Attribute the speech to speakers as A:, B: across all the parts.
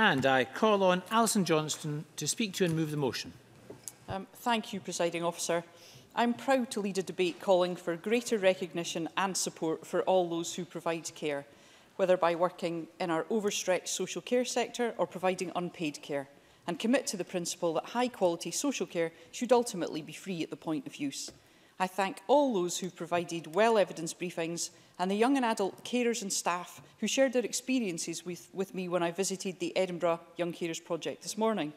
A: And I call on Alison Johnston to speak to and move the motion.
B: Um, thank you, Presiding Officer. I'm proud to lead a debate calling for greater recognition and support for all those who provide care, whether by working in our overstretched social care sector or providing unpaid care, and commit to the principle that high-quality social care should ultimately be free at the point of use. I thank all those who provided well-evidenced briefings and the young and adult carers and staff who shared their experiences with, with me when I visited the Edinburgh Young Carers Project this morning.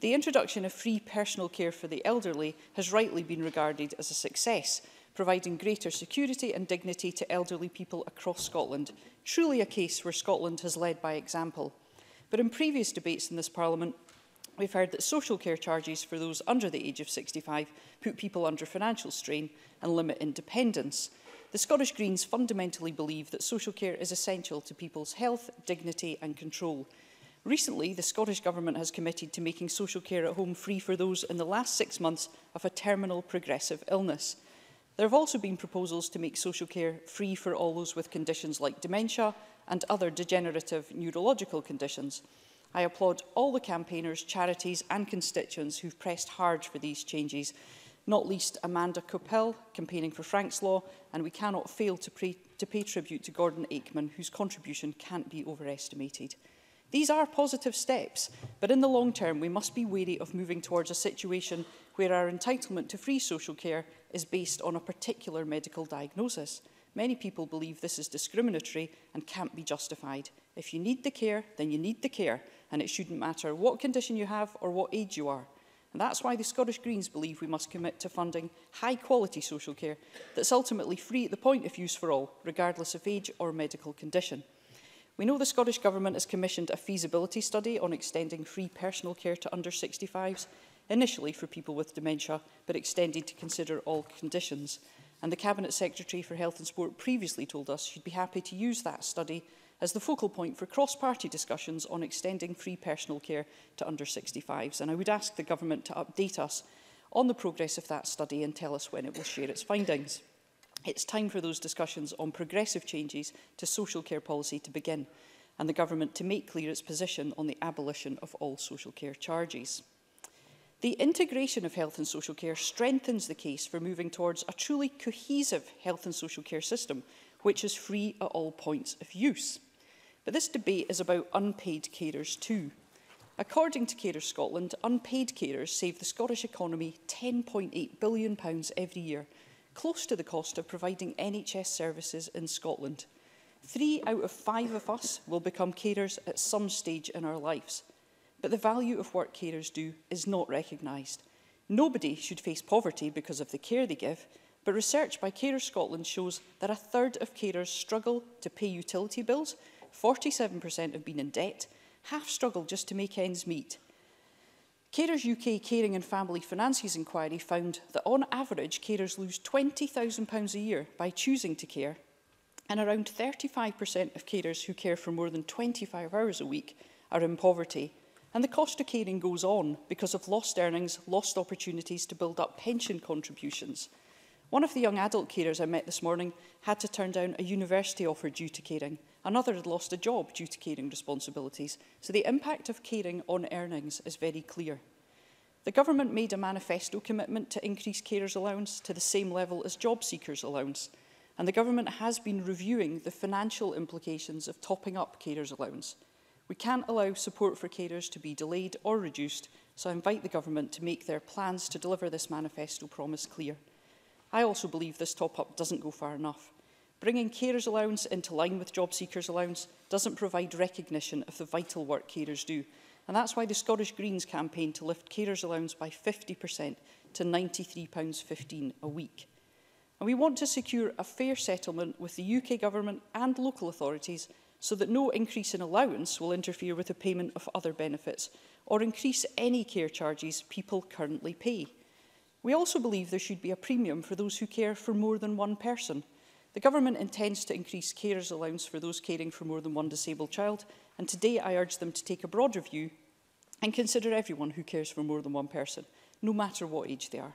B: The introduction of free personal care for the elderly has rightly been regarded as a success, providing greater security and dignity to elderly people across Scotland. Truly a case where Scotland has led by example. But in previous debates in this Parliament, We've heard that social care charges for those under the age of 65 put people under financial strain and limit independence. The Scottish Greens fundamentally believe that social care is essential to people's health, dignity and control. Recently, the Scottish Government has committed to making social care at home free for those in the last six months of a terminal progressive illness. There have also been proposals to make social care free for all those with conditions like dementia and other degenerative neurological conditions. I applaud all the campaigners, charities and constituents who've pressed hard for these changes, not least Amanda Coppell campaigning for Frank's Law, and we cannot fail to, pay, to pay tribute to Gordon Aikman, whose contribution can't be overestimated. These are positive steps, but in the long term we must be wary of moving towards a situation where our entitlement to free social care is based on a particular medical diagnosis. Many people believe this is discriminatory and can't be justified. If you need the care, then you need the care, and it shouldn't matter what condition you have or what age you are. And that's why the Scottish Greens believe we must commit to funding high quality social care that's ultimately free at the point of use for all, regardless of age or medical condition. We know the Scottish Government has commissioned a feasibility study on extending free personal care to under 65s, initially for people with dementia, but extended to consider all conditions. And the Cabinet Secretary for Health and Sport previously told us she'd be happy to use that study as the focal point for cross-party discussions on extending free personal care to under 65s. And I would ask the government to update us on the progress of that study and tell us when it will share its findings. It's time for those discussions on progressive changes to social care policy to begin and the government to make clear its position on the abolition of all social care charges. The integration of health and social care strengthens the case for moving towards a truly cohesive health and social care system, which is free at all points of use. But this debate is about unpaid carers too. According to Carers Scotland, unpaid carers save the Scottish economy £10.8 billion every year, close to the cost of providing NHS services in Scotland. Three out of five of us will become carers at some stage in our lives. But the value of work carers do is not recognised. Nobody should face poverty because of the care they give, but research by Carers Scotland shows that a third of carers struggle to pay utility bills 47% have been in debt, half struggle just to make ends meet. Carers UK Caring and Family Finances Inquiry found that on average carers lose £20,000 a year by choosing to care and around 35% of carers who care for more than 25 hours a week are in poverty. And the cost of caring goes on because of lost earnings, lost opportunities to build up pension contributions. One of the young adult carers I met this morning had to turn down a university offer due to caring – Another had lost a job due to caring responsibilities, so the impact of caring on earnings is very clear. The government made a manifesto commitment to increase carers' allowance to the same level as job seekers' allowance, and the government has been reviewing the financial implications of topping up carers' allowance. We can't allow support for carers to be delayed or reduced, so I invite the government to make their plans to deliver this manifesto promise clear. I also believe this top-up doesn't go far enough. Bringing carers' allowance into line with job seekers' allowance doesn't provide recognition of the vital work carers do. And that's why the Scottish Greens campaign to lift carers' allowance by 50% to £93.15 a week. And we want to secure a fair settlement with the UK government and local authorities so that no increase in allowance will interfere with the payment of other benefits or increase any care charges people currently pay. We also believe there should be a premium for those who care for more than one person – The government intends to increase carers' allowance for those caring for more than one disabled child, and today I urge them to take a broader view and consider everyone who cares for more than one person, no matter what age they are.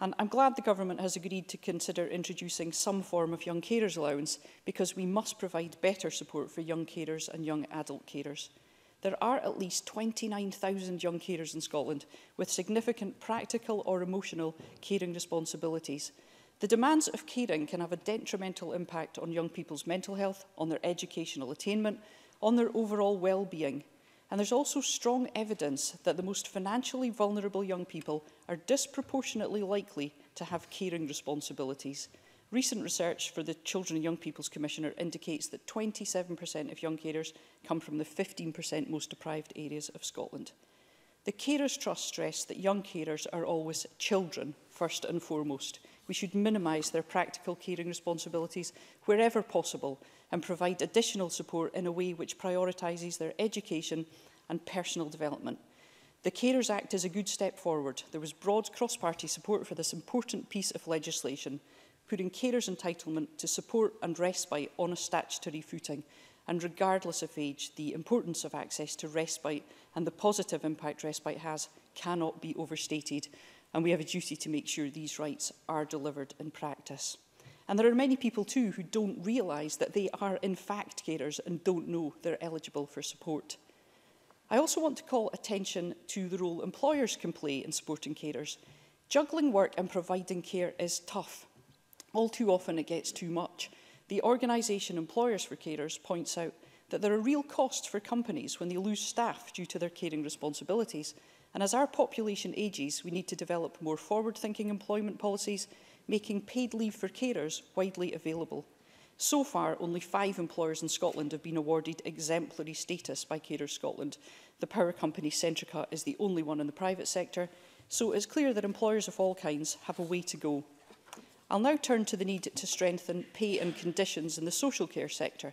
B: And I'm glad the government has agreed to consider introducing some form of young carers allowance because we must provide better support for young carers and young adult carers. There are at least 29,000 young carers in Scotland with significant practical or emotional caring responsibilities – The demands of caring can have a detrimental impact on young people's mental health, on their educational attainment, on their overall well-being. And there's also strong evidence that the most financially vulnerable young people are disproportionately likely to have caring responsibilities. Recent research for the Children and Young People's Commissioner indicates that 27% of young carers come from the 15% most deprived areas of Scotland. The Carers Trust stressed that young carers are always children, first and foremost, we should minimise their practical caring responsibilities wherever possible and provide additional support in a way which prioritises their education and personal development. The Carers Act is a good step forward. There was broad cross-party support for this important piece of legislation, putting carers' entitlement to support and respite on a statutory footing, and regardless of age, the importance of access to respite and the positive impact respite has cannot be overstated and we have a duty to make sure these rights are delivered in practice. And there are many people too who don't realise that they are in fact carers and don't know they're eligible for support. I also want to call attention to the role employers can play in supporting carers. Juggling work and providing care is tough. All too often it gets too much. The organisation Employers for Carers points out that there are real costs for companies when they lose staff due to their caring responsibilities – And as our population ages, we need to develop more forward-thinking employment policies, making paid leave for carers widely available. So far, only five employers in Scotland have been awarded exemplary status by Carers Scotland. The power company Centrica is the only one in the private sector, so it's clear that employers of all kinds have a way to go. I'll now turn to the need to strengthen pay and conditions in the social care sector.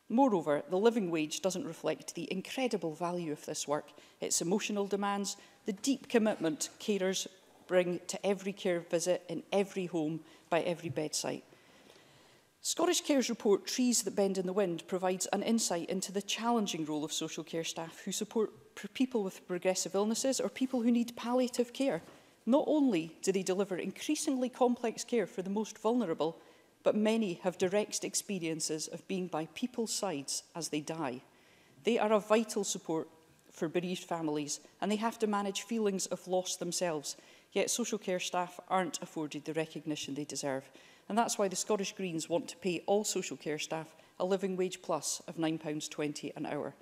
B: Moreover, the living wage doesn't reflect the incredible value of this work, its emotional demands, the deep commitment carers bring to every care visit in every home by every bedside. Scottish Care's report Trees That Bend in the Wind provides an insight into the challenging role of social care staff who support people with progressive illnesses or people who need palliative care. Not only do they deliver increasingly complex care for the most vulnerable, but many have direct experiences of being by people's sides as they die. They are a vital support for bereaved families and they have to manage feelings of loss themselves yet social care staff aren't afforded the recognition they deserve. And that's why the Scottish Greens want to pay all social care staff a living wage plus of £9.20 an hour.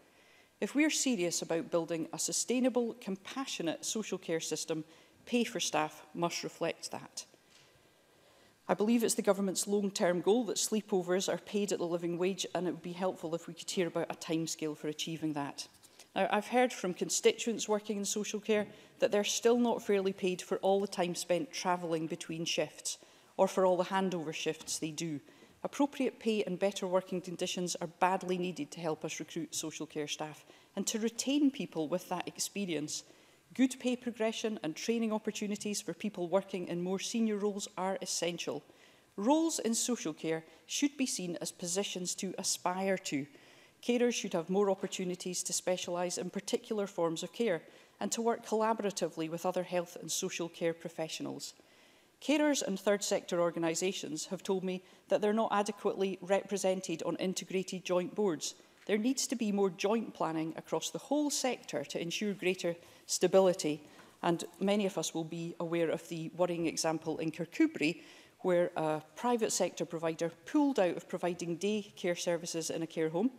B: If we're serious about building a sustainable, compassionate social care system, pay for staff must reflect that. I believe it's the government's long-term goal that sleepovers are paid at the living wage and it would be helpful if we could hear about a timescale for achieving that. Now, I've heard from constituents working in social care that they're still not fairly paid for all the time spent travelling between shifts or for all the handover shifts they do. Appropriate pay and better working conditions are badly needed to help us recruit social care staff and to retain people with that experience. Good pay progression and training opportunities for people working in more senior roles are essential. Roles in social care should be seen as positions to aspire to, Carers should have more opportunities to specialise in particular forms of care and to work collaboratively with other health and social care professionals. Carers and third sector organisations have told me that they're not adequately represented on integrated joint boards. There needs to be more joint planning across the whole sector to ensure greater stability. And many of us will be aware of the worrying example in Kirkcudbright, where a private sector provider pulled out of providing day care services in a care home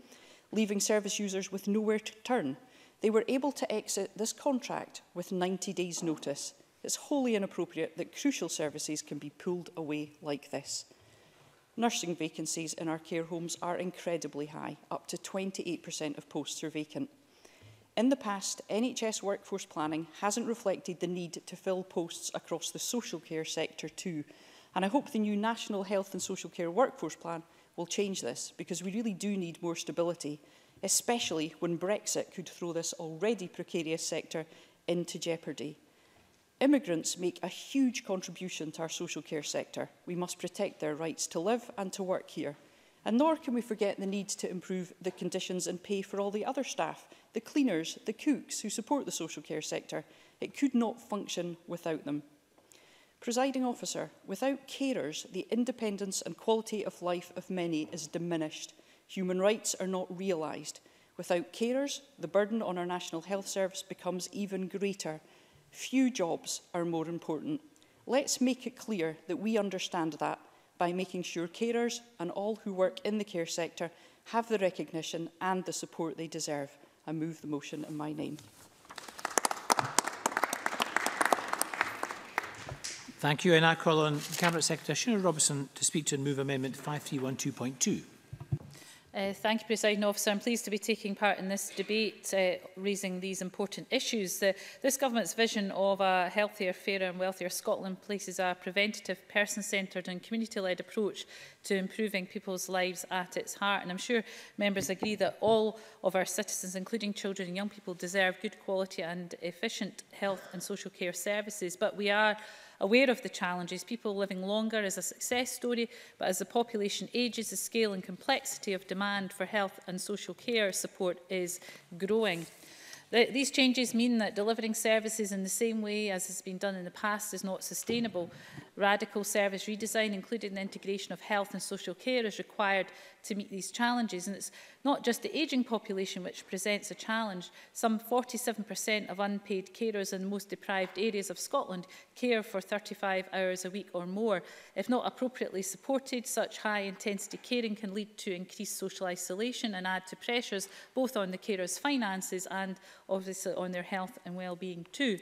B: leaving service users with nowhere to turn. They were able to exit this contract with 90 days' notice. It's wholly inappropriate that crucial services can be pulled away like this. Nursing vacancies in our care homes are incredibly high, up to 28% of posts are vacant. In the past, NHS workforce planning hasn't reflected the need to fill posts across the social care sector too, and I hope the new National Health and Social Care Workforce Plan will change this because we really do need more stability, especially when Brexit could throw this already precarious sector into jeopardy. Immigrants make a huge contribution to our social care sector. We must protect their rights to live and to work here. And nor can we forget the need to improve the conditions and pay for all the other staff, the cleaners, the cooks who support the social care sector. It could not function without them. Presiding officer, without carers, the independence and quality of life of many is diminished. Human rights are not realised. Without carers, the burden on our National Health Service becomes even greater. Few jobs are more important. Let's make it clear that we understand that by making sure carers and all who work in the care sector have the recognition and the support they deserve. I move the motion in my name.
A: Thank you. And I call on Cabinet Secretary Shona Robertson to speak to and move Amendment 5312.2.
C: Uh, thank you, President Officer. I'm pleased to be taking part in this debate, uh, raising these important issues. Uh, this government's vision of a healthier, fairer and wealthier Scotland places a preventative, person-centred and community-led approach to improving people's lives at its heart. And I'm sure members agree that all of our citizens, including children and young people, deserve good quality and efficient health and social care services. But we are aware of the challenges. People living longer is a success story, but as the population ages, the scale and complexity of demand for health and social care support is growing. These changes mean that delivering services in the same way as has been done in the past is not sustainable. Radical service redesign, including the integration of health and social care, is required to meet these challenges. And it's not just the ageing population which presents a challenge. Some 47% of unpaid carers in most deprived areas of Scotland care for 35 hours a week or more. If not appropriately supported, such high-intensity caring can lead to increased social isolation and add to pressures both on the carers' finances and obviously on their health and well-being too.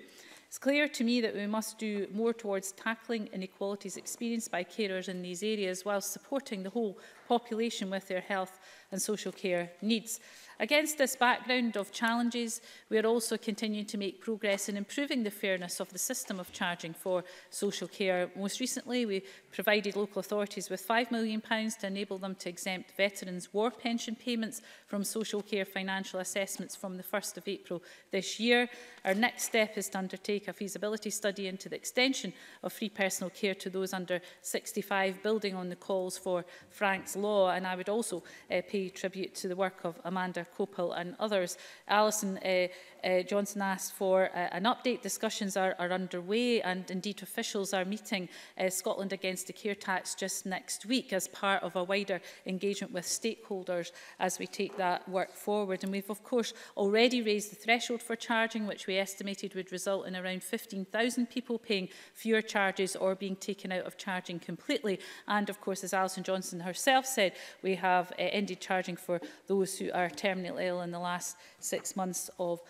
C: It's clear to me that we must do more towards tackling inequalities experienced by carers in these areas while supporting the whole population with their health and social care needs. Against this background of challenges, we are also continuing to make progress in improving the fairness of the system of charging for social care. Most recently, we provided local authorities with £5 million to enable them to exempt veterans' war pension payments from social care financial assessments from the 1st of April this year. Our next step is to undertake a feasibility study into the extension of free personal care to those under 65, building on the calls for Frank's Law. And I would also uh, pay tribute to the work of Amanda Copel and others. Alison uh, uh, Johnson asked for uh, an update. Discussions are, are underway and indeed officials are meeting uh, Scotland against against the care tax just next week as part of a wider engagement with stakeholders as we take that work forward. And we've, of course, already raised the threshold for charging, which we estimated would result in around 15,000 people paying fewer charges or being taken out of charging completely. And, of course, as Alison Johnson herself said, we have uh, ended charging for those who are terminally ill in the last six months of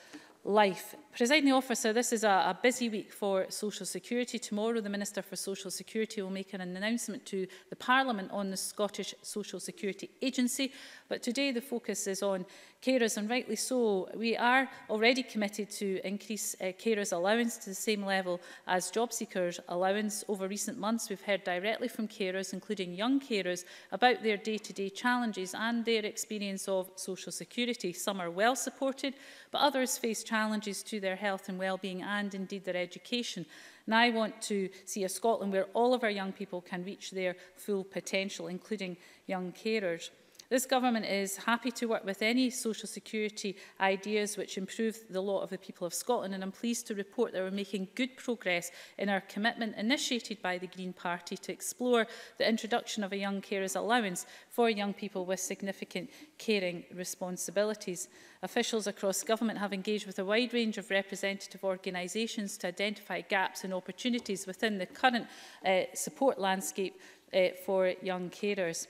C: life. Presiding officer, this is a, a, busy week for Social Security. Tomorrow the Minister for Social Security will make an announcement to the Parliament on the Scottish Social Security Agency. But today the focus is on carers and rightly so. We are already committed to increase uh, carers allowance to the same level as job seekers allowance. Over recent months we've heard directly from carers, including young carers, about their day-to-day -day challenges and their experience of Social Security. Some are well supported but others face challenges to their health and well-being and indeed their education. And I want to see a Scotland where all of our young people can reach their full potential, including young carers. This government is happy to work with any social security ideas which improve the lot of the people of Scotland and I'm pleased to report that we're making good progress in our commitment initiated by the Green Party to explore the introduction of a young carers allowance for young people with significant caring responsibilities. Officials across government have engaged with a wide range of representative organisations to identify gaps and opportunities within the current uh, support landscape uh, for young carers.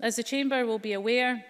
C: As the Chamber will be aware,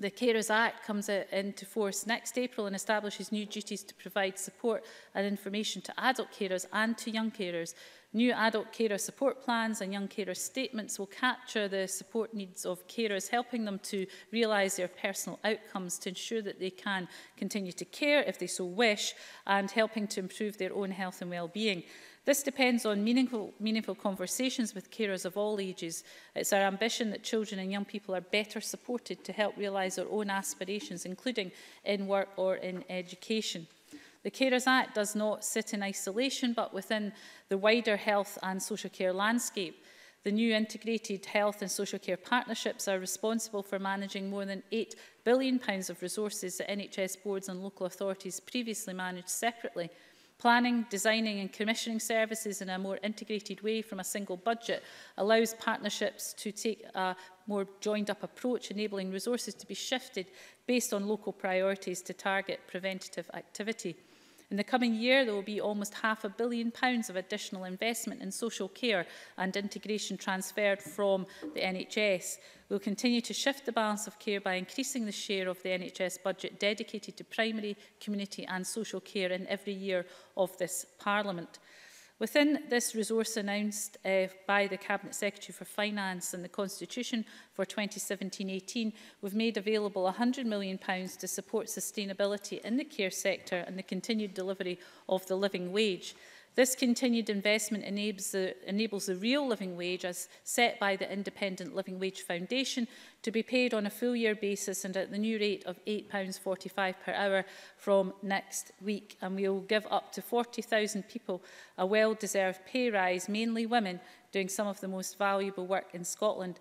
C: the Carers Act comes into force next April and establishes new duties to provide support and information to adult carers and to young carers. New adult carer support plans and young carer statements will capture the support needs of carers, helping them to realise their personal outcomes to ensure that they can continue to care if they so wish and helping to improve their own health and well-being. This depends on meaningful, meaningful conversations with carers of all ages. It's our ambition that children and young people are better supported to help realise their own aspirations, including in work or in education. The Carers Act does not sit in isolation, but within the wider health and social care landscape. The new integrated health and social care partnerships are responsible for managing more than £8 billion of resources that NHS boards and local authorities previously managed separately – Planning, designing and commissioning services in a more integrated way from a single budget allows partnerships to take a more joined-up approach, enabling resources to be shifted based on local priorities to target preventative activity. In the coming year, there will be almost half a billion pounds of additional investment in social care and integration transferred from the NHS. We'll continue to shift the balance of care by increasing the share of the NHS budget dedicated to primary, community and social care in every year of this Parliament. Within this resource announced uh, by the Cabinet Secretary for Finance and the Constitution for 2017-18, we've made available £100 million to support sustainability in the care sector and the continued delivery of the living wage. This continued investment enables the, enables the real living wage as set by the Independent Living Wage Foundation to be paid on a full year basis and at the new rate of £8.45 per hour from next week. And we will give up to 40,000 people a well-deserved pay rise, mainly women, doing some of the most valuable work in Scotland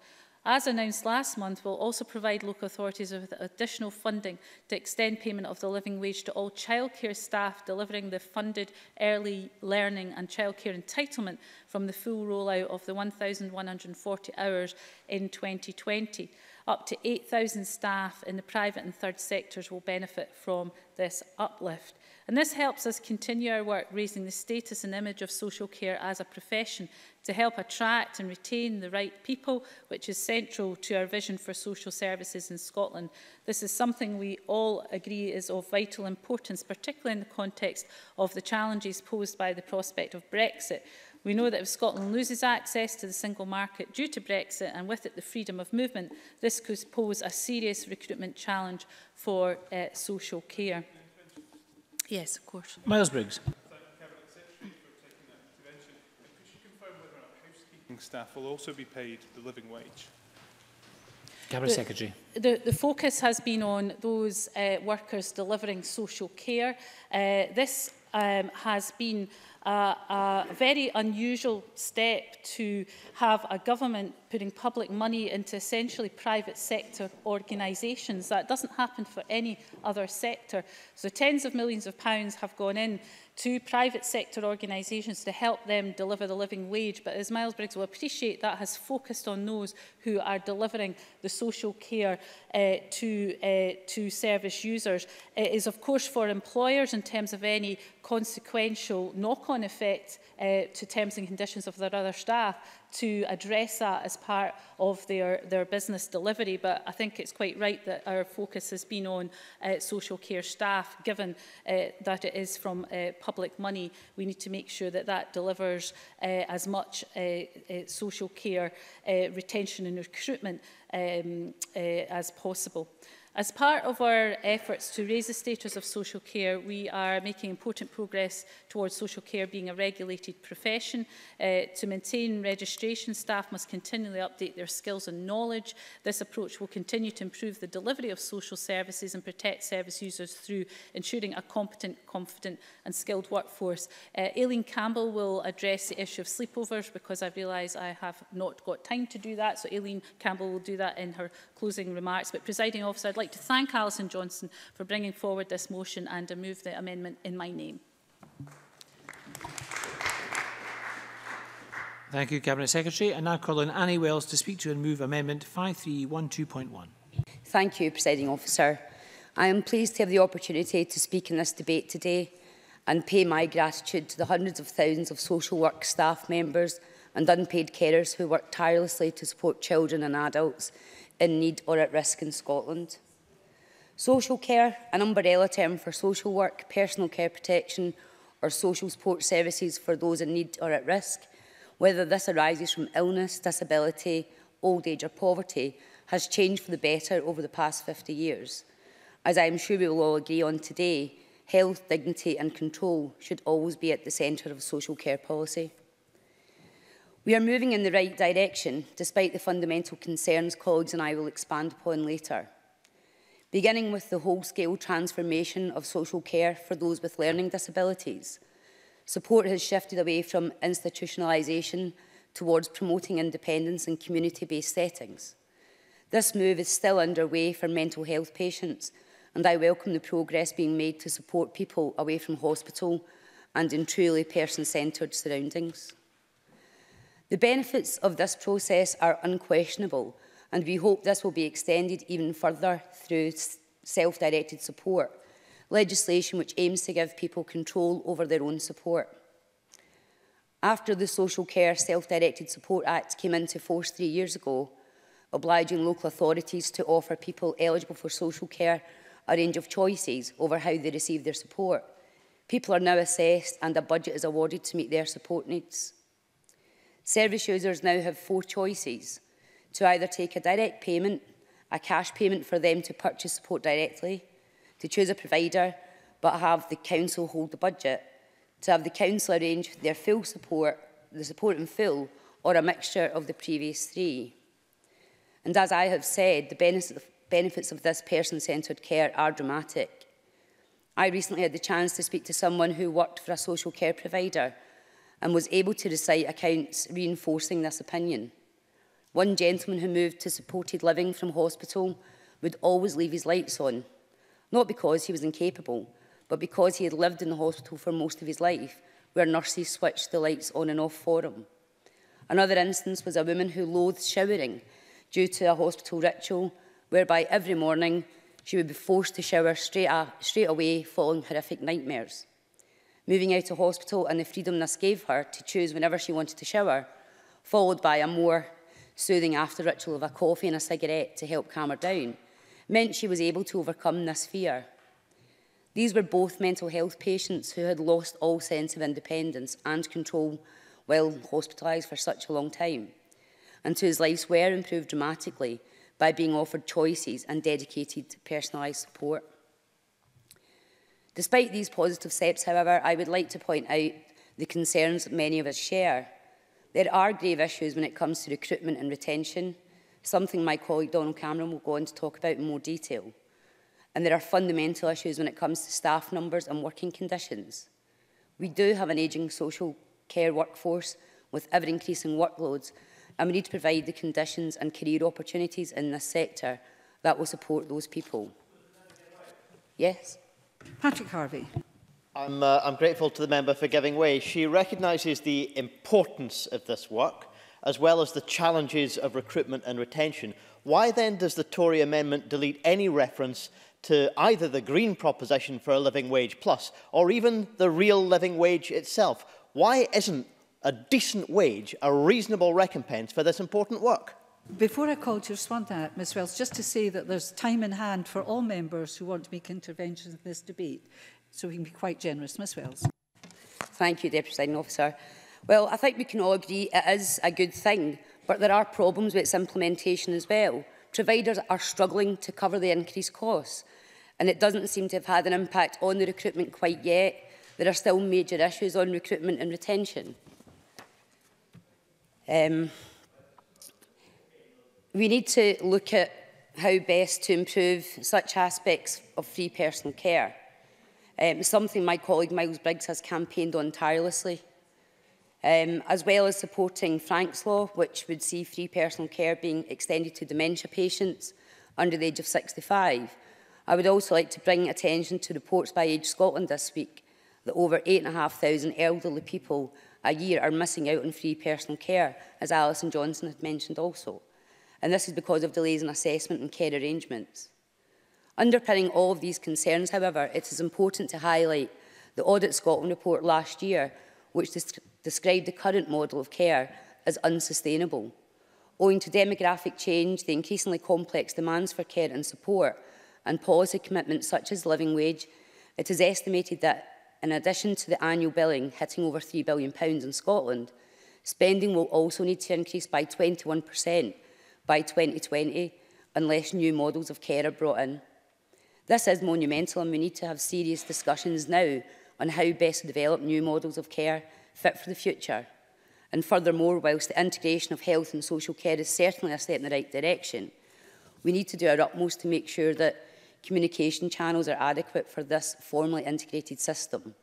C: as announced last month, will also provide local authorities with additional funding to extend payment of the living wage to all childcare staff delivering the funded early learning and childcare entitlement from the full rollout of the 1,140 hours in 2020. Up to 8,000 staff in the private and third sectors will benefit from this uplift. And this helps us continue our work raising the status and image of social care as a profession to help attract and retain the right people, which is central to our vision for social services in Scotland. This is something we all agree is of vital importance, particularly in the context of the challenges posed by the prospect of Brexit. We know that if Scotland loses access to the single market due to Brexit and with it the freedom of movement, this could pose a serious recruitment challenge for uh, social care. Yes, of course.
A: Miles Briggs.
D: staff will also be paid the living wage.
A: Cabinet
C: the,
A: Secretary.
C: The, the focus has been on those uh, workers delivering social care. Uh, this um, has been a, a very unusual step to have a government putting public money into essentially private sector organisations. That doesn't happen for any other sector. So tens of millions of pounds have gone in to private sector organisations to help them deliver the living wage. But as Miles Briggs will appreciate, that has focused on those who are delivering the social care uh, to, uh, to service users. It is, of course, for employers in terms of any consequential knock-on effect uh, to terms and conditions of their other staff, to address that as part of their, their business delivery. But I think it's quite right that our focus has been on uh, social care staff, given uh, that it is from uh, public money. We need to make sure that that delivers uh, as much uh, uh, social care uh, retention and recruitment um, uh, as possible. As part of our efforts to raise the status of social care, we are making important progress towards social care being a regulated profession. Uh, to maintain registration, staff must continually update their skills and knowledge. This approach will continue to improve the delivery of social services and protect service users through ensuring a competent, confident and skilled workforce. Uh, Aileen Campbell will address the issue of sleepovers because I realise I have not got time to do that. So Aileen Campbell will do that in her closing remarks. But, presiding officer, I'd like to thank Alison Johnson for bringing forward this motion and I move the amendment in my name.
A: Thank you, Cabinet Secretary. And now call on Annie Wells to speak to and move Amendment 5312.1.
E: Thank you, Presiding Officer. I am pleased to have the opportunity to speak in this debate today and pay my gratitude to the hundreds of thousands of social work staff members and unpaid carers who work tirelessly to support children and adults in need or at risk in Scotland. Social care, an umbrella term for social work, personal care protection or social support services for those in need or at risk, whether this arises from illness, disability, old age or poverty, has changed for the better over the past 50 years. As I am sure we will all agree on today, health, dignity and control should always be at the centre of social care policy. We are moving in the right direction, despite the fundamental concerns colleagues and I will expand upon later. Beginning with the whole-scale transformation of social care for those with learning disabilities, support has shifted away from institutionalisation towards promoting independence in community-based settings. This move is still underway for mental health patients, and I welcome the progress being made to support people away from hospital and in truly person-centred surroundings. The benefits of this process are unquestionable, and we hope this will be extended even further through self-directed support, legislation which aims to give people control over their own support. After the Social Care Self-Directed Support Act came into force three years ago, obliging local authorities to offer people eligible for social care a range of choices over how they receive their support. People are now assessed and a budget is awarded to meet their support needs. Service users now have four choices to either take a direct payment, a cash payment for them to purchase support directly, to choose a provider but have the council hold the budget, to have the council arrange their full support, the support in full, or a mixture of the previous three. And as I have said, the benefits of this person-centred care are dramatic. I recently had the chance to speak to someone who worked for a social care provider and was able to recite accounts reinforcing this opinion. One gentleman who moved to supported living from hospital would always leave his lights on, not because he was incapable, but because he had lived in the hospital for most of his life, where nurses switched the lights on and off for him. Another instance was a woman who loathed showering due to a hospital ritual whereby every morning she would be forced to shower straight, straight away following horrific nightmares moving out of hospital and the freedom this gave her to choose whenever she wanted to shower, followed by a more soothing after ritual of a coffee and a cigarette to help calm her down, meant she was able to overcome this fear. These were both mental health patients who had lost all sense of independence and control while hospitalised for such a long time, and whose lives were improved dramatically by being offered choices and dedicated personalised support. Despite these positive steps, however, I would like to point out the concerns many of us share. There are grave issues when it comes to recruitment and retention, something my colleague Donald Cameron will go on to talk about in more detail. And there are fundamental issues when it comes to staff numbers and working conditions. We do have an ageing social care workforce with ever-increasing workloads, and we need to provide the conditions and career opportunities in this sector that will support those people. Yes?
F: Patrick Harvey.
G: I'm, uh, I'm grateful to the member for giving way. She recognises the importance of this work, as well as the challenges of recruitment and retention. Why then does the Tory amendment delete any reference to either the Green proposition for a Living Wage Plus or even the real living wage itself? Why isn't a decent wage a reasonable recompense for this important work?
F: Before I call to respond to that, Ms Wells, just to say that there's time in hand for all members who want to make interventions in this debate, so we can be quite generous. Ms Wells.
E: Thank you, Deputy President Officer. Well, I think we can all agree it is a good thing, but there are problems with its implementation as well. Providers are struggling to cover the increased costs, and it doesn't seem to have had an impact on the recruitment quite yet. There are still major issues on recruitment and retention. Um, We need to look at how best to improve such aspects of free personal care, um, something my colleague Miles Briggs has campaigned on tirelessly, um, as well as supporting Frank's Law, which would see free personal care being extended to dementia patients under the age of 65. I would also like to bring attention to reports by Age Scotland this week that over 8,500 elderly people a year are missing out on free personal care, as Alison Johnson had mentioned also and this is because of delays in assessment and care arrangements. Underpinning all of these concerns, however, it is important to highlight the Audit Scotland report last year, which described the current model of care as unsustainable. Owing to demographic change, the increasingly complex demands for care and support, and policy commitments such as living wage, it is estimated that, in addition to the annual billing hitting over £3 billion in Scotland, spending will also need to increase by 21 per cent by 2020 unless new models of care are brought in. This is monumental and we need to have serious discussions now on how best to develop new models of care fit for the future. And furthermore, whilst the integration of health and social care is certainly a step in the right direction, we need to do our utmost to make sure that communication channels are adequate for this formally integrated system.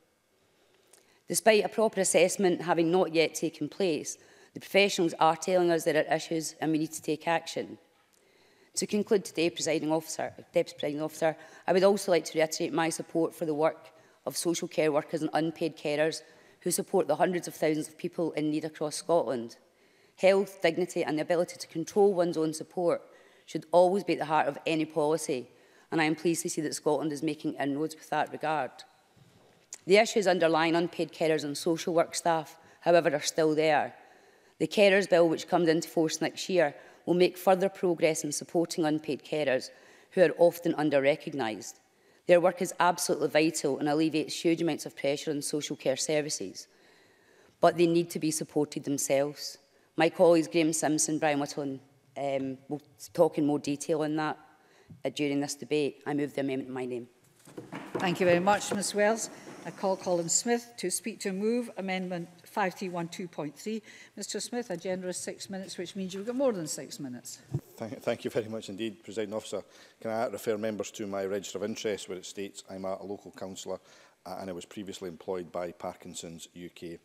E: Despite a proper assessment having not yet taken place, The professionals are telling us there are issues and we need to take action. To conclude today, presiding officer, Deputy Presiding Officer, I would also like to reiterate my support for the work of social care workers and unpaid carers who support the hundreds of thousands of people in need across Scotland. Health, dignity and the ability to control one's own support should always be at the heart of any policy, and I am pleased to see that Scotland is making inroads with that regard. The issues underlying unpaid carers and social work staff, however, are still there, The Carers Bill, which comes into force next year, will make further progress in supporting unpaid carers who are often under-recognised. Their work is absolutely vital and alleviates huge amounts of pressure on social care services. But they need to be supported themselves. My colleagues Graham Simpson, Brian Whittle um, will talk in more detail on that uh, during this debate. I move the amendment in my name.
F: Thank you very much, Ms Wells. I call Colin Smith to speak to move Amendment 5312.3. Mr Smith, a generous six minutes, which means you've got more than six minutes.
H: Thank, thank you very much indeed, President Officer. Can I refer members to my register of interest where it states I'm a local councillor and I was previously employed by Parkinson's UK.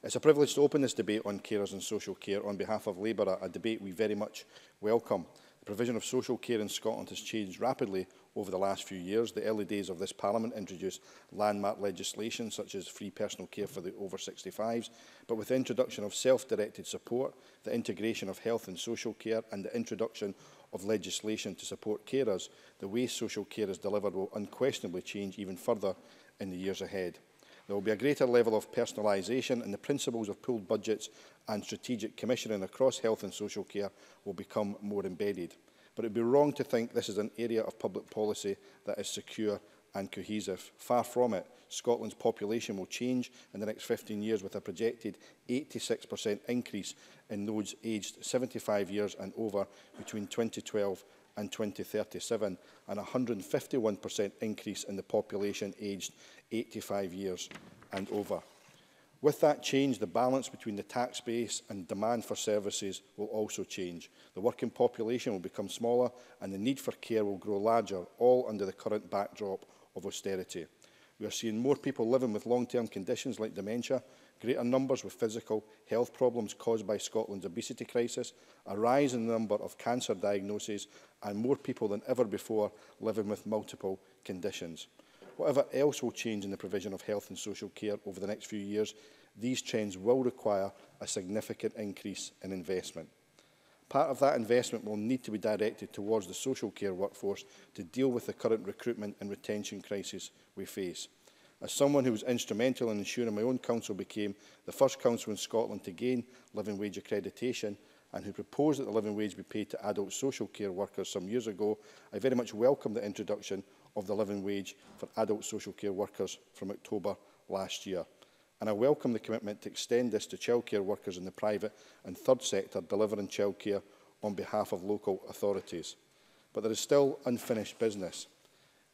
H: It's a privilege to open this debate on carers and social care on behalf of Labour, a debate we very much welcome. The provision of social care in Scotland has changed rapidly over the last few years. The early days of this Parliament introduced landmark legislation such as free personal care for the over 65s, but with the introduction of self-directed support, the integration of health and social care and the introduction of legislation to support carers, the way social care is delivered will unquestionably change even further in the years ahead. There will be a greater level of personalisation and the principles of pooled budgets and strategic commissioning across health and social care will become more embedded but it would be wrong to think this is an area of public policy that is secure and cohesive. Far from it. Scotland's population will change in the next 15 years with a projected 86% increase in those aged 75 years and over between 2012 and 2037 and 151% increase in the population aged 85 years and over. With that change, the balance between the tax base and demand for services will also change. The working population will become smaller and the need for care will grow larger, all under the current backdrop of austerity. We are seeing more people living with long-term conditions like dementia, greater numbers with physical health problems caused by Scotland's obesity crisis, a rise in the number of cancer diagnoses and more people than ever before living with multiple conditions. Whatever else will change in the provision of health and social care over the next few years, these trends will require a significant increase in investment. Part of that investment will need to be directed towards the social care workforce to deal with the current recruitment and retention crisis we face. As someone who was instrumental in ensuring my own council became the first council in Scotland to gain living wage accreditation and who proposed that the living wage be paid to adult social care workers some years ago, I very much welcome the introduction of the living wage for adult social care workers from October last year. And I welcome the commitment to extend this to childcare workers in the private and third sector delivering childcare on behalf of local authorities. But there is still unfinished business.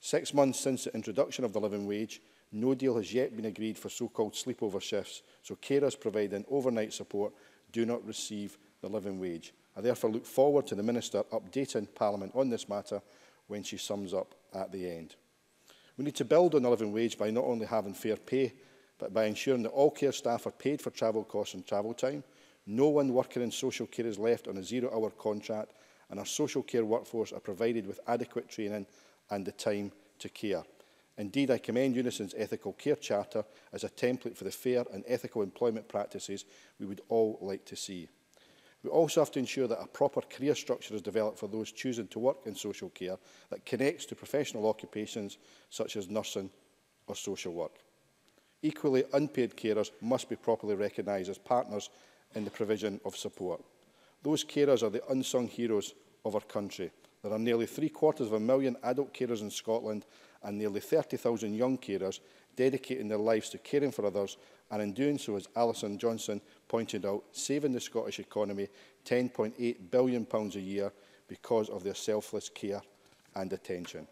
H: Six months since the introduction of the living wage, no deal has yet been agreed for so-called sleepover shifts, so carers providing overnight support do not receive the living wage. I therefore look forward to the Minister updating Parliament on this matter when she sums up at the end. We need to build on the living wage by not only having fair pay, but by ensuring that all care staff are paid for travel costs and travel time. No one working in social care is left on a zero-hour contract, and our social care workforce are provided with adequate training and the time to care. Indeed, I commend Unison's Ethical Care Charter as a template for the fair and ethical employment practices we would all like to see. We also have to ensure that a proper career structure is developed for those choosing to work in social care that connects to professional occupations such as nursing or social work. Equally, unpaid carers must be properly recognised as partners in the provision of support. Those carers are the unsung heroes of our country. There are nearly three quarters of a million adult carers in Scotland and nearly 30,000 young carers dedicating their lives to caring for others and in doing so, as Alison Johnson pointed out, saving the Scottish economy £10.8 billion a year because of their selfless care and attention.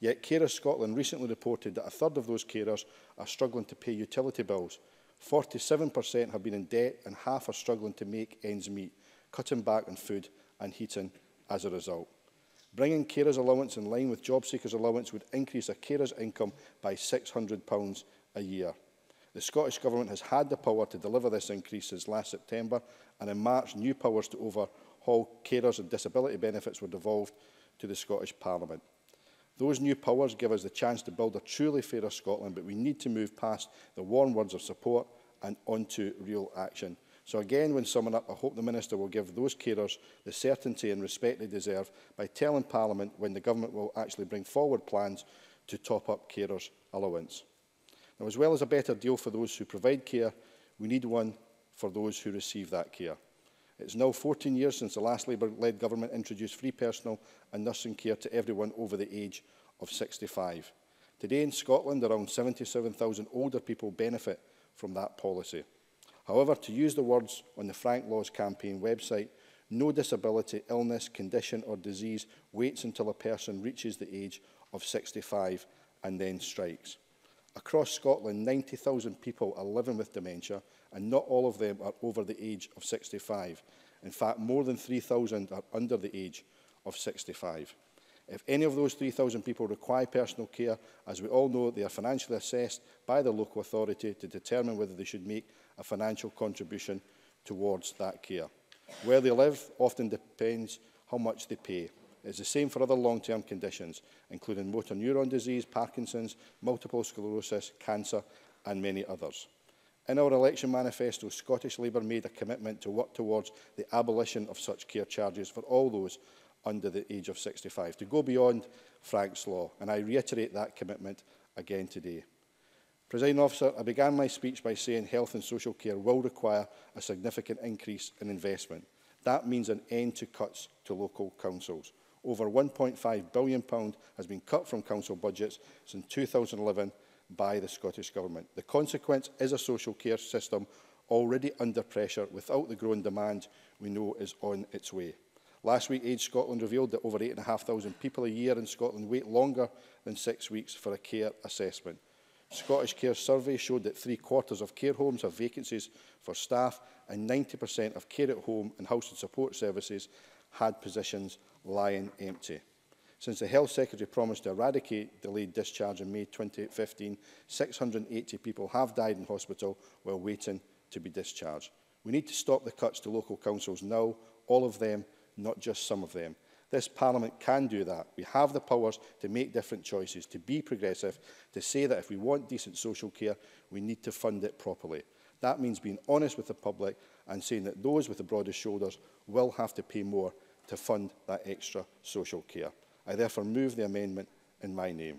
H: Yet Carers Scotland recently reported that a third of those carers are struggling to pay utility bills. 47% have been in debt and half are struggling to make ends meet, cutting back on food and heating as a result. Bringing carers allowance in line with job seekers allowance would increase a carer's income by £600 a year. The Scottish Government has had the power to deliver this increase since last September, and in March, new powers to overhaul carers and disability benefits were devolved to the Scottish Parliament. Those new powers give us the chance to build a truly fairer Scotland, but we need to move past the warm words of support and onto real action. So again, when summing up, I hope the Minister will give those carers the certainty and respect they deserve by telling Parliament when the Government will actually bring forward plans to top up carers' allowance. Now, as well as a better deal for those who provide care, we need one for those who receive that care. It's now 14 years since the last Labour-led government introduced free personal and nursing care to everyone over the age of 65. Today in Scotland, around 77,000 older people benefit from that policy. However, to use the words on the Frank Laws campaign website, no disability, illness, condition or disease waits until a person reaches the age of 65 and then strikes. Across Scotland, 90,000 people are living with dementia and not all of them are over the age of 65. In fact, more than 3,000 are under the age of 65. If any of those 3,000 people require personal care, as we all know, they are financially assessed by the local authority to determine whether they should make a financial contribution towards that care. Where they live often depends how much they pay is the same for other long-term conditions, including motor neuron disease, Parkinson's, multiple sclerosis, cancer and many others. In our election manifesto, Scottish Labour made a commitment to work towards the abolition of such care charges for all those under the age of 65, to go beyond Frank's law, and I reiterate that commitment again today. President Officer, I began my speech by saying health and social care will require a significant increase in investment. That means an end to cuts to local councils over £1.5 billion has been cut from council budgets since 2011 by the Scottish Government. The consequence is a social care system already under pressure without the growing demand we know is on its way. Last week, Age Scotland revealed that over 8,500 people a year in Scotland wait longer than six weeks for a care assessment. Scottish Care Survey showed that three quarters of care homes have vacancies for staff and 90% of care at home and house support services had positions lying empty. Since the Health Secretary promised to eradicate delayed discharge in May 2015, 680 people have died in hospital while waiting to be discharged. We need to stop the cuts to local councils now, all of them, not just some of them. This Parliament can do that. We have the powers to make different choices, to be progressive, to say that if we want decent social care, we need to fund it properly. That means being honest with the public and saying that those with the broadest shoulders will have to pay more to fund that extra social care. I therefore move the amendment in my name.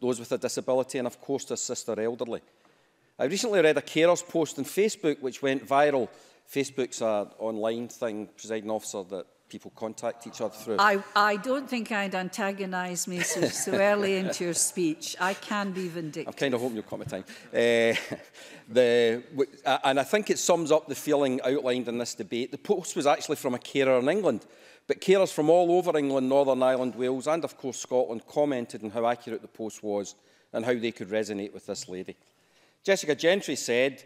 I: those with a disability, and of course to assist their elderly. I recently read a carer's post on Facebook which went viral. Facebook's an online thing, presiding officer, that people contact each other through.
F: I, I don't think I'd antagonise me so, so early into your speech. I can be vindictive.
I: I'm kind of hoping you'll come me time. Uh, the, and I think it sums up the feeling outlined in this debate. The post was actually from a carer in England But carers from all over England, Northern Ireland, Wales and of course Scotland commented on how accurate the post was and how they could resonate with this lady. Jessica Gentry said,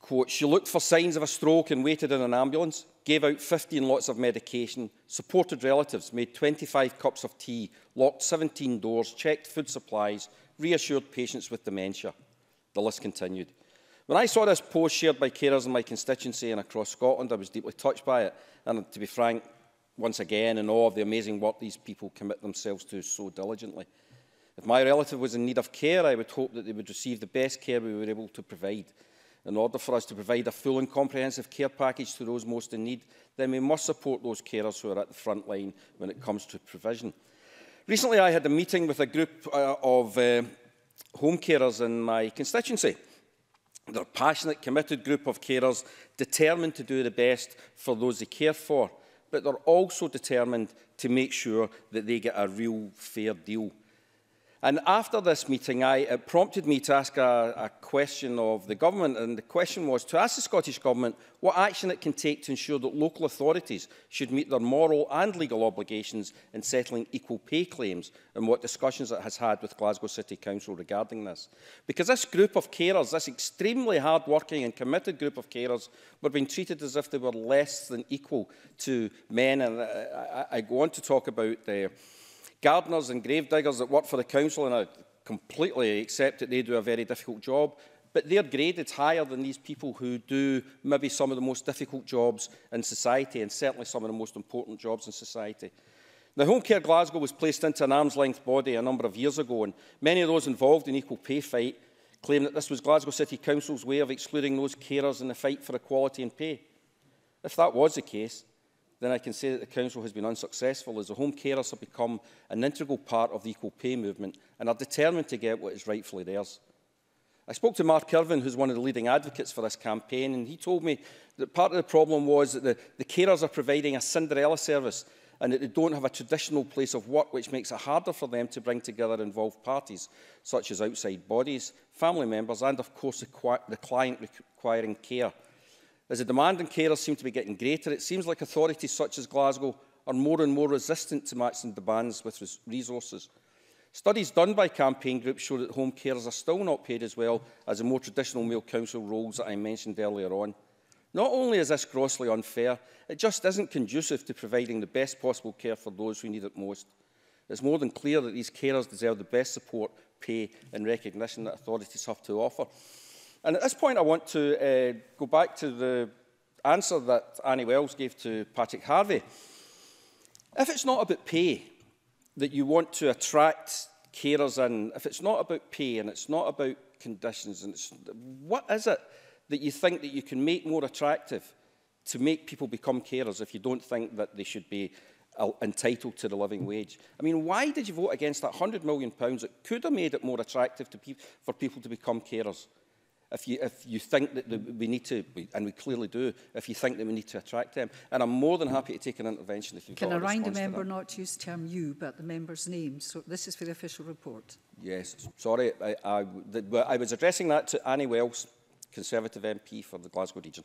I: quote, she looked for signs of a stroke and waited in an ambulance, gave out 15 lots of medication, supported relatives, made 25 cups of tea, locked 17 doors, checked food supplies, reassured patients with dementia. The list continued. When I saw this post shared by carers in my constituency and across Scotland, I was deeply touched by it. And to be frank, once again in awe of the amazing work these people commit themselves to so diligently. If my relative was in need of care, I would hope that they would receive the best care we were able to provide. In order for us to provide a full and comprehensive care package to those most in need, then we must support those carers who are at the front line when it comes to provision. Recently, I had a meeting with a group uh, of uh, home carers in my constituency. They're a passionate, committed group of carers determined to do the best for those they care for. but they're also determined to make sure that they get a real fair deal And after this meeting, I, it prompted me to ask a, a question of the government, and the question was to ask the Scottish Government what action it can take to ensure that local authorities should meet their moral and legal obligations in settling equal pay claims and what discussions it has had with Glasgow City Council regarding this. Because this group of carers, this extremely hard-working and committed group of carers, were being treated as if they were less than equal to men, and I, I, I want to talk about the... Uh, Gardeners and gravediggers that work for the council, and I completely accept that they do a very difficult job, but they're graded higher than these people who do maybe some of the most difficult jobs in society and certainly some of the most important jobs in society. Now, Home Care Glasgow was placed into an arm's length body a number of years ago, and many of those involved in equal pay fight claim that this was Glasgow City Council's way of excluding those carers in the fight for equality in pay. If that was the case, then I can say that the Council has been unsuccessful as the home carers have become an integral part of the equal pay movement and are determined to get what is rightfully theirs. I spoke to Mark Irvin, who's one of the leading advocates for this campaign, and he told me that part of the problem was that the, the carers are providing a Cinderella service and that they don't have a traditional place of work which makes it harder for them to bring together involved parties, such as outside bodies, family members and, of course, the, the client requiring care. As the demand on carers seem to be getting greater, it seems like authorities such as Glasgow are more and more resistant to matching demands with resources. Studies done by campaign groups show that home carers are still not paid as well as the more traditional male council roles that I mentioned earlier on. Not only is this grossly unfair, it just isn't conducive to providing the best possible care for those who need it most. It's more than clear that these carers deserve the best support, pay and recognition that authorities have to offer. And at this point, I want to uh, go back to the answer that Annie Wells gave to Patrick Harvey. If it's not about pay that you want to attract carers in, if it's not about pay and it's not about conditions, and it's, what is it that you think that you can make more attractive to make people become carers if you don't think that they should be uh, entitled to the living wage. I mean, why did you vote against that £100 million that could have made it more attractive pe for people to become carers? If you, if you think that the, we need to, we, and we clearly do, if you think that we need to attract them, and I'm more than happy to take an intervention if you've
F: Can
I: got
F: I remind
I: a
F: member not to use the term you, but the member's name? So this is for the official report.
I: Yes, sorry, I, I, the, I was addressing that to Annie Wells, Conservative MP for the Glasgow region.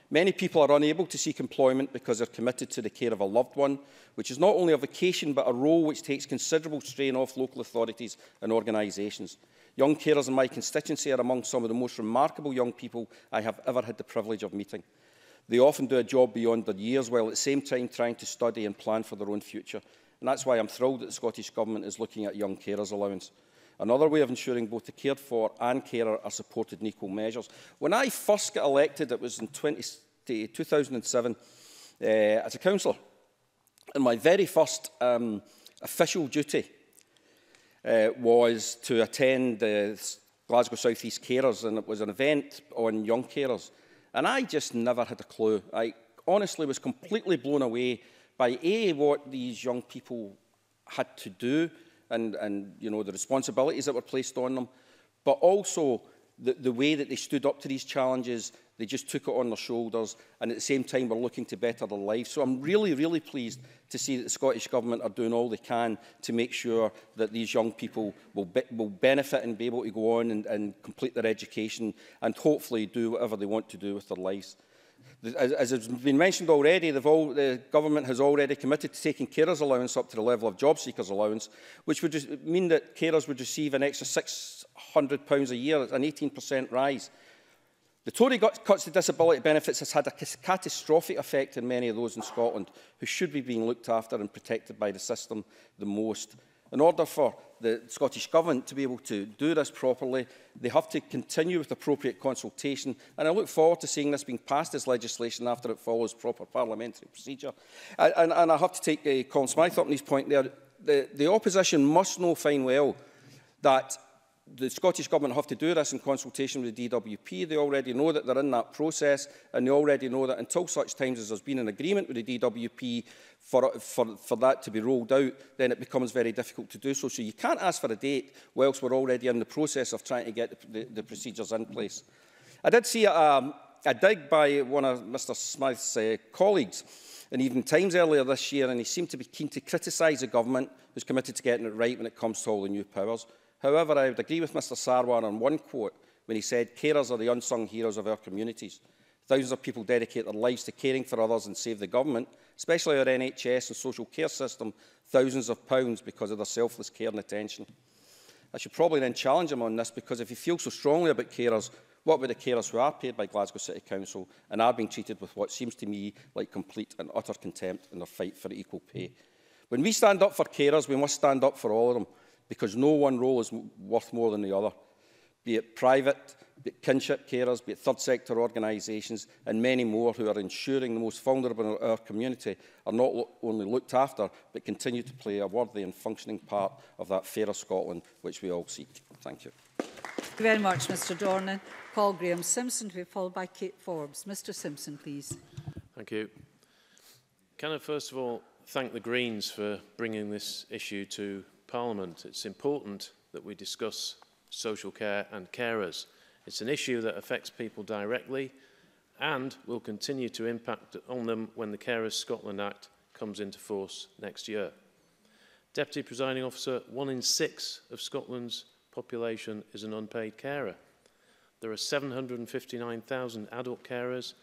I: Many people are unable to seek employment because they're committed to the care of a loved one, which is not only a vocation but a role which takes considerable strain off local authorities and organisations. Young carers in my constituency are among some of the most remarkable young people I have ever had the privilege of meeting. They often do a job beyond their years while at the same time trying to study and plan for their own future. And that's why I'm thrilled that the Scottish Government is looking at young carers allowance. Another way of ensuring both the cared for and carer are supported in equal measures. When I first got elected, it was in 20, 2007, uh, as a councillor. And my very first um, official duty uh, was to attend the Glasgow South East Carers, and it was an event on young carers. And I just never had a clue. I honestly was completely blown away by A, what these young people had to do and, and you know, the responsibilities that were placed on them, but also the, the way that they stood up to these challenges They just took it on their shoulders and at the same time we're looking to better their lives. So I'm really, really pleased to see that the Scottish Government are doing all they can to make sure that these young people will, be will benefit and be able to go on and, and complete their education and hopefully do whatever they want to do with their lives. As, as has been mentioned already, all, the government has already committed to taking carers' allowance up to the level of job seekers' allowance, which would just mean that carers would receive an extra £600 a year, an 18% rise. The Tory cuts to disability benefits has had a catastrophic effect on many of those in Scotland who should be being looked after and protected by the system the most. In order for the Scottish Government to be able to do this properly, they have to continue with appropriate consultation, and I look forward to seeing this being passed as legislation after it follows proper parliamentary procedure. And, and, and I have to take uh, Colin Smythe up on his point there. The, the opposition must know fine well that the Scottish Government have to do this in consultation with the DWP. They already know that they're in that process and they already know that until such times as there's been an agreement with the DWP for, for, for that to be rolled out, then it becomes very difficult to do so. So you can't ask for a date whilst we're already in the process of trying to get the, the, the procedures in place. I did see a, um, a dig by one of Mr Smith's uh, colleagues in Even Times earlier this year and he seemed to be keen to criticise the government who's committed to getting it right when it comes to all the new powers. However, I would agree with Mr Sarwan on one quote when he said, carers are the unsung heroes of our communities. Thousands of people dedicate their lives to caring for others and save the government, especially our NHS and social care system, thousands of pounds because of their selfless care and attention. I should probably then challenge him on this because if you feel so strongly about carers, what about the carers who are paid by Glasgow City Council and are being treated with what seems to me like complete and utter contempt in their fight for equal pay? When we stand up for carers, we must stand up for all of them, because no one role is worth more than the other, be it private, be it kinship carers, be it third sector organisations and many more who are ensuring the most vulnerable in our community are not only looked after but continue to play a worthy and functioning part of that fairer Scotland which we all seek. Thank you.
F: Thank you very much, Mr Dornan. Call Graham Simpson to be followed by Kate Forbes. Mr Simpson, please.
J: Thank you. Can I first of all thank the Greens for bringing this issue to Parliament, it's important that we discuss social care and carers. It's an issue that affects people directly and will continue to impact on them when the Carers Scotland Act comes into force next year. Deputy Presiding Officer, one in six of Scotland's population is an unpaid carer. There are 759,000 adult carers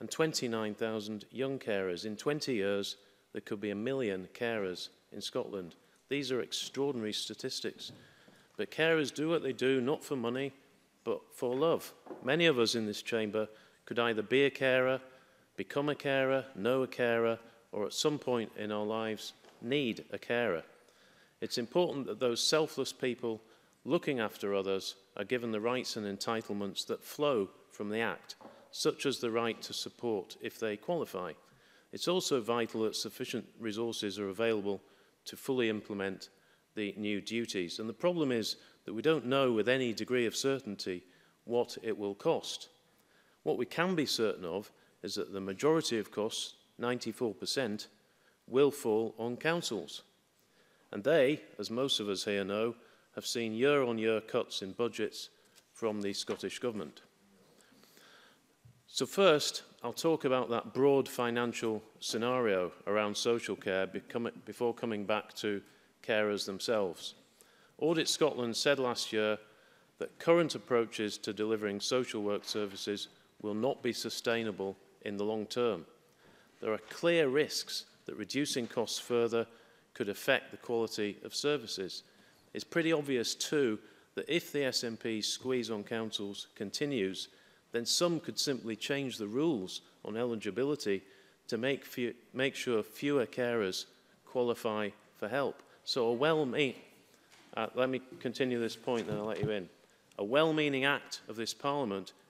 J: and 29,000 young carers. In 20 years, there could be a million carers in Scotland. These are extraordinary statistics. But carers do what they do, not for money, but for love. Many of us in this chamber could either be a carer, become a carer, know a carer, or at some point in our lives need a carer. It's important that those selfless people looking after others are given the rights and entitlements that flow from the Act, such as the right to support if they qualify. It's also vital that sufficient resources are available to fully implement the new duties. And the problem is that we don't know with any degree of certainty what it will cost. What we can be certain of is that the majority of costs, 94%, will fall on councils. And they, as most of us here know, have seen year-on-year -year cuts in budgets from the Scottish Government. So first, I'll talk about that broad financial scenario around social care before coming back to carers themselves. Audit Scotland said last year that current approaches to delivering social work services will not be sustainable in the long term. There are clear risks that reducing costs further could affect the quality of services. It's pretty obvious too that if the SNP's squeeze on councils continues, then some could simply change the rules on eligibility to make, few, make sure fewer carers qualify for help. So a well-meaning, uh, let me continue this point then I'll let you in. A well-meaning act of this Parliament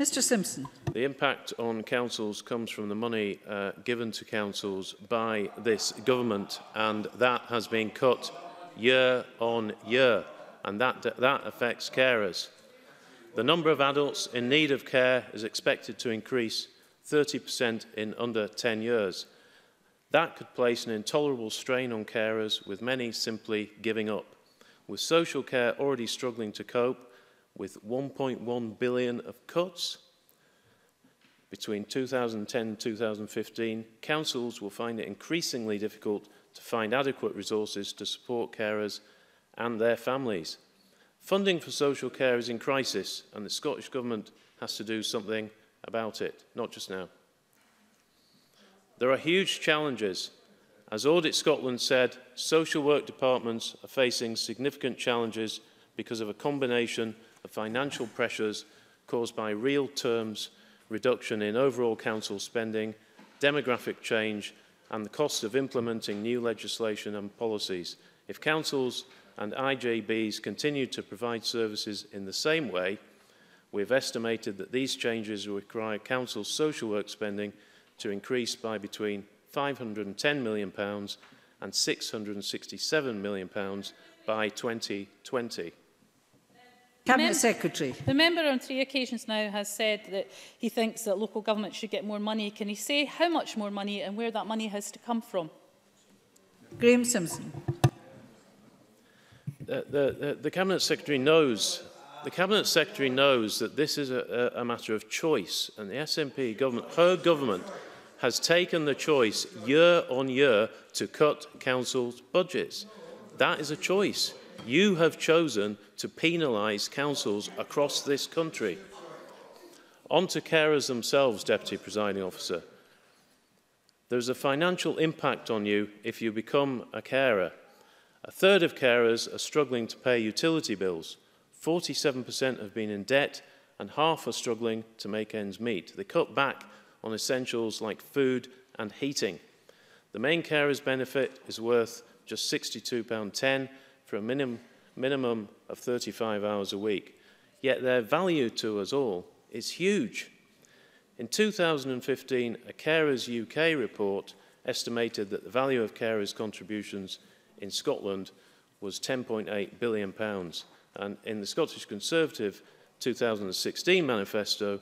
F: Mr Simpson.
J: The impact on councils comes from the money uh, given to councils by this government and that has been cut year on year. and that, that affects carers. The number of adults in need of care is expected to increase 30% in under 10 years. That could place an intolerable strain on carers, with many simply giving up. With social care already struggling to cope with 1.1 billion of cuts between 2010 and 2015, councils will find it increasingly difficult to find adequate resources to support carers and their families. Funding for social care is in crisis and the Scottish Government has to do something about it, not just now. There are huge challenges. As Audit Scotland said, social work departments are facing significant challenges because of a combination of financial pressures caused by real terms reduction in overall council spending, demographic change and the cost of implementing new legislation and policies. If councils and IJBs continue to provide services in the same way, we've estimated that these changes will require Council's social work spending to increase by between £510 million and £667 million by 2020.
F: Cabinet Secretary.
C: The member on three occasions now has said that he thinks that local government should get more money. Can he say how much more money and where that money has to come from?
F: Graeme Simpson.
J: the, the, the Cabinet Secretary knows the Cabinet Secretary knows that this is a, a matter of choice, and the SNP government, her government, has taken the choice year on year to cut council's budgets. That is a choice. You have chosen to penalise councils across this country. On to carers themselves, Deputy Presiding Officer. There is a financial impact on you if you become a carer. A third of carers are struggling to pay utility bills. 47% have been in debt and half are struggling to make ends meet. They cut back on essentials like food and heating. The main carer's benefit is worth just £62.10 for a minim minimum of 35 hours a week. Yet their value to us all is huge. In 2015, a Carers UK report estimated that the value of carers' contributions in Scotland was £10.8 billion. And in the Scottish Conservative 2016 manifesto,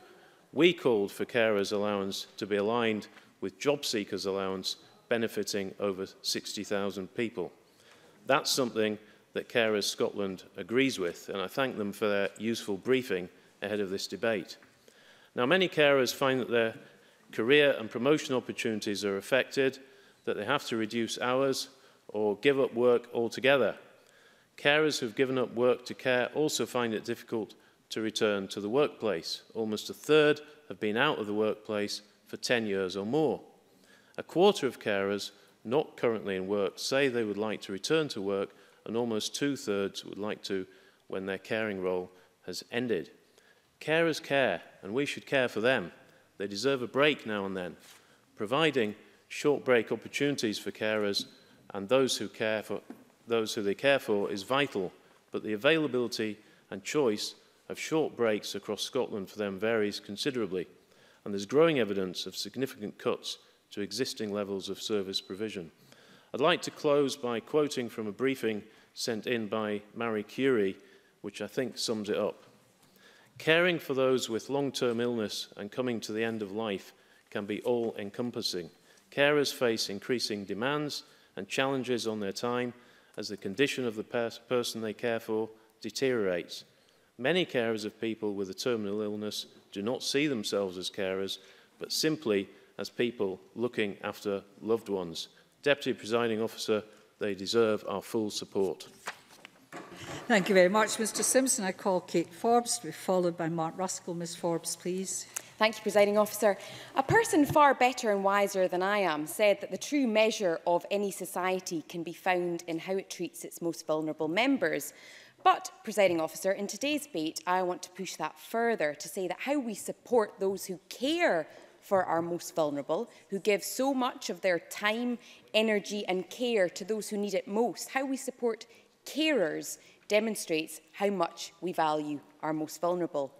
J: we called for carers' allowance to be aligned with job seekers' allowance, benefiting over 60,000 people. That's something that Carers Scotland agrees with, and I thank them for their useful briefing ahead of this debate. Now, many carers find that their career and promotion opportunities are affected, that they have to reduce hours, or give up work altogether. Carers who've given up work to care also find it difficult to return to the workplace. Almost a third have been out of the workplace for 10 years or more. A quarter of carers not currently in work say they would like to return to work, and almost two thirds would like to when their caring role has ended. Carers care, and we should care for them. They deserve a break now and then. Providing short break opportunities for carers and those who care for those who they care for is vital, but the availability and choice of short breaks across Scotland for them varies considerably, and there's growing evidence of significant cuts to existing levels of service provision. I'd like to close by quoting from a briefing sent in by Marie Curie, which I think sums it up. Caring for those with long-term illness and coming to the end of life can be all-encompassing. Carers face increasing demands, and challenges on their time as the condition of the per person they care for deteriorates. Many carers of people with a terminal illness do not see themselves as carers, but simply as people looking after loved ones. Deputy Presiding Officer, they deserve our full support.
F: Thank you very much, Mr Simpson. I call Kate Forbes to be followed by Mark Ruskell. Ms Forbes, please.
K: Thank you, Presiding Officer. A person far better and wiser than I am said that the true measure of any society can be found in how it treats its most vulnerable members. But, presiding officer, in today's debate, I want to push that further to say that how we support those who care for our most vulnerable, who give so much of their time, energy and care to those who need it most, how we support carers demonstrates how much we value our most vulnerable.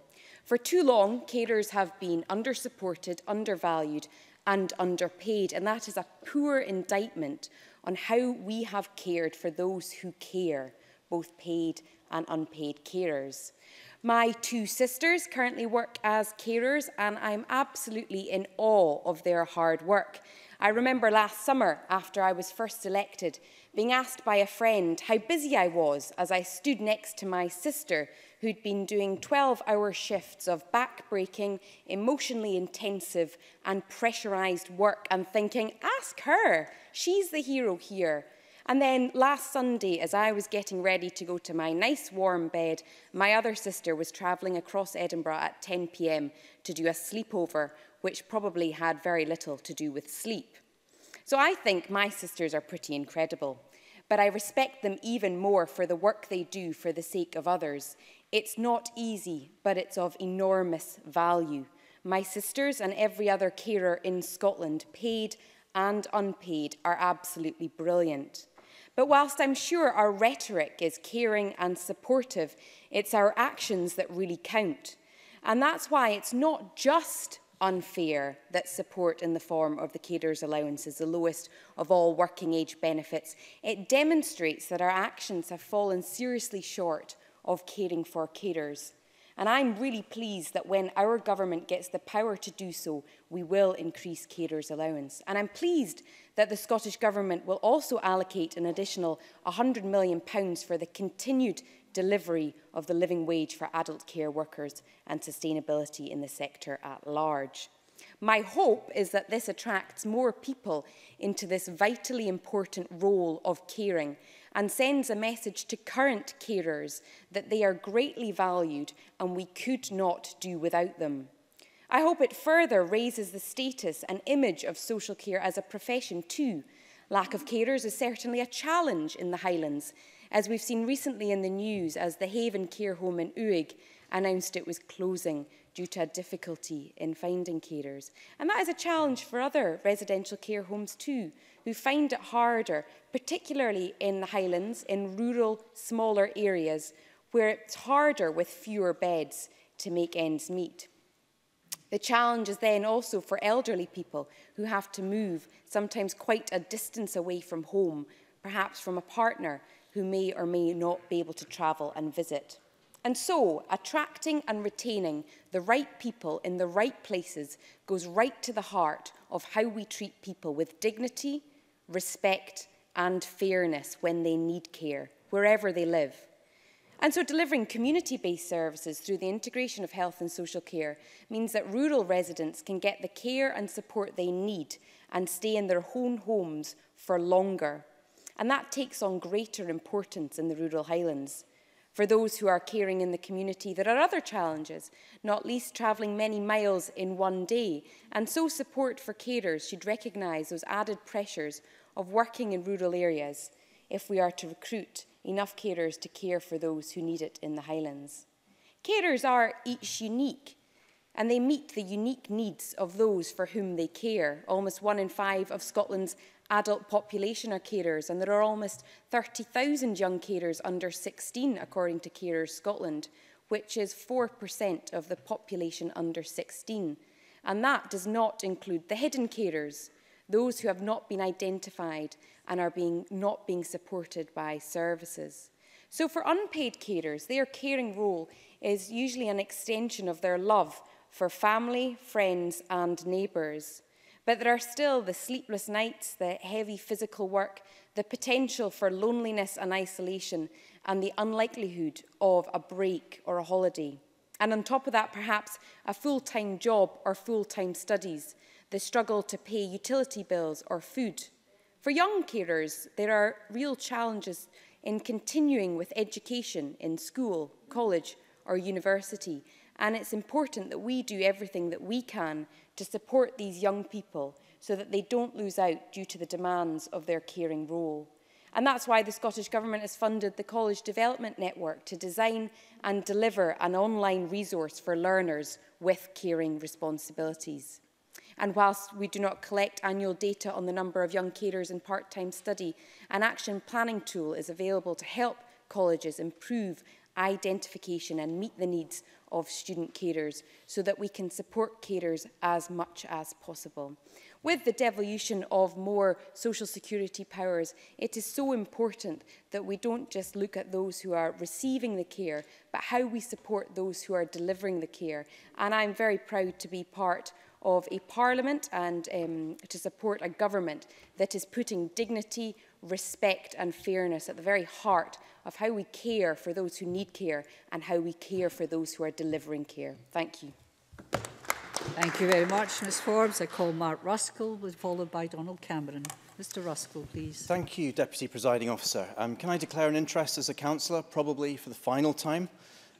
K: For too long, carers have been under-supported, undervalued and underpaid, and that is a poor indictment on how we have cared for those who care, both paid and unpaid carers. My two sisters currently work as carers and I'm absolutely in awe of their hard work. I remember last summer after I was first elected being asked by a friend how busy I was as I stood next to my sister who'd been doing 12-hour shifts of back-breaking, emotionally intensive and pressurised work and thinking, ask her, she's the hero here. And then last Sunday, as I was getting ready to go to my nice warm bed, my other sister was travelling across Edinburgh at 10 pm to do a sleepover, which probably had very little to do with sleep. So I think my sisters are pretty incredible. but I respect them even more for the work they do for the sake of others. It's not easy, but it's of enormous value. My sisters and every other carer in Scotland, paid and unpaid, are absolutely brilliant. But whilst I'm sure our rhetoric is caring and supportive, it's our actions that really count. And that's why it's not just unfair that support in the form of the caterer's allowance is the lowest of all working age benefits. It demonstrates that our actions have fallen seriously short of caring for caterers. And I'm really pleased that when our government gets the power to do so, we will increase carers' allowance. And I'm pleased that the Scottish Government will also allocate an additional £100 million for the continued delivery of the living wage for adult care workers and sustainability in the sector at large. My hope is that this attracts more people into this vitally important role of caring and sends a message to current carers that they are greatly valued and we could not do without them. I hope it further raises the status and image of social care as a profession too. Lack of carers is certainly a challenge in the Highlands, as we've seen recently in the news as the Haven care home in Uig announced it was closing due to a difficulty in finding carers. And that is a challenge for other residential care homes too, who find it harder, particularly in the Highlands, in rural, smaller areas, where it's harder with fewer beds to make ends meet. The challenge is then also for elderly people who have to move, sometimes quite a distance away from home, perhaps from a partner who may or may not be able to travel and visit. And so, attracting and retaining the right people in the right places goes right to the heart of how we treat people with dignity, respect and fairness when they need care, wherever they live. And so delivering community-based services through the integration of health and social care means that rural residents can get the care and support they need and stay in their own homes for longer. And that takes on greater importance in the rural highlands. For those who are caring in the community, there are other challenges, not least travelling many miles in one day, and so support for carers should recognise those added pressures of working in rural areas if we are to recruit enough carers to care for those who need it in the Highlands. Carers are each unique and they meet the unique needs of those for whom they care. Almost one in five of Scotland's adult population are carers, and there are almost 30,000 young carers under 16, according to Carers Scotland, which is 4% of the population under 16. And that does not include the hidden carers, those who have not been identified and are being, not being supported by services. So for unpaid carers, their caring role is usually an extension of their love for family, friends and neighbours. But there are still the sleepless nights, the heavy physical work, the potential for loneliness and isolation, and the unlikelihood of a break or a holiday. And on top of that, perhaps a full-time job or full-time studies, the struggle to pay utility bills or food. For young carers, there are real challenges in continuing with education in school, college or university. And it's important that we do everything that we can to support these young people so that they don't lose out due to the demands of their caring role. And that's why the Scottish Government has funded the College Development Network to design and deliver an online resource for learners with caring responsibilities. And whilst we do not collect annual data on the number of young carers in part-time study, an action planning tool is available to help colleges improve identification and meet the needs of student carers so that we can support carers as much as possible. With the devolution of more social security powers, it is so important that we don't just look at those who are receiving the care, but how we support those who are delivering the care. And I'm very proud to be part of a parliament and um, to support a government that is putting dignity, respect and fairness at the very heart of how we care for those who need care and how we care for those who are delivering care. Thank you.
F: Thank you very much, Ms Forbes. I call Mark Ruskell, followed by Donald Cameron. Mr Ruskell, please.
L: Thank you, Deputy Presiding Officer. Um, can I declare an interest as a councillor, probably for the final time,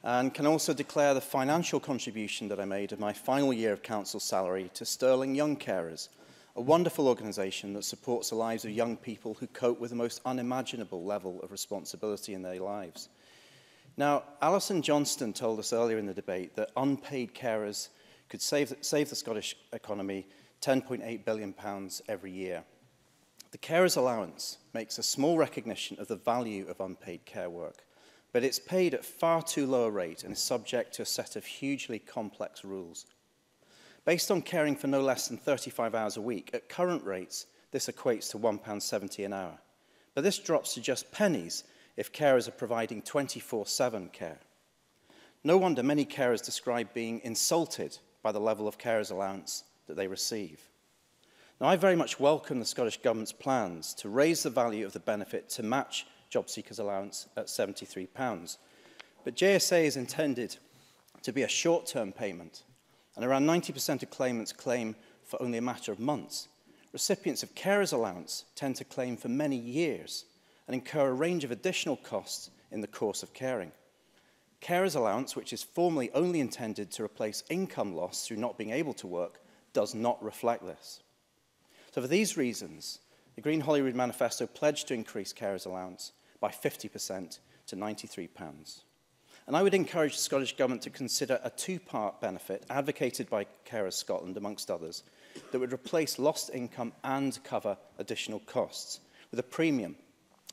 L: and can also declare the financial contribution that I made of my final year of council salary to Sterling Young Carers, a wonderful organisation that supports the lives of young people who cope with the most unimaginable level of responsibility in their lives. Now, Alison Johnston told us earlier in the debate that unpaid carers could save, save the Scottish economy £10.8 billion pounds every year. The carer's allowance makes a small recognition of the value of unpaid care work, but it's paid at far too low a rate and is subject to a set of hugely complex rules. Based on caring for no less than 35 hours a week, at current rates, this equates to £1.70 an hour. But this drops to just pennies if carers are providing 24-7 care. No wonder many carers describe being insulted by the level of carers allowance that they receive. Now, I very much welcome the Scottish Government's plans to raise the value of the benefit to match job seekers allowance at £73. But JSA is intended to be a short-term payment and around 90% of claimants claim for only a matter of months. Recipients of carers allowance tend to claim for many years and incur a range of additional costs in the course of caring. Carers allowance, which is formally only intended to replace income loss through not being able to work, does not reflect this. So for these reasons, the Green Holyrood Manifesto pledged to increase carers allowance by 50% to £93. And I would encourage the Scottish Government to consider a two-part benefit advocated by Carers Scotland, amongst others, that would replace lost income and cover additional costs, with a premium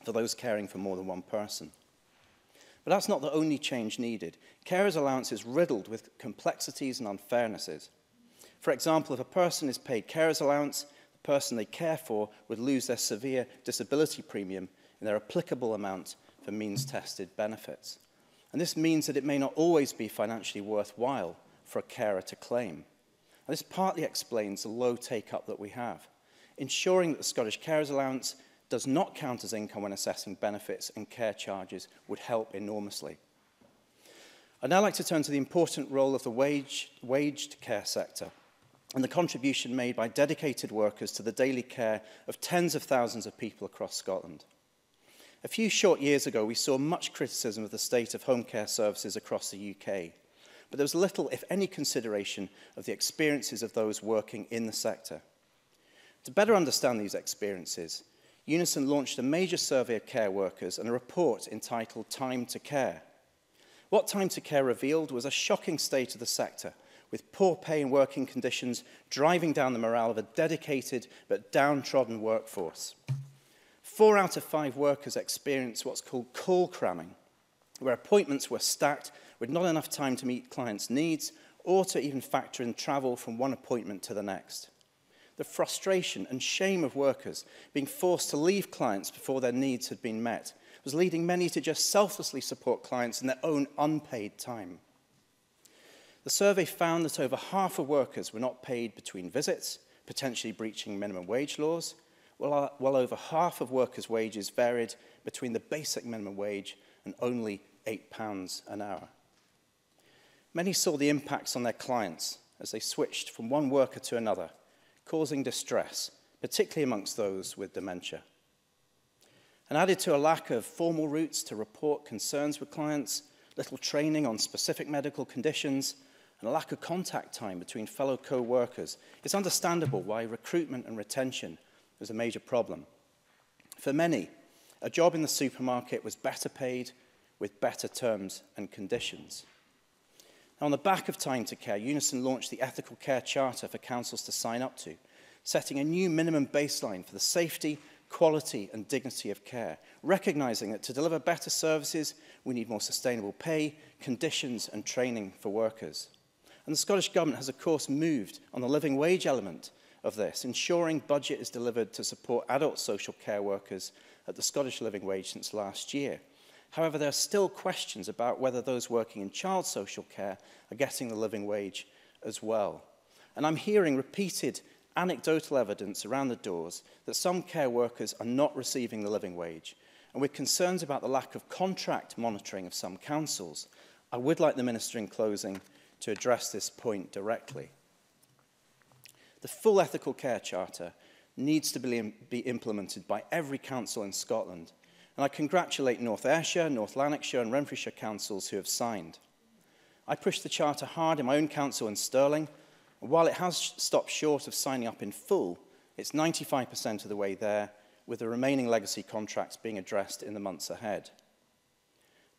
L: for those caring for more than one person. But that's not the only change needed. Carers' allowance is riddled with complexities and unfairnesses. For example, if a person is paid carers' allowance, the person they care for would lose their severe disability premium in their applicable amount for means-tested benefits. And this means that it may not always be financially worthwhile for a carer to claim. And this partly explains the low take-up that we have. Ensuring that the Scottish Carers Allowance does not count as income when assessing benefits and care charges would help enormously. I'd now like to turn to the important role of the wage, waged care sector and the contribution made by dedicated workers to the daily care of tens of thousands of people across Scotland. A few short years ago, we saw much criticism of the state of home care services across the UK. But there was little, if any, consideration of the experiences of those working in the sector. To better understand these experiences, Unison launched a major survey of care workers and a report entitled Time to Care. What Time to Care revealed was a shocking state of the sector, with poor pay and working conditions driving down the morale of a dedicated but downtrodden workforce. Four out of five workers experienced what's called call cramming, where appointments were stacked with not enough time to meet clients' needs or to even factor in travel from one appointment to the next. The frustration and shame of workers being forced to leave clients before their needs had been met was leading many to just selflessly support clients in their own unpaid time. The survey found that over half of workers were not paid between visits, potentially breaching minimum wage laws, well, uh, well over half of workers' wages varied between the basic minimum wage and only £8 an hour. Many saw the impacts on their clients as they switched from one worker to another, causing distress, particularly amongst those with dementia. And added to a lack of formal routes to report concerns with clients, little training on specific medical conditions, and a lack of contact time between fellow co-workers, it's understandable why recruitment and retention was a major problem. For many, a job in the supermarket was better paid with better terms and conditions. Now, on the back of Time to Care, Unison launched the Ethical Care Charter for councils to sign up to, setting a new minimum baseline for the safety, quality and dignity of care, recognising that to deliver better services, we need more sustainable pay, conditions and training for workers. And the Scottish Government has, of course, moved on the living wage element of this, ensuring budget is delivered to support adult social care workers at the Scottish living wage since last year. However, there are still questions about whether those working in child social care are getting the living wage as well. And I'm hearing repeated anecdotal evidence around the doors that some care workers are not receiving the living wage. And with concerns about the lack of contract monitoring of some councils, I would like the Minister in closing to address this point directly. The full ethical care charter needs to be, be implemented by every council in Scotland, and I congratulate North Ayrshire, North Lanarkshire and Renfrewshire councils who have signed. I pushed the charter hard in my own council in Stirling, and while it has stopped short of signing up in full, it's 95% of the way there, with the remaining legacy contracts being addressed in the months ahead.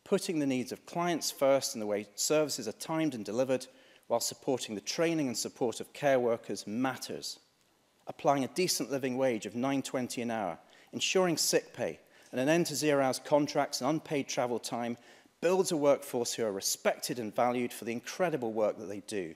L: Putting the needs of clients first in the way services are timed and delivered while supporting the training and support of care workers matters. Applying a decent living wage of 9.20 an hour, ensuring sick pay, and an end to zero hours contracts and unpaid travel time builds a workforce who are respected and valued for the incredible work that they do.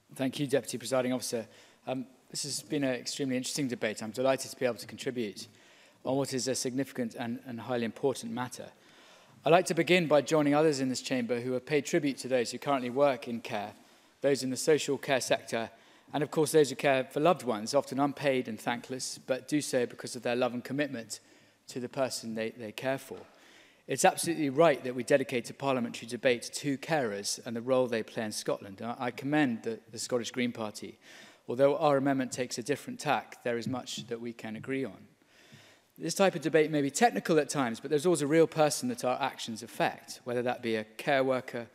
F: Thank you,
M: Deputy Presiding Officer. Um, this has been an extremely interesting debate. I'm delighted to be able to contribute on what is a significant and, and highly important matter. I'd like to begin by joining others in this chamber who have paid tribute to those who currently work in care, those in the social care sector, and of course those who care for loved ones, often unpaid and thankless, but do so because of their love and commitment to the person they, they care for. It's absolutely right that we dedicate a parliamentary debate to carers and the role they play in Scotland. I commend the, the Scottish Green Party. Although our amendment takes a different tack, there is much that we can agree on. This type of debate may be technical at times, but there's always a real person that our actions affect, whether that be a care worker,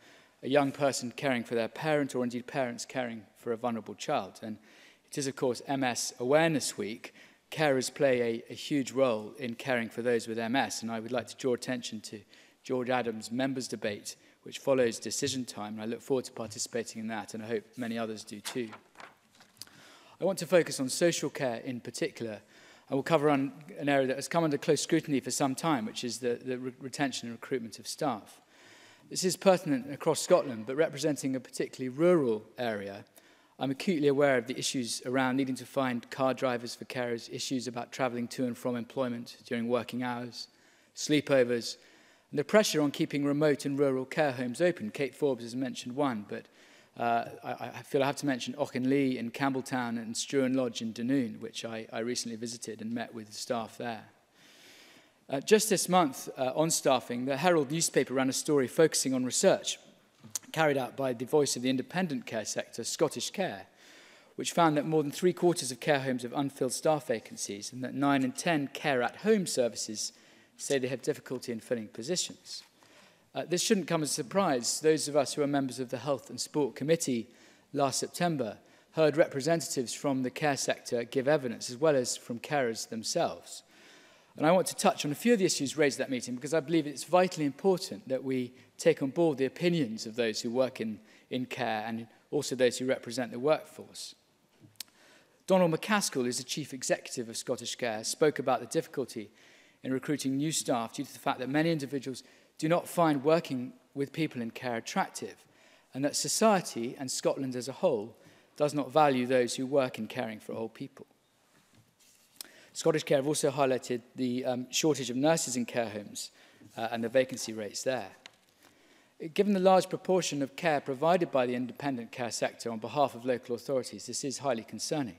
M: a young person caring for their parent, or indeed parents caring for a vulnerable child. And it is, of course, MS Awareness Week, carers play a, a huge role in caring for those with MS, and I would like to draw attention to George Adams' members debate, which follows decision time, and I look forward to participating in that, and I hope many others do too. I want to focus on social care in particular, and we'll cover on an area that has come under close scrutiny for some time, which is the, the re retention and recruitment of staff. This is pertinent across Scotland, but representing a particularly rural area – I'm acutely aware of the issues around needing to find car drivers for carers, issues about travelling to and from employment during working hours, sleepovers, and the pressure on keeping remote and rural care homes open. Kate Forbes has mentioned one, but uh, I, I feel I have to mention Auchinleigh and Campbelltown and Struan Lodge in Dunoon, which I, I recently visited and met with staff there. Uh, just this month uh, on staffing, the Herald newspaper ran a story focusing on research carried out by the voice of the independent care sector, Scottish Care, which found that more than three quarters of care homes have unfilled staff vacancies and that nine in 10 care at home services say they have difficulty in filling positions. Uh, this shouldn't come as a surprise. Those of us who are members of the Health and Sport Committee last September heard representatives from the care sector give evidence as well as from carers themselves. And I want to touch on a few of the issues raised at that meeting because I believe it's vitally important that we take on board the opinions of those who work in, in care and also those who represent the workforce. Donald McCaskill, who's the chief executive of Scottish Care, spoke about the difficulty in recruiting new staff due to the fact that many individuals do not find working with people in care attractive and that society and Scotland as a whole does not value those who work in caring for old people. Scottish Care have also highlighted the um, shortage of nurses in care homes uh, and the vacancy rates there. Given the large proportion of care provided by the independent care sector on behalf of local authorities, this is highly concerning.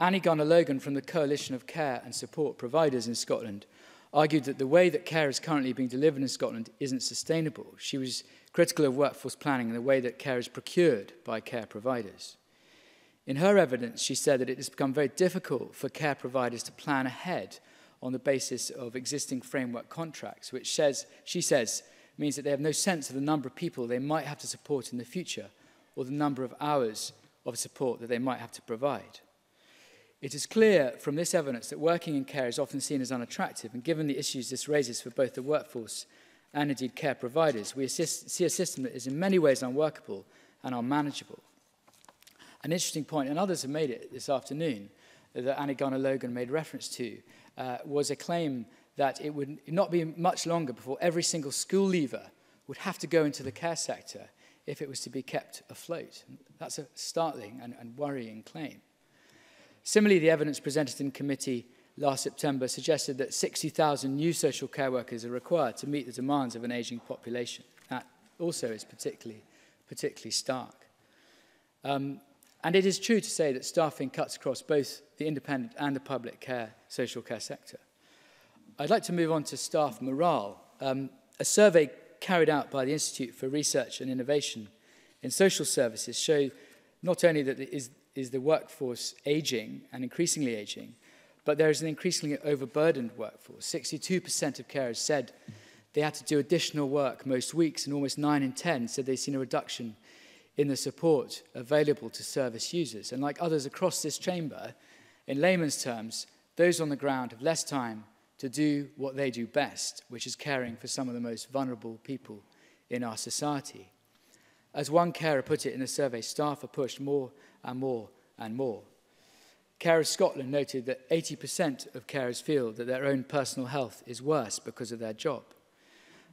M: Annie Garner Logan from the Coalition of Care and Support Providers in Scotland argued that the way that care is currently being delivered in Scotland isn't sustainable. She was critical of workforce planning and the way that care is procured by care providers. In her evidence, she said that it has become very difficult for care providers to plan ahead on the basis of existing framework contracts, which says, she says, means that they have no sense of the number of people they might have to support in the future or the number of hours of support that they might have to provide. It is clear from this evidence that working in care is often seen as unattractive, and given the issues this raises for both the workforce and indeed care providers, we assist, see a system that is in many ways unworkable and unmanageable. An interesting point, and others have made it this afternoon, that Anigana Logan made reference to, uh, was a claim that it would not be much longer before every single school leaver would have to go into the care sector if it was to be kept afloat. That's a startling and, and worrying claim. Similarly, the evidence presented in committee last September suggested that 60,000 new social care workers are required to meet the demands of an ageing population. That also is particularly, particularly stark. Um, and it is true to say that staffing cuts across both the independent and the public care, social care sector. I'd like to move on to staff morale. Um, a survey carried out by the Institute for Research and Innovation in Social Services show not only that is, is the workforce aging and increasingly aging, but there is an increasingly overburdened workforce. 62% of carers said they had to do additional work most weeks, and almost 9 in 10 said they've seen a reduction in the support available to service users. And like others across this chamber, in layman's terms, those on the ground have less time to do what they do best, which is caring for some of the most vulnerable people in our society. As one carer put it in a survey, staff are pushed more and more and more. Carers Scotland noted that 80% of carers feel that their own personal health is worse because of their job.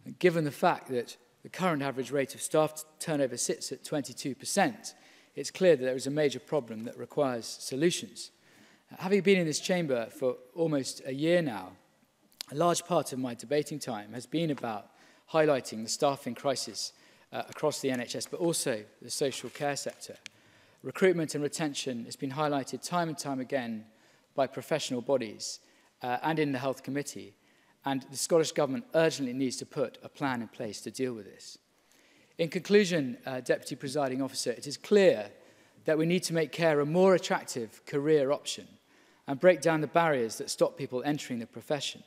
M: And given the fact that the current average rate of staff turnover sits at 22%, it's clear that there is a major problem that requires solutions. Having been in this chamber for almost a year now, a large part of my debating time has been about highlighting the staffing crisis uh, across the NHS, but also the social care sector. Recruitment and retention has been highlighted time and time again by professional bodies uh, and in the Health Committee, and the Scottish Government urgently needs to put a plan in place to deal with this. In conclusion, uh, Deputy Presiding Officer, it is clear that we need to make care a more attractive career option and break down the barriers that stop people entering the profession.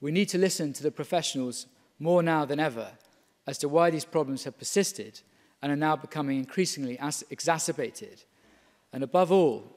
M: We need to listen to the professionals more now than ever as to why these problems have persisted and are now becoming increasingly exacerbated. And above all,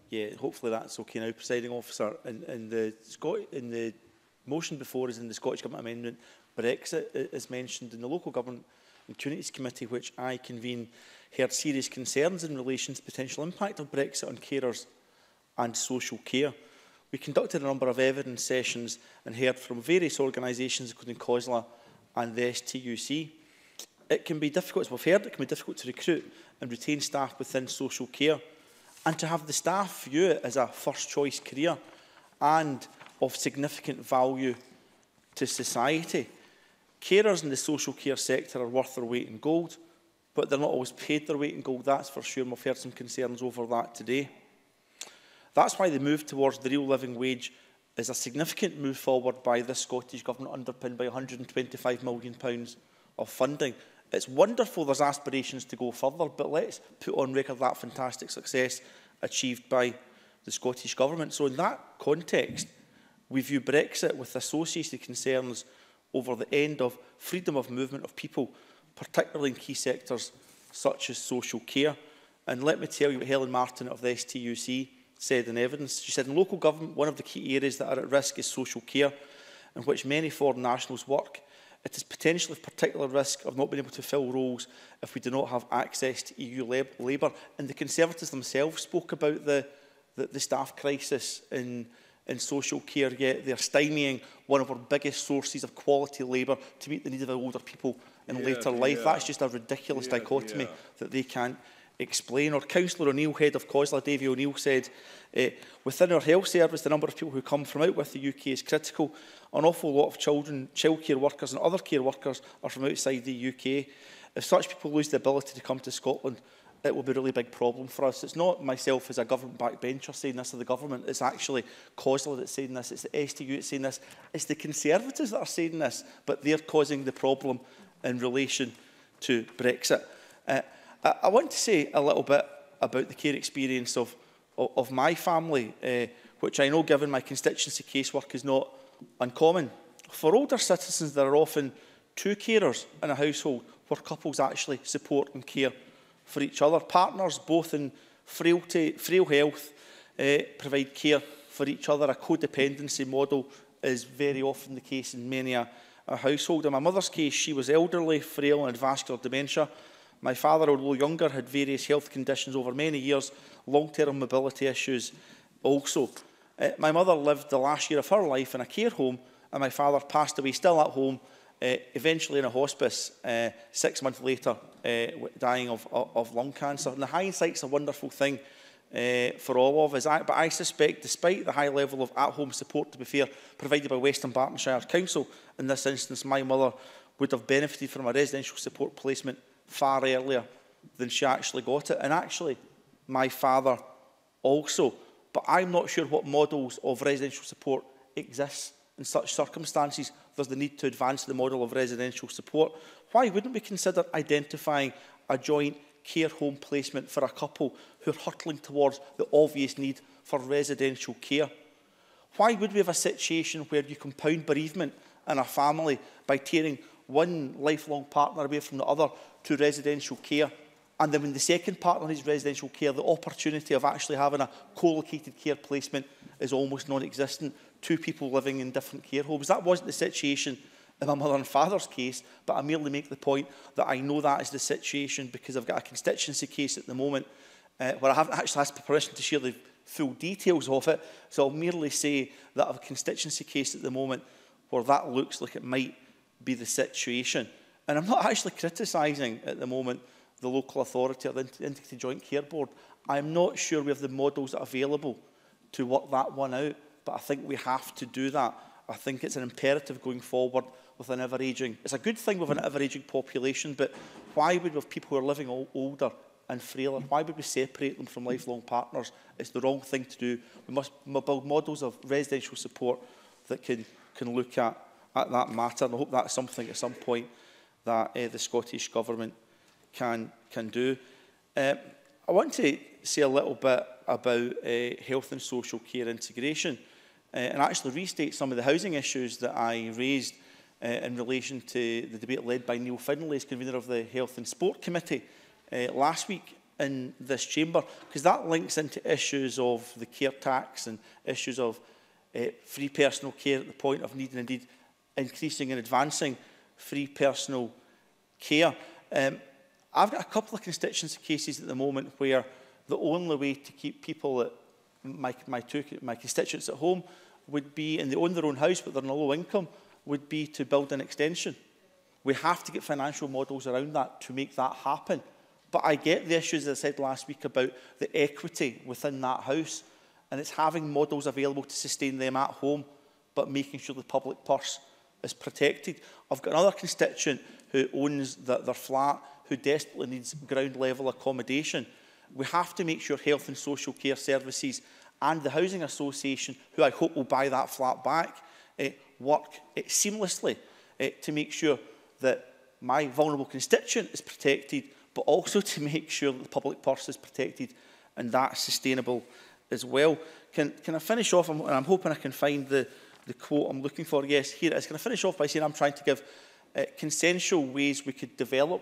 N: Yeah, hopefully that's okay now, presiding officer. In, in, the, Scot in the motion before us in the Scottish Government Amendment, Brexit is mentioned in the Local Government and Communities Committee, which I convene, heard serious concerns in relation to potential impact of Brexit on carers and social care. We conducted a number of evidence sessions and heard from various organisations, including COSLA and the STUC it can be difficult, as we've heard, it can be difficult to recruit and retain staff within social care and to have the staff view it as a first choice career and of significant value to society. Carers in the social care sector are worth their weight in gold, but they're not always paid their weight in gold, that's for sure, and we've heard some concerns over that today. That's why the move towards the real living wage is a significant move forward by the Scottish Government, underpinned by £125 million of funding. It's wonderful there's aspirations to go further, but let's put on record that fantastic success achieved by the Scottish Government. So in that context, we view Brexit with associated concerns over the end of freedom of movement of people, particularly in key sectors such as social care. And let me tell you what Helen Martin of the STUC said in evidence. She said, in local government, one of the key areas that are at risk is social care, in which many foreign nationals work it is potentially of particular risk of not being able to fill roles if we do not have access to EU lab labour. And the Conservatives themselves spoke about the, the, the staff crisis in, in social care, yet they're stymieing one of our biggest sources of quality labour to meet the needs of older people in yeah, later life. Yeah. That's just a ridiculous yeah, dichotomy yeah. that they can't explain, or Councillor O'Neill, head of COSLA, Davy O'Neill, said, uh, within our health service, the number of people who come from out with the UK is critical. An awful lot of children, childcare workers and other care workers are from outside the UK. If such people lose the ability to come to Scotland, it will be a really big problem for us. It's not myself as a government backbencher saying this to the government. It's actually COSLA that's saying this. It's the STU that's saying this. It's the Conservatives that are saying this, but they're causing the problem in relation to Brexit. Uh, I, I want to say a little bit about the care experience of, of, of my family, uh, which I know, given my constituency casework, is not uncommon. For older citizens, there are often two carers in a household where couples actually support and care for each other. Partners, both in frailty, frail health, uh, provide care for each other. A codependency model is very often the case in many a, a household. In my mother's case, she was elderly, frail and had vascular dementia. My father, although younger, had various health conditions over many years, long-term mobility issues also. Uh, my mother lived the last year of her life in a care home, and my father passed away still at home, uh, eventually in a hospice, uh, six months later, uh, dying of, of, lung cancer. And the hindsight's a wonderful thing uh, for all of us. I, but I suspect, despite the high level of at-home support, to be fair, provided by Western Bartonshire Council, in this instance, my mother would have benefited from a residential support placement far earlier than she actually got it. And actually, my father also. But I'm not sure what models of residential support exist in such circumstances. There's the need to advance the model of residential support. Why wouldn't we consider identifying a joint care home placement for a couple who are hurtling towards the obvious need for residential care? Why would we have a situation where you compound bereavement in a family by tearing one lifelong partner away from the other to residential care. And then when the second partner is residential care, the opportunity of actually having a co-located care placement is almost non-existent. Two people living in different care homes. That wasn't the situation in my mother and father's case, but I merely make the point that I know that is the situation because I've got a constituency case at the moment uh, where I haven't actually asked permission to share the full details of it. So I'll merely say that I have a constituency case at the moment where that looks like it might be the situation. And I'm not actually criticising at the moment the local authority or the Integrated Joint Care Board. I'm not sure we have the models available to work that one out, but I think we have to do that. I think it's an imperative going forward with an ever-aging. It's a good thing with an ever-aging population, but why would we have people who are living older and frailer? Why would we separate them from lifelong partners? It's the wrong thing to do. We must build models of residential support that can, can look at, at that matter, and I hope that's something at some point that uh, the Scottish Government can, can do. Uh, I want to say a little bit about uh, health and social care integration uh, and actually restate some of the housing issues that I raised uh, in relation to the debate led by Neil Finlay as convener of the Health and Sport Committee uh, last week in this chamber because that links into issues of the care tax and issues of uh, free personal care at the point of need and indeed increasing and advancing free personal care. Um, I've got a couple of constituency cases at the moment where the only way to keep people at my, my, two, my constituents at home would be, and they own their own house but they're on a low income, would be to build an extension. We have to get financial models around that to make that happen. But I get the issues, as I said last week, about the equity within that house. And it's having models available to sustain them at home, but making sure the public purse is protected. I've got another constituent who owns the, their flat who desperately needs ground level accommodation. We have to make sure health and social care services and the housing association, who I hope will buy that flat back, eh, work eh, seamlessly eh, to make sure that my vulnerable constituent is protected, but also to make sure that the public purse is protected and that's sustainable as well. Can, can I finish off, and I'm hoping I can find the, the quote I'm looking for. Yes, here it is. Can I finish off by saying I'm trying to give uh, consensual ways we could develop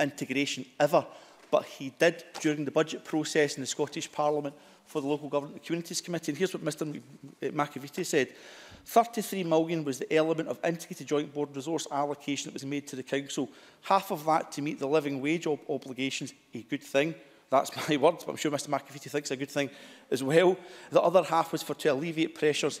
N: integration ever. But he did during the budget process in the Scottish Parliament for the Local Government Communities Committee. And here's what Mr uh, McAvity said. 33 million was the element of integrated joint board resource allocation that was made to the council. Half of that to meet the living wage ob obligations, a good thing. That's my words, but I'm sure Mr McAfee thinks a good thing as well. The other half was for to alleviate pressures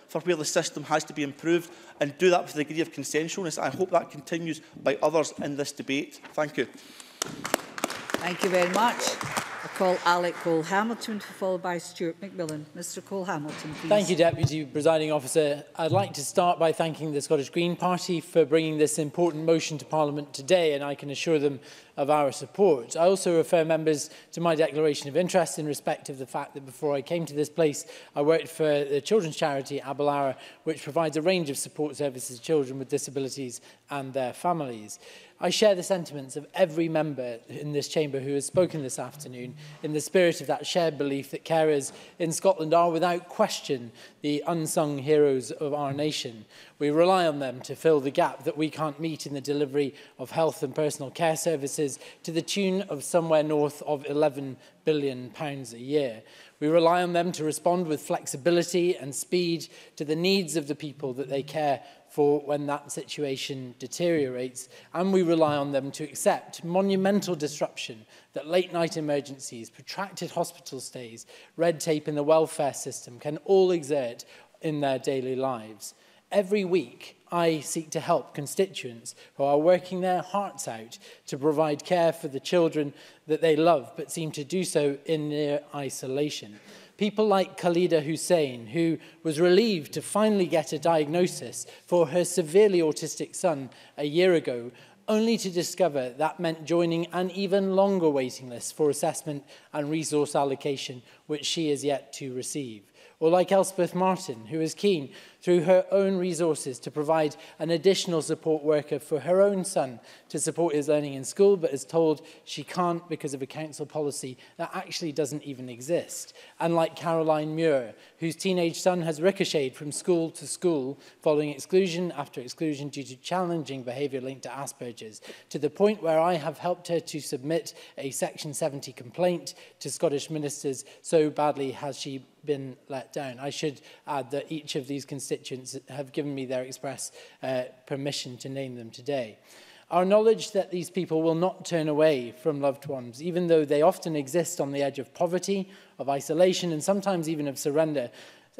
N: for where the system has to be improved and do that with a degree of consensualness. I hope that continues by others in this debate. Thank you.
F: Thank you very much call Alec Cole-Hamilton, followed by Stuart McMillan. Mr Cole-Hamilton, please.
A: Thank you, Deputy Presiding Officer. I'd like to start by thanking the Scottish Green Party for bringing this important motion to Parliament today, and I can assure them of our support. I also refer members to my declaration of interest in respect of the fact that before I came to this place, I worked for the children's charity Abelara, which provides a range of support services to children with disabilities and their families. I share the sentiments of every member in this chamber who has spoken this afternoon in the spirit of that shared belief that carers in Scotland are without question the unsung heroes of our nation. We rely on them to fill the gap that we can't meet in the delivery of health and personal care services to the tune of somewhere north of 11 billion pounds a year. We rely on them to respond with flexibility and speed to the needs of the people that they care for when that situation deteriorates, and we rely on them to accept monumental disruption that late night emergencies, protracted hospital stays, red tape in the welfare system can all exert in their daily lives. Every week, I seek to help constituents who are working their hearts out to provide care for the children that they love but seem to do so in near isolation. People like Khalida Hussein, who was relieved to finally get a diagnosis for her severely autistic son a year ago, only to discover that meant joining an even longer waiting list for assessment and resource allocation, which she is yet to receive. Or like Elspeth Martin, who is keen through her own resources to provide an additional support worker for her own son to support his learning in school, but is told she can't because of a council policy that actually doesn't even exist. Unlike Caroline Muir, whose teenage son has ricocheted from school to school following exclusion after exclusion due to challenging behaviour linked to Asperger's, to the point where I have helped her to submit a Section 70 complaint to Scottish ministers, so badly has she been let down. I should add that each of these constituents constituents have given me their express uh, permission to name them today. Our knowledge that these people will not turn away from loved ones, even though they often exist on the edge of poverty, of isolation, and sometimes even of surrender,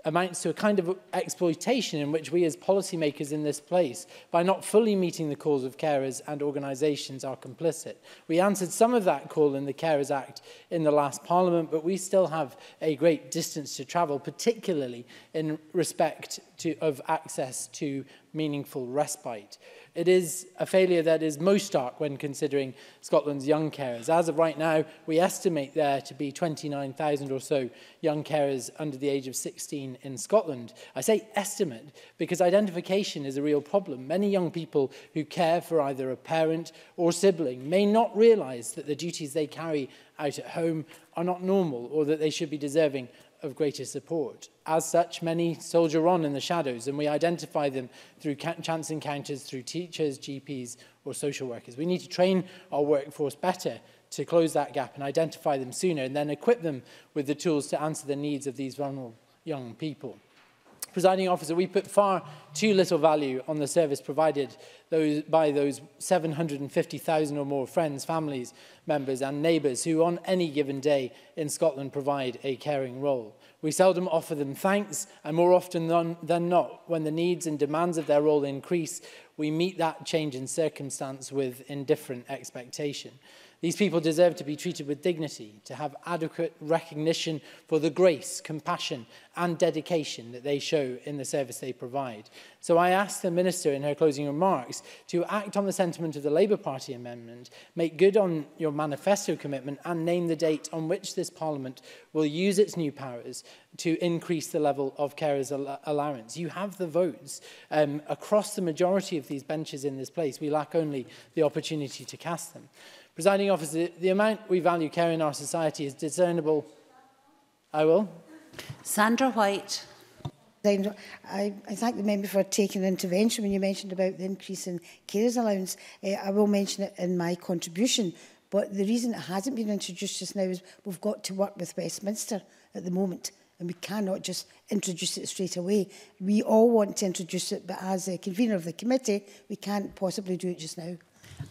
A: amounts to a kind of exploitation in which we as policymakers in this place, by not fully meeting the calls of carers and organisations, are complicit. We answered some of that call in the Carers Act in the last Parliament, but we still have a great distance to travel, particularly in respect to, of access to meaningful respite. It is a failure that is most stark when considering Scotland's young carers. As of right now, we estimate there to be 29,000 or so young carers under the age of 16 in Scotland. I say estimate because identification is a real problem. Many young people who care for either a parent or sibling may not realise that the duties they carry out at home are not normal or that they should be deserving of greatest support. As such, many soldier on in the shadows, and we identify them through chance encounters, through teachers, GPs, or social workers. We need to train our workforce better to close that gap and identify them sooner, and then equip them with the tools to answer the needs of these vulnerable young people. Presiding officer, we put far too little value on the service provided those, by those 750,000 or more friends, families, members and neighbours who on any given day in Scotland provide a caring role. We seldom offer them thanks and more often than, than not, when the needs and demands of their role increase, we meet that change in circumstance with indifferent expectation. These people deserve to be treated with dignity, to have adequate recognition for the grace, compassion and dedication that they show in the service they provide. So I ask the Minister in her closing remarks to act on the sentiment of the Labour Party amendment, make good on your manifesto commitment and name the date on which this Parliament will use its new powers to increase the level of carers al allowance. You have the votes um, across the majority of these benches in this place. We lack only the opportunity to cast them. Presiding officer, the amount we value care in our society is discernible. I will.
O: Sandra White.
P: I, I thank the member for taking the intervention when you mentioned about the increase in carers allowance. Uh, I will mention it in my contribution, but the reason it hasn't been introduced just now is we've got to work with Westminster at the moment and we cannot just introduce it straight away. We all want to introduce it, but as a convener of the committee, we can't possibly do it just now.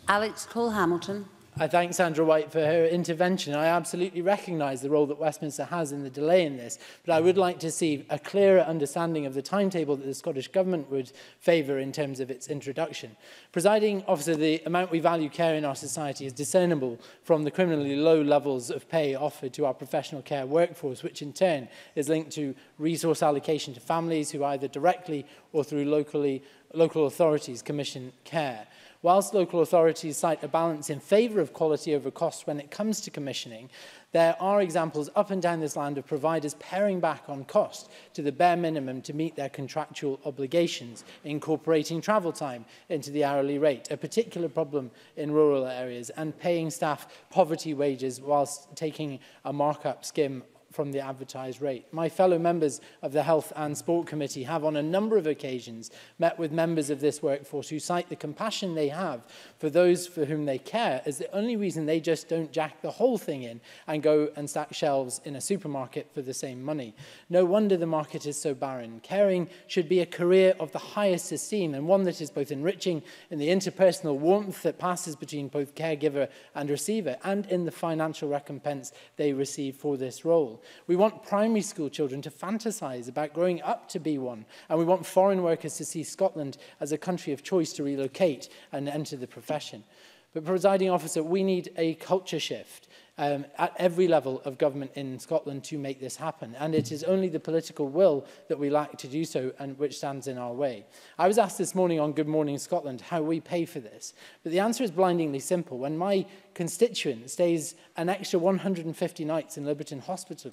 O: Alex Cole-Hamilton.
A: I thank Sandra White for her intervention. I absolutely recognise the role that Westminster has in the delay in this, but I would like to see a clearer understanding of the timetable that the Scottish Government would favour in terms of its introduction. Presiding officer, the amount we value care in our society is discernible from the criminally low levels of pay offered to our professional care workforce, which in turn is linked to resource allocation to families who either directly or through locally, local authorities commission care. Whilst local authorities cite a balance in favour of quality over cost when it comes to commissioning, there are examples up and down this land of providers paring back on cost to the bare minimum to meet their contractual obligations, incorporating travel time into the hourly rate, a particular problem in rural areas, and paying staff poverty wages whilst taking a markup skim from the advertised rate. My fellow members of the Health and Sport Committee have on a number of occasions met with members of this workforce who cite the compassion they have for those for whom they care as the only reason they just don't jack the whole thing in and go and stack shelves in a supermarket for the same money. No wonder the market is so barren. Caring should be a career of the highest esteem and one that is both enriching in the interpersonal warmth that passes between both caregiver and receiver and in the financial recompense they receive for this role. We want primary school children to fantasize about growing up to be one, and we want foreign workers to see Scotland as a country of choice to relocate and enter the profession. But presiding officer, we need a culture shift um, at every level of government in Scotland to make this happen. And it is only the political will that we lack to do so and which stands in our way. I was asked this morning on Good Morning Scotland how we pay for this. But the answer is blindingly simple. When my constituent stays an extra 150 nights in Liberton Hospital,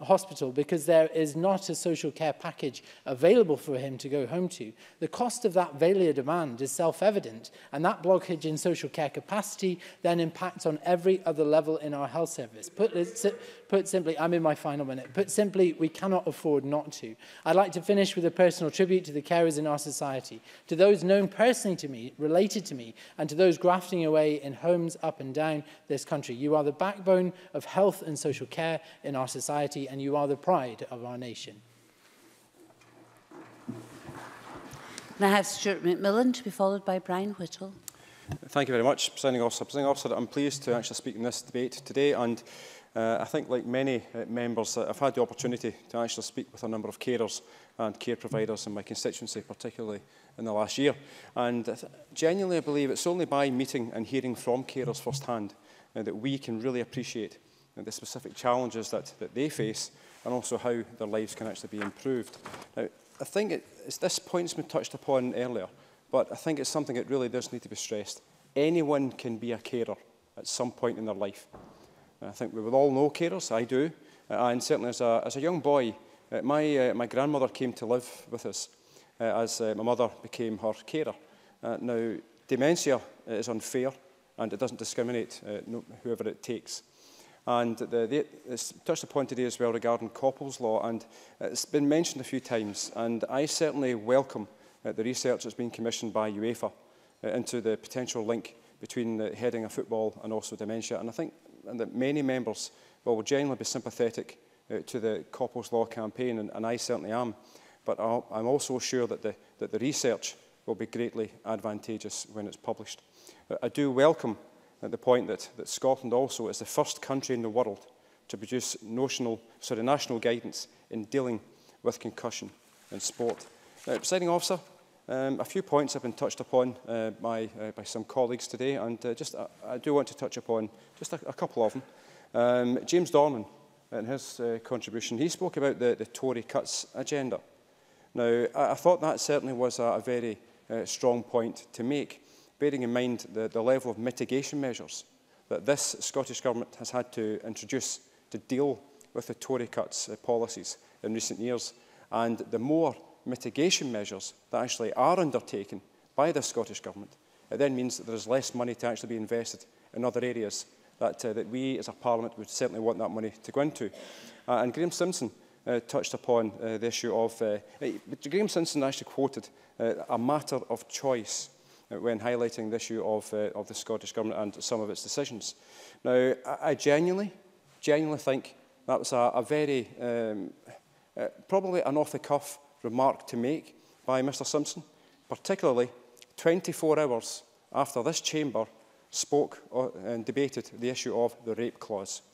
A: hospital because there is not a social care package available for him to go home to. The cost of that Valia demand is self-evident, and that blockage in social care capacity then impacts on every other level in our health service. Put, Put simply, I'm in my final minute. Put simply, we cannot afford not to. I'd like to finish with a personal tribute to the carers in our society, to those known personally to me, related to me, and to those grafting away in homes up and down this country. You are the backbone of health and social care in our society, and you are the pride of our nation.
O: I have Stuart McMillan to be followed by Brian Whittle.
Q: Thank you very much, Presiding Officer. Presiding Officer, I'm pleased to actually speak in this debate today and uh, I think like many uh, members, uh, I've had the opportunity to actually speak with a number of carers and care providers in my constituency, particularly in the last year. And genuinely, I believe it's only by meeting and hearing from carers firsthand uh, that we can really appreciate uh, the specific challenges that, that they face and also how their lives can actually be improved. Now, I think it, it's this point's been touched upon earlier, but I think it's something that really does need to be stressed. Anyone can be a carer at some point in their life. I think we will all know carers, I do, uh, and certainly as a, as a young boy, uh, my, uh, my grandmother came to live with us as my mother became her carer. now, dementia is unfair and it doesn't discriminate no, whoever it takes. And the, the, it's touched upon today as well regarding Coppell's Law, and it's been mentioned a few times, and I certainly welcome uh, the research that's been commissioned by UEFA uh, into the potential link between the heading of football and also dementia. And I think and that many members well, will generally be sympathetic uh, to the Couples Law campaign, and, and I certainly am. But I'll, I'm also sure that the, that the research will be greatly advantageous when it's published. Uh, I do welcome uh, the point that, that Scotland also is the first country in the world to produce notional, sorry, national guidance in dealing with concussion in sport. Now, uh, presiding officer, Um, a few points have been touched upon uh, by, uh, by some colleagues today, and uh, just uh, I do want to touch upon just a, a couple of them. Um, James Dorman, in his uh, contribution, he spoke about the, the Tory cuts agenda. Now, I, I thought that certainly was a, a very uh, strong point to make, bearing in mind the, the level of mitigation measures that this Scottish Government has had to introduce to deal with the Tory cuts uh, policies in recent years. And the more mitigation measures that actually are undertaken by the Scottish Government, it then means that there is less money to actually be invested in other areas that, uh, that we as a Parliament would certainly want that money to go into. Uh, and Graham Simpson uh, touched upon uh, the issue of, uh, Graham Simpson actually quoted uh, a matter of choice uh, when highlighting the issue of, uh, of the Scottish Government and some of its decisions. Now, I, I genuinely, genuinely think that was a, a very, um, uh, probably an off-the-cuff remark to make by Mr. Simpson, particularly 24 hours after this chamber spoke uh, and debated the issue of the rape clause.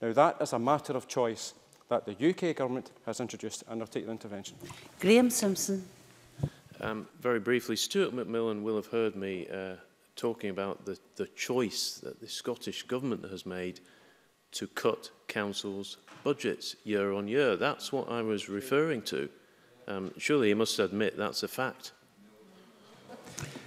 Q: Now, that is a matter of choice that the UK government has introduced and undertake the intervention.
O: Graham Simpson.
J: Um, very briefly, Stuart McMillan will have heard me uh, talking about the, the choice that the Scottish Government has made to cut councils' budgets year on year. That's what I was referring to. Um, surely you must admit that's a fact.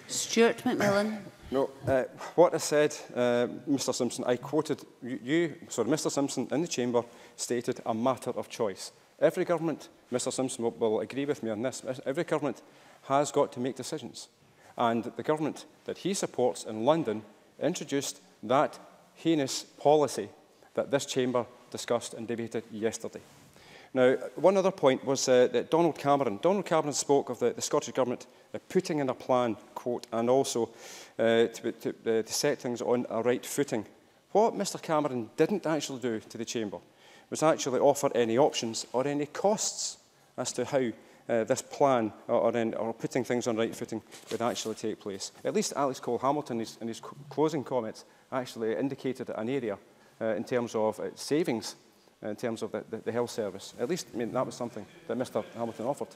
O: Stuart McMillan.
Q: No, uh, what I said, uh, Mr Simpson, I quoted you, you, sorry, Mr Simpson in the chamber stated a matter of choice. Every government, Mr Simpson will, will agree with me on this, every government has got to make decisions. And the government that he supports in London introduced that heinous policy that this chamber discussed and debated yesterday. Now, one other point was uh, that Donald Cameron, Donald Cameron spoke of the, the Scottish Government uh, putting in a plan, quote, and also uh, to, to, uh, to set things on a right footing. What Mr Cameron didn't actually do to the Chamber was actually offer any options or any costs as to how uh, this plan or, or, in, or putting things on right footing would actually take place. At least Alex Cole Hamilton, in his closing comments, actually indicated an area uh, in terms of uh, savings in terms of the, the, the health service. At least I mean, that was something that Mr Hamilton offered.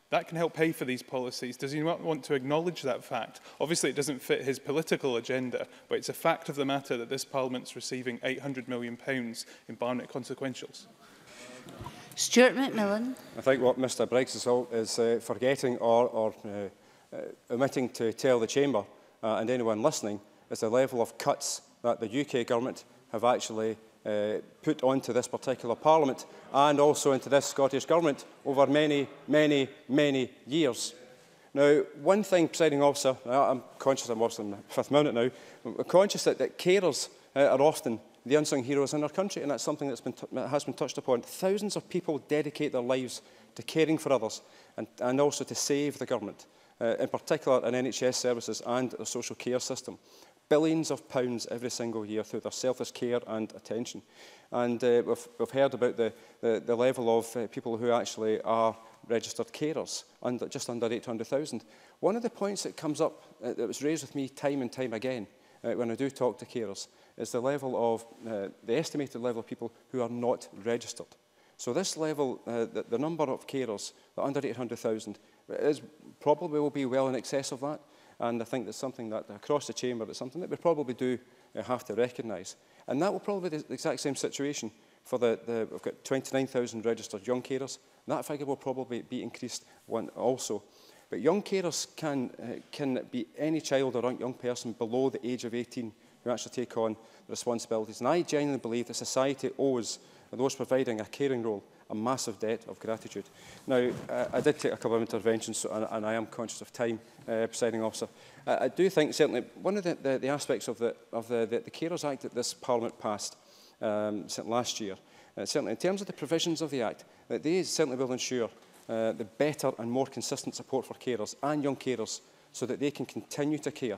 D: that can help pay for these policies. Does he not want to acknowledge that fact? Obviously, it doesn't fit his political agenda, but it's a fact of the matter that this Parliament's receiving £800 million in Barnett consequentials.
O: Stuart McMillan.
Q: I think what Mr Briggs is, all, is uh, forgetting or, or uh, uh, omitting to tell the Chamber uh, and anyone listening is the level of cuts that the UK government have actually uh, put onto this particular parliament and also into this Scottish government over many, many, many years. Now, one thing, presiding officer, uh, I'm conscious I'm obviously in the fifth minute now, I'm conscious that, that carers uh, are often the unsung heroes in our country, and that's something that's been has been touched upon. Thousands of people dedicate their lives to caring for others and, and also to save the government, uh, in particular in NHS services and the social care system billions of pounds every single year through their selfless care and attention. And uh, we've, we've heard about the, the, the level of uh, people who actually are registered carers, under, uh, just under 800,000. One of the points that comes up, uh, that was raised with me time and time again uh, when I do talk to carers, is the level of, uh, the estimated level of people who are not registered. So this level, uh, the, the number of carers, the under 800,000, probably will be well in excess of that. And I think that's something that across the chamber, but something that we probably do uh, have to recognise. And that will probably be the exact same situation for the, the we've got 29,000 registered young carers. That figure will probably be increased one also. But young carers can, uh, can be any child or young person below the age of 18 who actually take on the responsibilities. And I genuinely believe that society owes those providing a caring role a massive debt of gratitude. Now, I, I did take a couple of interventions, so, and, and I am conscious of time, uh, presiding officer. I, I do think certainly one of the, the, the aspects of the, of the, the, the Carers Act that this Parliament passed um, last year, uh, certainly in terms of the provisions of the Act, that they certainly will ensure uh, the better and more consistent support for carers and young carers so that they can continue to care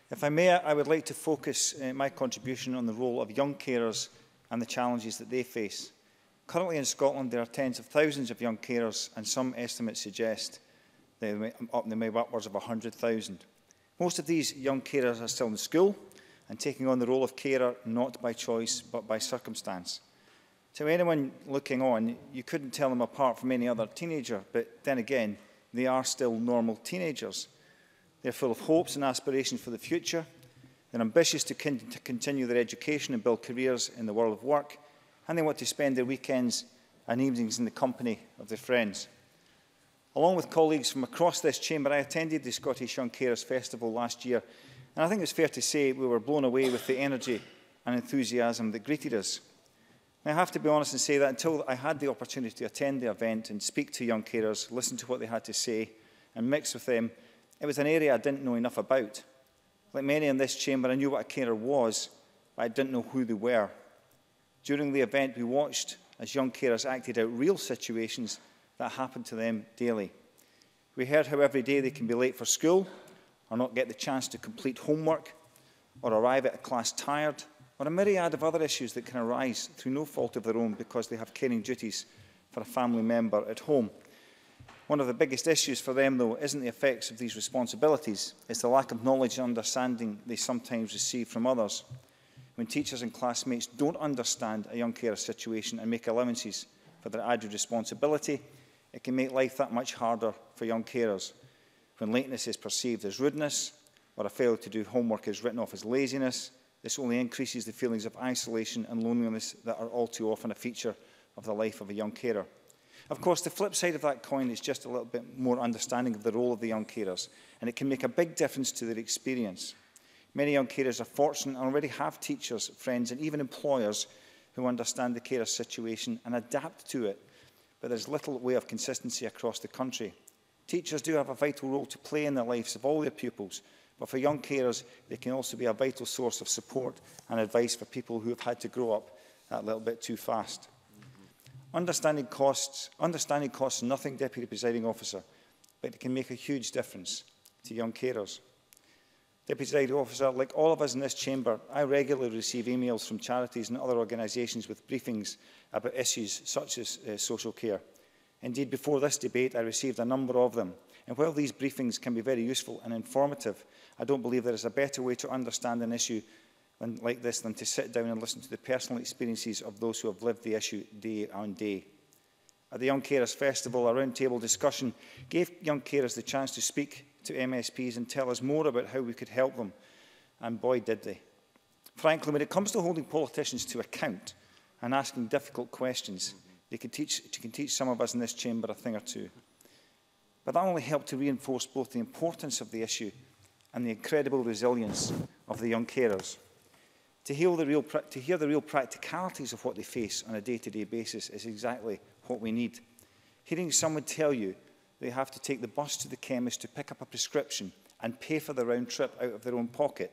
Q: If
R: I may, I would like to focus uh, my contribution on the role of young carers and the challenges that they face. Currently in Scotland, there are tens of thousands of young carers, and some estimates suggest they um, up in the maybe upwards of 100,000. Most of these young carers are still in school and taking on the role of carer not by choice but by circumstance. To anyone looking on, you couldn't tell them apart from any other teenager, but then again, they are still normal teenagers. They're full of hopes and aspirations for the future. They're ambitious to, con to continue their education and build careers in the world of work, and they want to spend their weekends and evenings in the company of their friends. Along with colleagues from across this chamber, I attended the Scottish Young Carers Festival last year, and I think it's fair to say we were blown away with the energy and enthusiasm that greeted us. And I have to be honest and say that until I had the opportunity to attend the event and speak to young carers, listen to what they had to say and mix with them, it was an area I didn't know enough about. Like many in this chamber, I knew what a carer was, but I didn't know who they were. During the event, we watched as young carers acted out real situations that happen to them daily. We heard how every day they can be late for school or not get the chance to complete homework or arrive at a class tired or a myriad of other issues that can arise through no fault of their own because they have caring duties for a family member at home. One of the biggest issues for them, though, isn't the effects of these responsibilities, it's the lack of knowledge and understanding they sometimes receive from others. When teachers and classmates don't understand a young carer's situation and make allowances for their added responsibility, it can make life that much harder for young carers when lateness is perceived as rudeness or a failure to do homework is written off as laziness. This only increases the feelings of isolation and loneliness that are all too often a feature of the life of a young carer. Of course, the flip side of that coin is just a little bit more understanding of the role of the young carers, and it can make a big difference to their experience. Many young carers are fortunate and already have teachers, friends, and even employers who understand the carer's situation and adapt to it but there's little way of consistency across the country. Teachers do have a vital role to play in the lives of all their pupils, but for young carers, they can also be a vital source of support and advice for people who have had to grow up a little bit too fast. Understanding costs, understanding costs nothing, Deputy Presiding Officer, but it can make a huge difference to young carers. Deputy Presiding Officer, like all of us in this chamber, I regularly receive emails from charities and other organisations with briefings about issues such as uh, social care. Indeed, before this debate, I received a number of them. And while these briefings can be very useful and informative, I don't believe there is a better way to understand an issue than, like this than to sit down and listen to the personal experiences of those who have lived the issue day on day. At the Young Carers Festival, a roundtable discussion gave young carers the chance to speak to MSPs and tell us more about how we could help them. And boy, did they. Frankly, when it comes to holding politicians to account and asking difficult questions, they can teach, can teach some of us in this chamber a thing or two. But that only helped to reinforce both the importance of the issue and the incredible resilience of the young carers. To hear the real, to hear the real practicalities of what they face on a day-to-day -day basis is exactly what we need. Hearing someone tell you they have to take the bus to the chemist to pick up a prescription and pay for the round trip out of their own pocket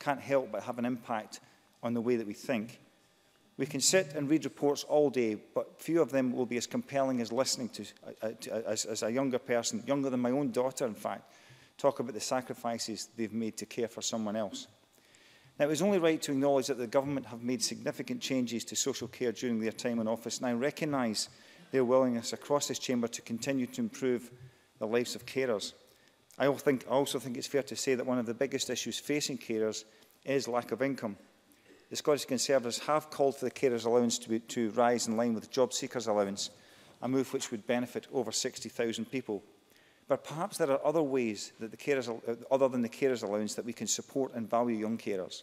R: can't help but have an impact on the way that we think. We can sit and read reports all day, but few of them will be as compelling as listening to, uh, uh to uh, as, as a younger person, younger than my own daughter, in fact, talk about the sacrifices they've made to care for someone else. Now, it was only right to acknowledge that the government have made significant changes to social care during their time in office, and I recognise their willingness across this chamber to continue to improve the lives of carers. I also think it's fair to say that one of the biggest issues facing carers is lack of income. The Scottish Conservatives have called for the carers allowance to, be, to rise in line with the job seekers allowance, a move which would benefit over 60,000 people. But perhaps there are other ways that the carers, uh, other than the carers allowance that we can support and value young carers.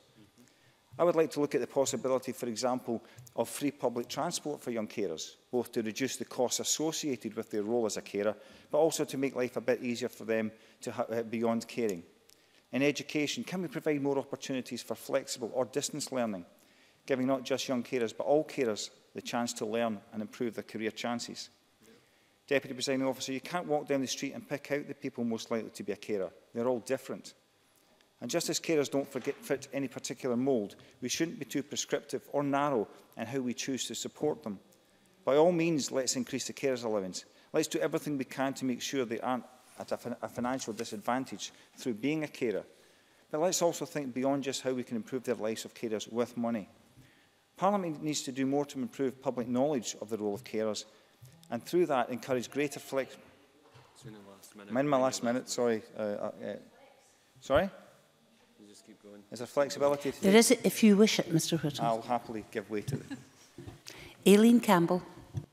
R: I would like to look at the possibility, for example, of free public transport for young carers, both to reduce the costs associated with their role as a carer, but also to make life a bit easier for them to uh, beyond caring. In education, can we provide more opportunities for flexible or distance learning, giving not just young carers but all carers the chance to learn and improve their career chances? Yeah. Deputy Presiding Officer, you can't walk down the street and pick out the people most likely to be a carer. They're all different. And just as carers don't forget, fit any particular mould, we shouldn't be too prescriptive or narrow in how we choose to support them. By all means, let's increase the carers allowance. Let's do everything we can to make sure they aren't at a, fin a financial disadvantage through being a carer. But let's also think beyond just how we can improve their lives of carers with money. Parliament needs to do more to improve public knowledge of the role of carers and through that encourage greater flex... I'm my last minute, sorry. Uh, uh, uh sorry? Is there flexibility? To
O: There is, if you wish it, Mr Whittam.
R: I'll happily give way to it.
O: Aileen Campbell.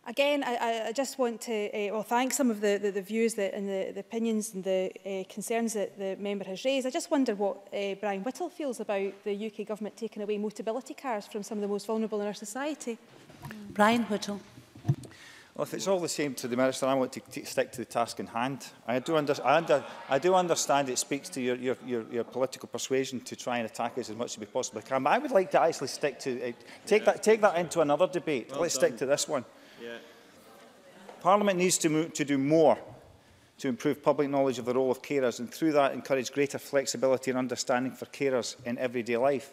S: Again, I, I just want to uh, well, thank some of the, the, the views that, and the, the opinions and the uh, concerns that the member has raised. I just wonder what uh, Brian Whittle feels about the UK government taking away motability cars from some of the most vulnerable in our society.
O: Brian Whittle.
R: Well, if it's all the same to the Minister, I want to stick to the task in hand. I do, under I under I do understand it speaks to your, your, your, your political persuasion to try and attack us as much as we possibly can, but I would like to actually stick to it. Eh, take, yeah. that, take that into another debate. Well Let's done. stick to this one. Yeah. Parliament needs to, move, to do more to improve public knowledge of the role of carers and through that encourage greater flexibility and understanding for carers in everyday life.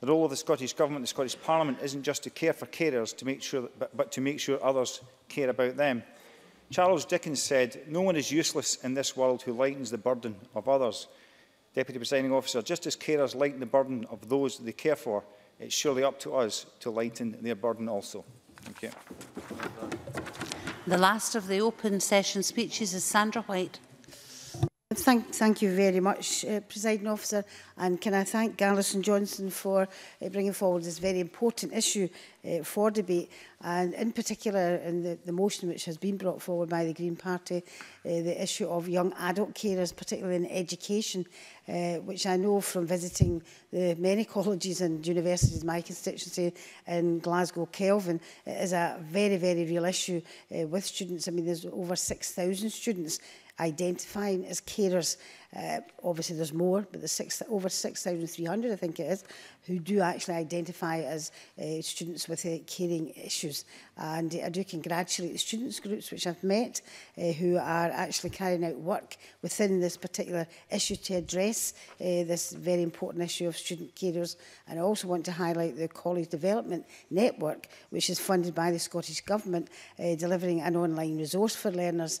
R: The role of the Scottish Government the Scottish Parliament isn't just to care for carers, to make sure but, but to make sure others care about them. Charles Dickens said, no one is useless in this world who lightens the burden of others. Deputy Presiding Officer, just as carers lighten the burden of those they care for, it's surely up to us to lighten their burden also. Thank you.
O: The last of the open session speeches is Sandra White.
P: Thank, thank you very much, uh, Presiding Officer. And can I thank Garrison Johnson for uh, bringing forward this very important issue uh, for debate. And in particular, in the, the motion which has been brought forward by the Green Party, uh, the issue of young adult carers, particularly in education, uh, which I know from visiting the many colleges and universities, my constituency in Glasgow, Kelvin, is a very, very real issue uh, with students. I mean, there's over 6,000 students identifying as carers Uh, obviously, there's more, but there's six, over 6,300, I think it is, who do actually identify as uh, students with uh, caring issues. And I do congratulate the students groups which I've met uh, who are actually carrying out work within this particular issue to address uh, this very important issue of student carers. And I also want to highlight the College Development Network, which is funded by the Scottish Government, uh, delivering an online resource for learners.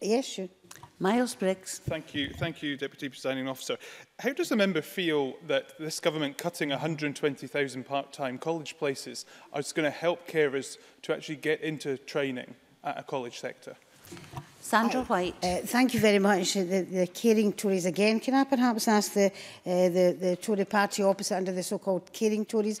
P: Yes, you.
O: Miles Briggs.
D: Thank you, thank you, Deputy Presiding Officer. How does the member feel that this government cutting 120,000 part-time college places is going to help carers to actually get into training at a college sector?
O: Sandra I, oh, White.
P: Uh, thank you very much. The, the caring Tories again. Can I perhaps ask the, uh, the, the Tory party opposite under the so-called caring Tories,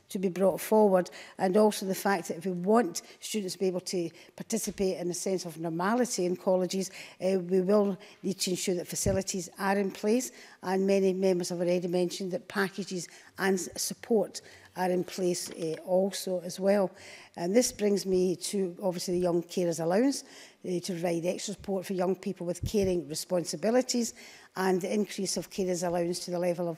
P: to be brought forward, and also the fact that if we want students to be able to participate in a sense of normality in colleges, uh, we will need to ensure that facilities are in place, and many members have already mentioned that packages and support are in place uh, also as well. And this brings me to obviously the Young Carers Allowance uh, to provide extra support for young people with caring responsibilities and the increase of carers allowance to the level of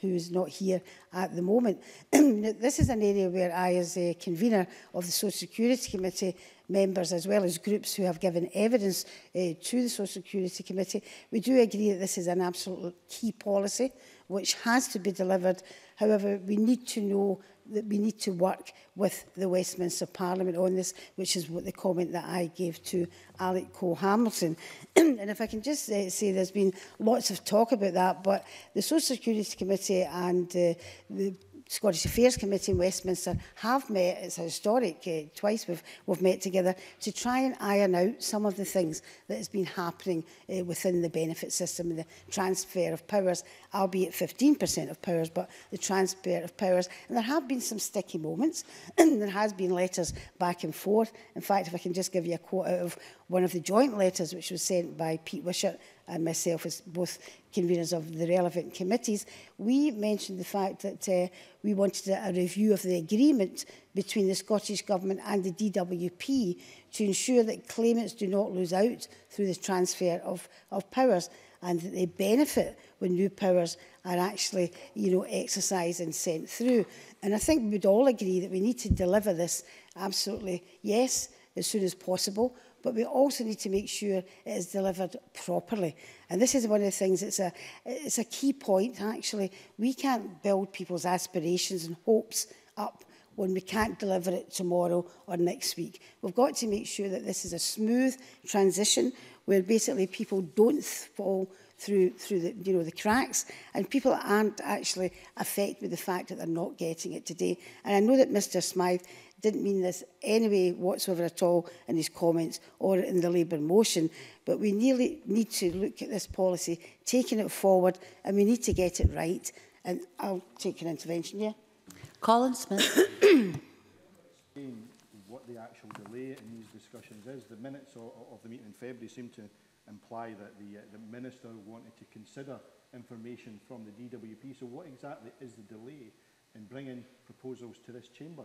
P: who's not here at the moment. this is an area where I, as a convener of the Social Security Committee, members as well as groups who have given evidence uh, to the Social Security Committee, we do agree that this is an absolute key policy which has to be delivered. However, we need to know that we need to work with the Westminster Parliament on this, which is what the comment that I gave to Alec Cole-Hamilton. and if I can just uh, say there's been lots of talk about that, but the Social Security Committee and uh, the Scottish Affairs Committee in Westminster have met, it's a historic, uh, twice we've, we've met together, to try and iron out some of the things that has been happening uh, within the benefit system and the transfer of powers, albeit 15% of powers, but the transfer of powers. And there have been some sticky moments, and there has been letters back and forth. In fact, if I can just give you a quote out of one of the joint letters which was sent by Pete Wishart and uh, myself as both conveners of the relevant committees, we mentioned the fact that uh, we wanted a, review of the agreement between the Scottish Government and the DWP to ensure that claimants do not lose out through the transfer of, of powers and that they benefit when new powers are actually, you know, exercised and sent through. And I think we'd all agree that we need to deliver this absolutely, yes, as soon as possible, but we also need to make sure it is delivered properly. And this is one of the things, it's a, it's a key point actually. We can't build people's aspirations and hopes up when we can't deliver it tomorrow or next week. We've got to make sure that this is a smooth transition where basically people don't fall through through the you know the cracks and people aren't actually affected with the fact that they're not getting it today and I know that Mr Smythe didn't mean this anyway whatsoever at all in his comments or in the Labour motion, but we nearly need to look at this policy, taking it forward, and we need to get it right. And I'll take an intervention, here.
O: Colin Smith.
H: what the actual delay in these discussions is. The minutes of, of the meeting in February seem to imply that the, uh, the Minister wanted to consider information from the DWP. So what exactly is the delay in bringing proposals to this chamber?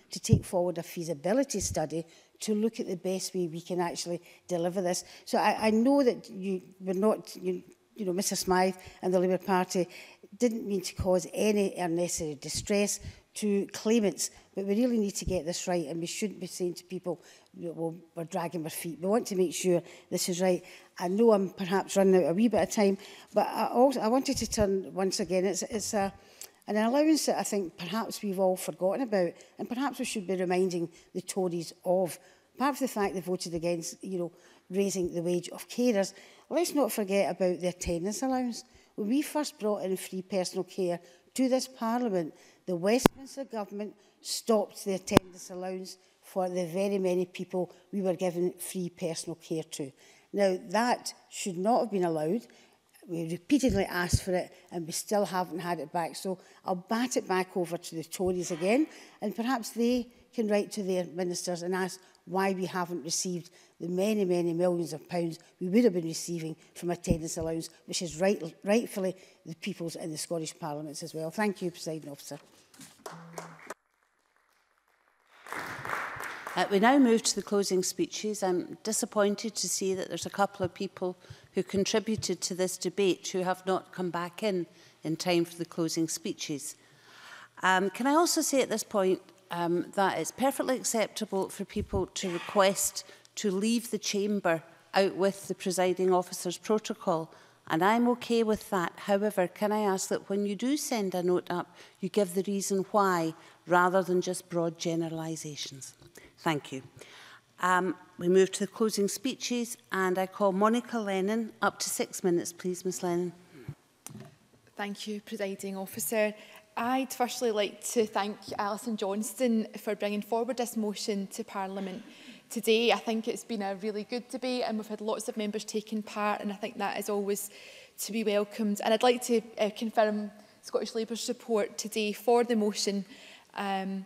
P: to take forward a feasibility study to look at the best way we can actually deliver this. So I, I know that you were not, you, you know, Mr Smythe and the Labour Party didn't mean to cause any unnecessary distress, to claimants. But we really need to get this right and we shouldn't be saying to people that well, we're dragging our feet. We want to make sure this is right. I know I'm perhaps running out a wee bit of time, but I, also, I wanted to turn once again. It's, it's a, an allowance that I think perhaps we've all forgotten about and perhaps we should be reminding the Tories of. Apart from the fact they voted against, you know, raising the wage of carers, let's not forget about the attendance allowance. When we first brought in free personal care to this Parliament, the Westminster government stopped the attendance allowance for the very many people we were given free personal care to. Now, that should not have been allowed. We repeatedly asked for it and we still haven't had it back. So I'll bat it back over to the Tories again and perhaps they can write to their ministers and ask why we haven't received the many, many millions of pounds we would have been receiving from attendance allowance, which is right, rightfully the people's and the Scottish Parliament's as well. Thank you, President Officer.
O: Uh, we now move to the closing speeches. I'm disappointed to see that there's a couple of people who contributed to this debate who have not come back in in time for the closing speeches. Um, can I also say at this point um, that it's perfectly acceptable for people to request to leave the chamber out with the presiding officer's protocol and I'm okay with that. However, can I ask that when you do send a note up, you give the reason why rather than just broad generalisations? Thank you. Um, we move to the closing speeches and I call Monica Lennon. Up to six minutes, please, Ms Lennon.
T: Thank you, Presiding Officer. I'd firstly like to thank Alison Johnston for bringing forward this motion to Parliament today. I think it's been a really good debate and we've had lots of members taking part and I think that is always to be welcomed. And I'd like to uh, confirm Scottish Labour's support today for the motion. Um,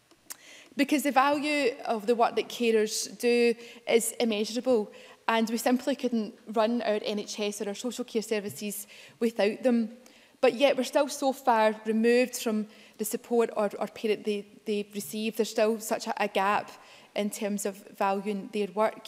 T: Because the value of the work that carers do is immeasurable, and we simply couldn't run our NHS or our social care services without them. But yet we're still so far removed from the support or, or parent they, they receive. There's still such a, a gap in terms of valuing their work.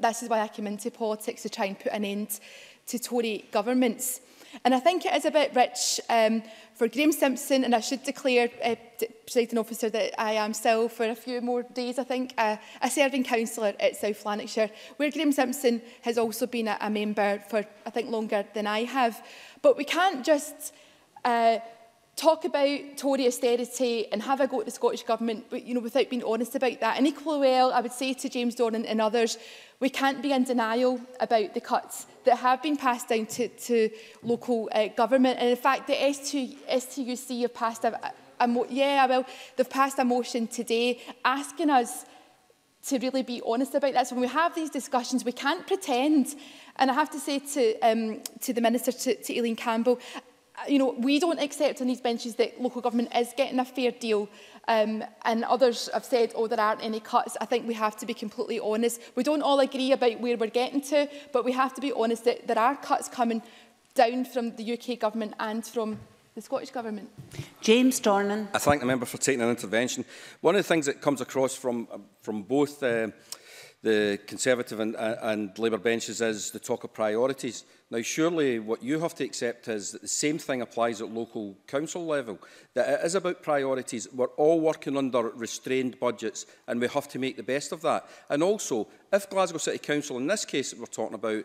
T: this is why I came into politics, to try and put an end to Tory governments. And I think it is a bit rich um, for Graeme Simpson, and I should declare, uh, presiding officer, that I am still for a few more days, I think, uh, a serving councillor at South Lanarkshire, where Graeme Simpson has also been a, a member for, I think, longer than I have. But we can't just uh, talk about Tory austerity and have a go at the Scottish Government but, you know, without being honest about that. And equally well, I would say to James Dornan and others, we can't be in denial about the cuts that have been passed down to, to local uh, government. And in fact, the S2, STUC have passed a, a a yeah, well, they've passed a motion today asking us to really be honest about that. So when we have these discussions, we can't pretend. And I have to say to, um, to the Minister, to, to Aileen Campbell, Uh, you know, we don't accept on these benches that local government is getting a fair deal. Um, and others have said, oh, there aren't any cuts. I think we have to be completely honest. We don't all agree about where we're getting to, but we have to be honest that there are cuts coming down from the UK government and from the Scottish Government.
O: James Dornan.
I: I thank the member for taking an intervention. One of the things that comes across from, from both uh, the Conservative and, uh, and Labour benches is the talk of priorities. Now, surely what you have to accept is that the same thing applies at local council level, that it is about priorities. We're all working under restrained budgets and we have to make the best of that. And also, if Glasgow City Council, in this case that we're talking about,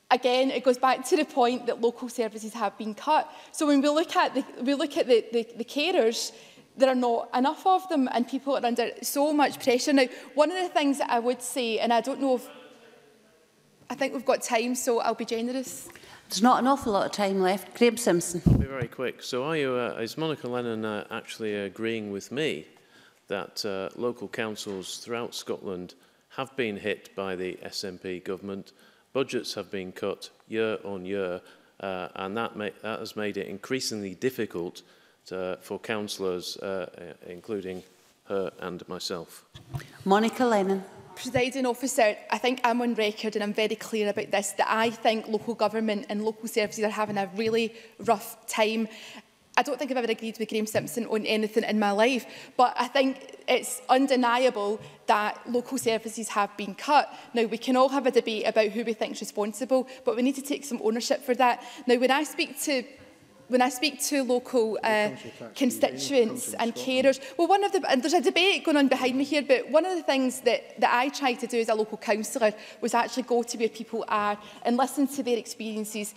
T: again, it goes back to the point that local services have been cut. So when we look at the, we look at the, the, the carers, there are not enough of them and people are under so much pressure. Now, one of the things that I would say, and I don't know if, I think we've got time, so I'll be generous.
O: There's not an awful lot of time left. Graeme Simpson.
J: I'll be very quick. So are you, uh, is Monica Lennon uh, actually agreeing with me that uh, local councils throughout Scotland have been hit by the SNP government? Budgets have been cut year on year, uh, and that, that has made it increasingly difficult to, uh, for councillors, uh, including her and myself.
O: Monica Lennon.
T: Presiding officer, I think I'm on record and I'm very clear about this, that I think local government and local services are having a really rough time. I don't think I've ever agreed with Graham Simpson on anything in my life, but I think it's undeniable that local services have been cut. Now, we can all have a debate about who we think is responsible, but we need to take some ownership for that. Now, when I speak to when I speak to local uh, constituents and carers, well, one of the, and there's a debate going on behind me here, but one of the things that, that I tried to do as a local councillor was actually go to where people are and listen to their experiences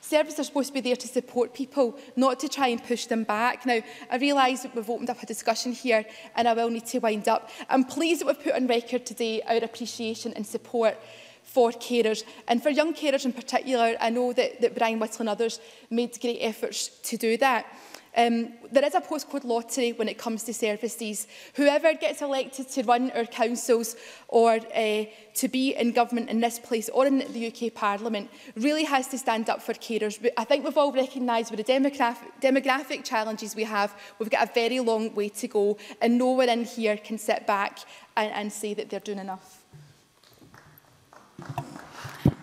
T: Services are supposed to be there to support people, not to try and push them back. Now, I realise that we've opened up a discussion here and I will need to wind up. I'm pleased that we've put on record today our appreciation and support for carers and for young carers in particular I know that, that Brian Whittle and others made great efforts to do that. Um, there is a postcode lottery when it comes to services. Whoever gets elected to run our councils or uh, to be in government in this place or in the UK Parliament really has to stand up for carers. I think we've all recognised with the demographic, demographic challenges we have, we've got a very long way to go and no one in here can sit back and, and say that they're doing enough.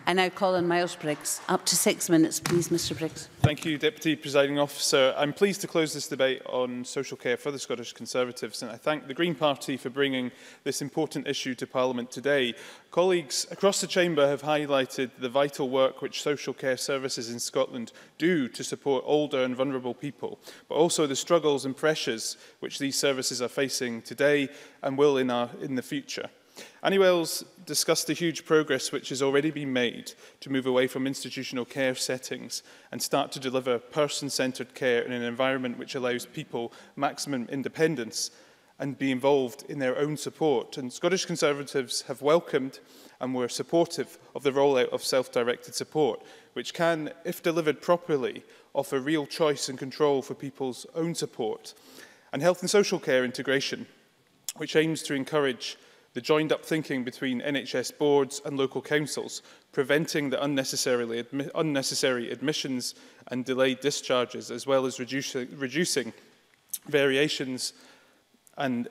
O: I now call on Miles Briggs. Up to six minutes, please, Mr Briggs.
D: Thank you, Deputy Presiding Officer. I'm pleased to close this debate on social care for the Scottish Conservatives, and I thank the Green Party for bringing this important issue to Parliament today. Colleagues across the Chamber have highlighted the vital work which social care services in Scotland do to support older and vulnerable people, but also the struggles and pressures which these services are facing today and will in, our, in the future. Annie Wells discussed the huge progress which has already been made to move away from institutional care settings and start to deliver person-centred care in an environment which allows people maximum independence and be involved in their own support. And Scottish Conservatives have welcomed and were supportive of the rollout of self-directed support, which can, if delivered properly, offer real choice and control for people's own support. And health and social care integration, which aims to encourage the joined-up thinking between NHS boards and local councils, preventing the unnecessarily admi unnecessary admissions and delayed discharges, as well as reducing, reducing variations and,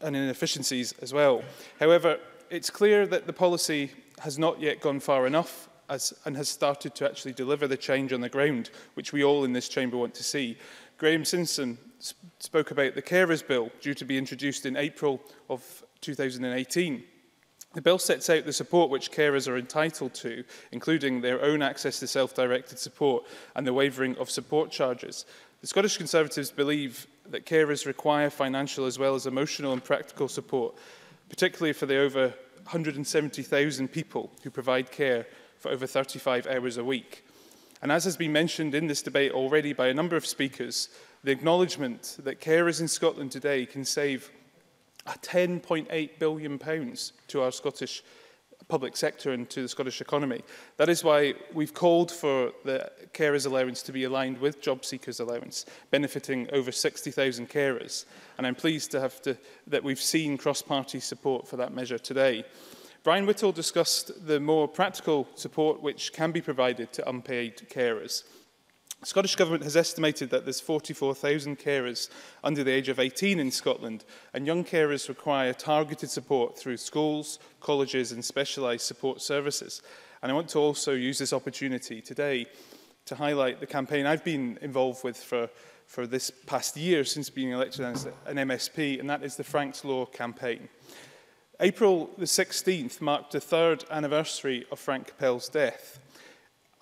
D: and inefficiencies as well. However, it's clear that the policy has not yet gone far enough as, and has started to actually deliver the change on the ground, which we all in this chamber want to see. Graham Simpson sp spoke about the Carers Bill, due to be introduced in April of 2018. The bill sets out the support which carers are entitled to, including their own access to self-directed support and the waiving of support charges. The Scottish Conservatives believe that carers require financial as well as emotional and practical support, particularly for the over 170,000 people who provide care for over 35 hours a week. And as has been mentioned in this debate already by a number of speakers, the acknowledgement that carers in Scotland today can save a 10.8 billion pounds to our Scottish public sector and to the Scottish economy. That is why we've called for the carers allowance to be aligned with job seekers allowance, benefiting over 60,000 carers. And I'm pleased to have to, that we've seen cross-party support for that measure today. Brian Whittle discussed the more practical support which can be provided to unpaid carers. The Scottish Government has estimated that there's 44,000 carers under the age of 18 in Scotland, and young carers require targeted support through schools, colleges and specialised support services. And I want to also use this opportunity today to highlight the campaign I've been involved with for, for this past year since being elected as an MSP, and that is the Frank's Law campaign. April the 16th marked the third anniversary of Frank Capel's death,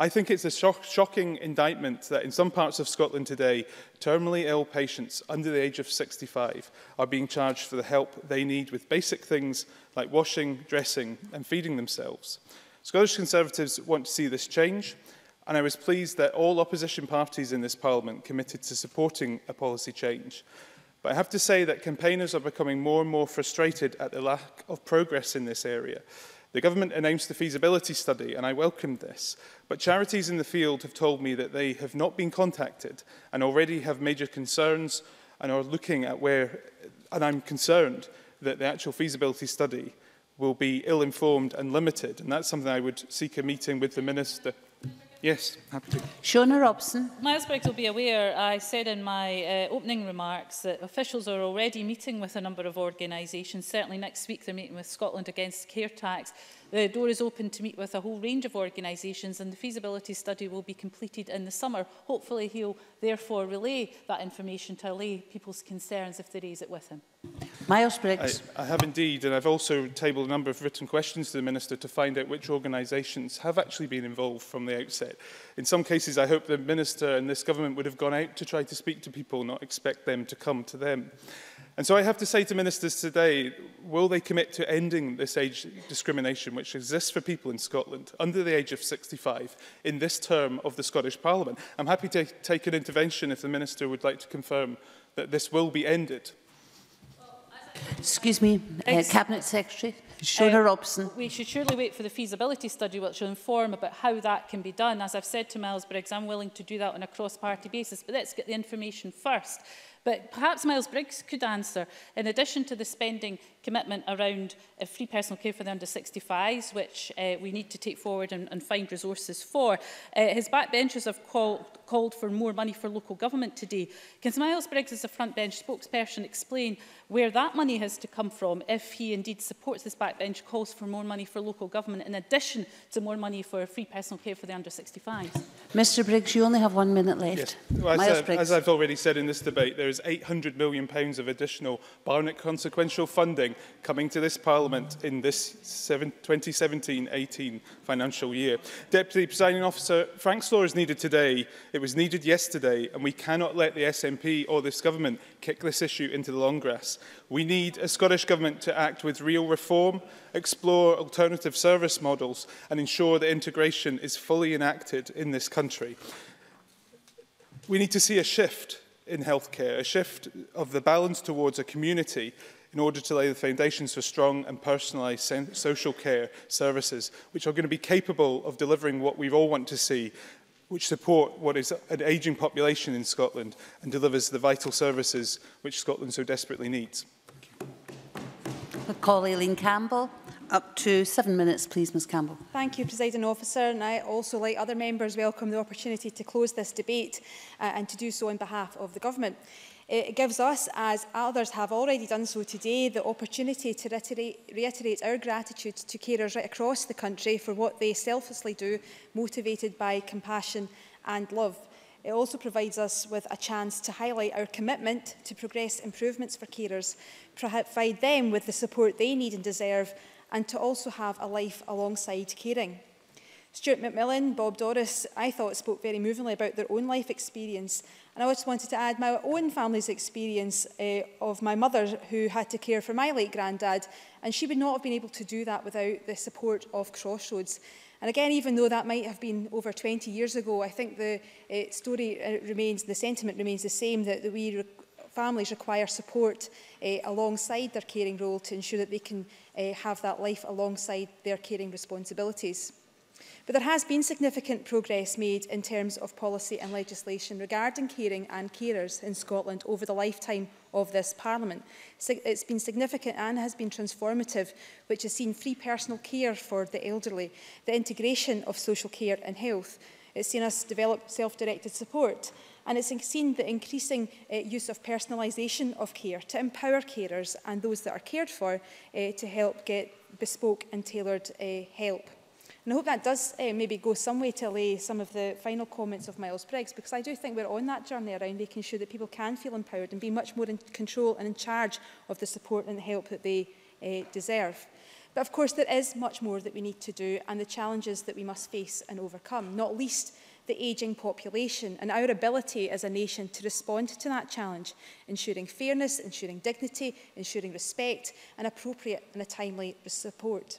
D: I think it's a shock shocking indictment that in some parts of Scotland today, terminally ill patients under the age of 65 are being charged for the help they need with basic things like washing, dressing and feeding themselves. Scottish Conservatives want to see this change, and I was pleased that all opposition parties in this Parliament committed to supporting a policy change. But I have to say that campaigners are becoming more and more frustrated at the lack of progress in this area. The government announced the feasibility study and I welcomed this, but charities in the field have told me that they have not been contacted and already have major concerns and are looking at where, and I'm concerned that the actual feasibility study will be ill-informed and limited. And that's something I would seek a meeting with the Minister Yes, happy to.
O: Shona Robson.
C: My aspects will be aware, I said in my uh, opening remarks that officials are already meeting with a number of organisations. Certainly next week they're meeting with Scotland Against Care Tax. The door is open to meet with a whole range of organisations and the feasibility study will be completed in the summer. Hopefully he'll therefore relay that information to allay people's concerns if they raise it with him.
O: Miles Briggs.
D: I, I have indeed, and I've also tabled a number of written questions to the Minister to find out which organisations have actually been involved from the outset. In some cases, I hope the Minister and this government would have gone out to try to speak to people, not expect them to come to them. And so I have to say to ministers today, will they commit to ending this age discrimination which exists for people in Scotland under the age of 65 in this term of the Scottish Parliament? I'm happy to take an intervention if the Minister would like to confirm that this will be ended.
O: Excuse me, uh, Cabinet Secretary. Uh, Shona um, Robson.
C: We should surely wait for the feasibility study which will inform about how that can be done. As I've said to Miles Briggs, I'm willing to do that on a cross-party basis, but let's get the information first. But perhaps Miles Briggs could answer, in addition to the spending, commitment around uh, free personal care for the under-65s, which uh, we need to take forward and, and find resources for. Uh, his backbenchers have called, called for more money for local government today. Can Smiles Briggs, as a frontbench spokesperson, explain where that money has to come from if he indeed supports this backbench calls for more money for local government in addition to more money for free personal care for the under-65s?
O: Mr Briggs, you only have one minute left.
D: Yes. Well, as, Miles uh, Briggs. as I've already said in this debate, there is £800 million of additional Barnett consequential funding coming to this Parliament in this 2017-18 financial year. Deputy Presiding Officer, Frank Law is needed today. It was needed yesterday, and we cannot let the SNP or this government kick this issue into the long grass. We need a Scottish Government to act with real reform, explore alternative service models, and ensure that integration is fully enacted in this country. We need to see a shift in healthcare, a shift of the balance towards a community in order to lay the foundations for strong and personalised social care services, which are going to be capable of delivering what we all want to see, which support what is an ageing population in Scotland and delivers the vital services which Scotland so desperately needs.
O: call Aileen Campbell. Up to seven minutes, please, Ms Campbell.
S: Thank you, Presiding Officer. And I also, like other members, welcome the opportunity to close this debate uh, and to do so on behalf of the Government. It gives us, as others have already done so today, the opportunity to reiterate, reiterate our gratitude to carers right across the country for what they selflessly do, motivated by compassion and love. It also provides us with a chance to highlight our commitment to progress improvements for carers, provide them with the support they need and deserve, and to also have a life alongside caring. Stuart McMillan, Bob Doris, I thought spoke very movingly about their own life experience. And I just wanted to add my own family's experience uh, of my mother who had to care for my late granddad. And she would not have been able to do that without the support of Crossroads. And again, even though that might have been over 20 years ago, I think the uh, story eh, remains, the sentiment remains the same, that, that we re families require support uh, alongside their caring role to ensure that they can uh, have that life alongside their caring responsibilities. But there has been significant progress made in terms of policy and legislation regarding caring and carers in Scotland over the lifetime of this Parliament. It's been significant and has been transformative, which has seen free personal care for the elderly, the integration of social care and health. It's seen us develop self-directed support and it's seen the increasing uh, use of personalisation of care to empower carers and those that are cared for uh, to help get bespoke and tailored uh, help. And I hope that does uh, maybe go some way to lay some of the final comments of Miles Briggs, because I do think we're on that journey around making sure that people can feel empowered and be much more in control and in charge of the support and the help that they uh, deserve. But of course, there is much more that we need to do and the challenges that we must face and overcome, not least the ageing population and our ability as a nation to respond to that challenge, ensuring fairness, ensuring dignity, ensuring respect and appropriate and a timely support.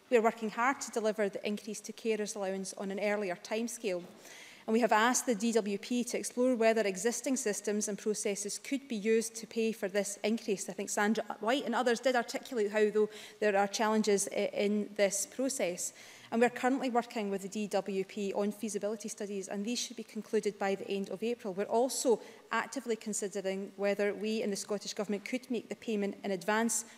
S: we are working hard to deliver the increase to carers allowance on an earlier timescale. scale and we have asked the DWP to explore whether existing systems and processes could be used to pay for this increase. I think Sandra White and others did articulate how, though, there are challenges in this process. And we're currently working with the DWP on feasibility studies, and these should be concluded by the end of April. We're also actively considering whether we in the Scottish Government could make the payment in advance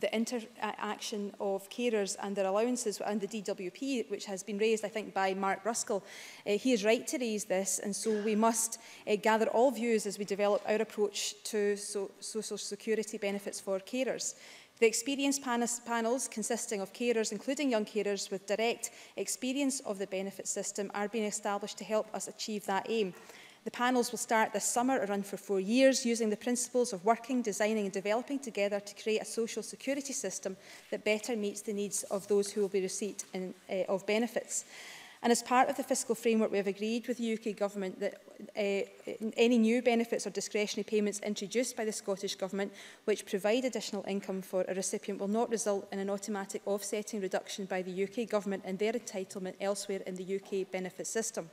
S: the interaction of carers and their allowances and the DWP, which has been raised, I think, by Mark Ruskell. Uh, he is right to raise this, and so we must uh, gather all views as we develop our approach to so social security benefits for carers. The experience panels consisting of carers, including young carers with direct experience of the benefit system, are being established to help us achieve that aim. The panels will start this summer and run for four years, using the principles of working, designing and developing together to create a social security system that better meets the needs of those who will be receipt in, uh, of benefits. And as part of the fiscal framework, we have agreed with the UK Government that uh, any new benefits or discretionary payments introduced by the Scottish Government which provide additional income for a recipient will not result in an automatic offsetting reduction by the UK Government in their entitlement elsewhere in the UK benefit system.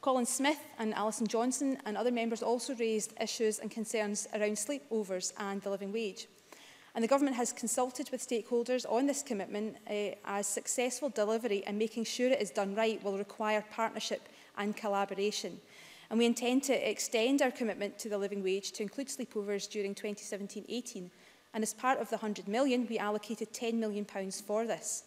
S: Colin Smith and Alison Johnson and other members also raised issues and concerns around sleepovers and the living wage and the Government has consulted with stakeholders on this commitment uh, as successful delivery and making sure it is done right will require partnership and collaboration. And we intend to extend our commitment to the living wage to include sleepovers during 2017-18. And as part of the 100 million, we allocated 10 million pounds for this.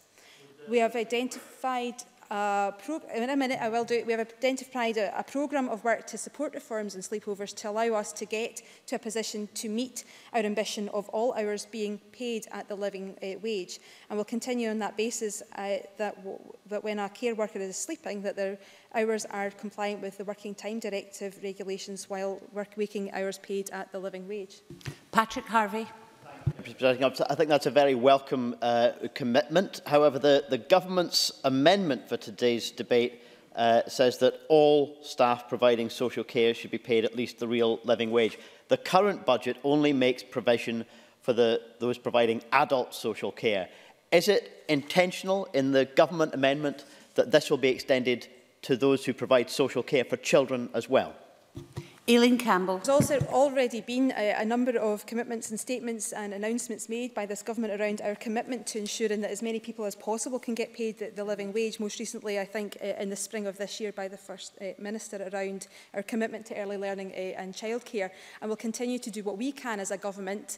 S: We have identified a in a minute I will do it. We have identified a, a program of work to support reforms and sleepovers to allow us to get to a position to meet our ambition of all hours being paid at the living uh, wage. And we'll continue on that basis uh, that, that when a care worker is sleeping, that their hours are compliant with the Working Time Directive regulations while work waking hours paid at the living wage.
O: Patrick Harvey.
G: Presiding Officer, I think that's a very welcome uh, commitment. However, the, the government's amendment for today's debate uh, says that all staff providing social care should be paid at least the real living wage. The current budget only makes provision for the, those providing adult social care. Is it intentional in the government amendment that this will be extended to those who provide social care for children as well?
O: Aileen Campbell.
S: There's also already been a, a number of commitments and statements and announcements made by this government around our commitment to ensuring that as many people as possible can get paid the, the living wage. Most recently, I think, uh, in the spring of this year by the First uh, Minister around our commitment to early learning uh, and childcare. And we'll continue to do what we can as a government.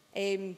S: Um,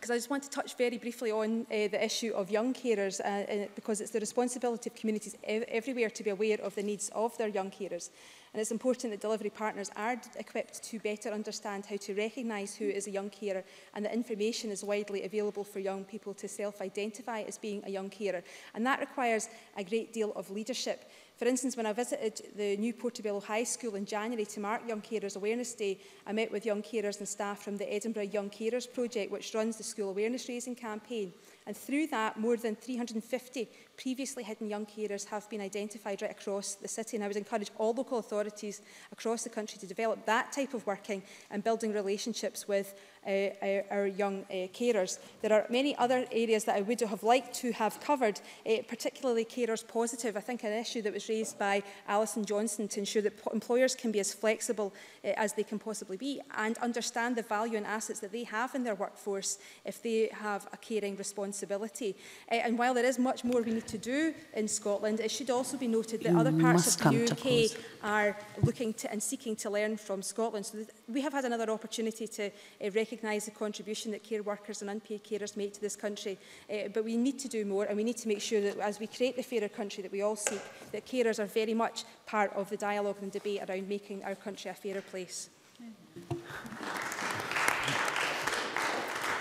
S: because I just want to touch very briefly on uh, the issue of young carers uh, uh, because it's the responsibility of communities ev everywhere to be aware of the needs of their young carers. And it's important that delivery partners are equipped to better understand how to recognise who is a young carer and that information is widely available for young people to self-identify as being a young carer. And that requires a great deal of leadership. For instance, when I visited the new Portobello High School in January to mark Young Carers Awareness Day, I met with young carers and staff from the Edinburgh Young Carers Project, which runs the school awareness raising campaign. And through that, more than 350 previously hidden young carers have been identified right across the city and I would encourage all local authorities across the country to develop that type of working and building relationships with uh, our, uh, our young uh, carers. There are many other areas that I would have liked to have covered, uh, particularly carers positive. I think an issue that was raised by Alison Johnson to ensure that employers can be as flexible uh, as they can possibly be and understand the value and assets that they have in their workforce if they have a caring responsibility. Uh, and while there is much more we need to do in Scotland. It should also be noted that
O: you
S: other parts of the UK are looking to and seeking to learn from Scotland. So we have had another opportunity to uh, recognise the contribution that care workers and unpaid carers make to this country. Uh, but we need to do more and we need to make sure that as we create the fairer country that we all seek, that carers are very much part of the dialogue and debate around making our country a fairer place. Yeah.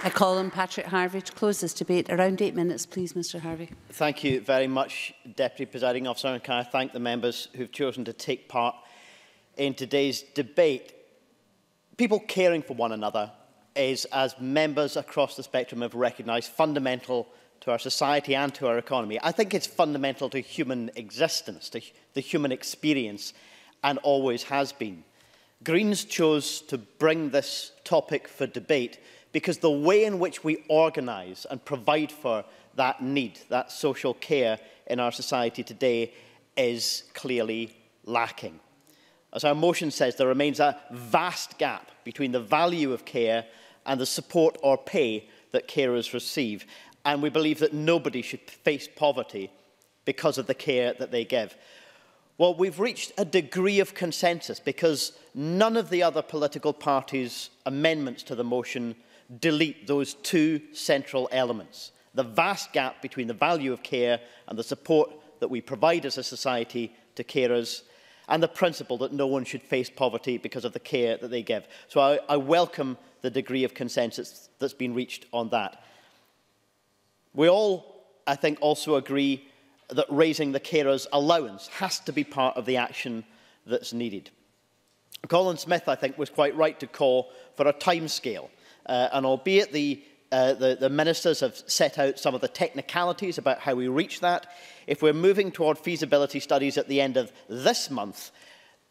O: I call on Patrick Harvey to close this debate. Around eight minutes, please, Mr Harvey.
G: Thank you very much, Deputy Presiding Officer. And can I thank the members who have chosen to take part in today's debate. People caring for one another is, as members across the spectrum have recognised, fundamental to our society and to our economy. I think it's fundamental to human existence, to the human experience, and always has been. Greens chose to bring this topic for debate – because the way in which we organise and provide for that need, that social care in our society today, is clearly lacking. As our motion says, there remains a vast gap between the value of care and the support or pay that carers receive. And we believe that nobody should face poverty because of the care that they give. Well, we've reached a degree of consensus because none of the other political parties' amendments to the motion delete those two central elements, the vast gap between the value of care and the support that we provide as a society to carers and the principle that no one should face poverty because of the care that they give. So I, I welcome the degree of consensus that's been reached on that. We all, I think, also agree that raising the carer's allowance has to be part of the action that's needed. Colin Smith, I think, was quite right to call for a timescale Uh, and albeit the, uh, the, the ministers have set out some of the technicalities about how we reach that, if we're moving toward feasibility studies at the end of this month,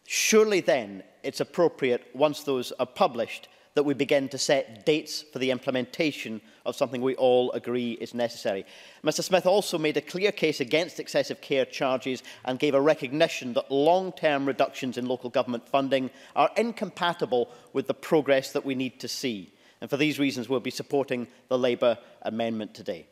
G: surely then it's appropriate, once those are published, that we begin to set dates for the implementation of something we all agree is necessary. Mr Smith also made a clear case against excessive care charges and gave a recognition that long-term reductions in local government funding are incompatible with the progress that we need to see. And for these reasons, we'll be supporting the Labour amendment today.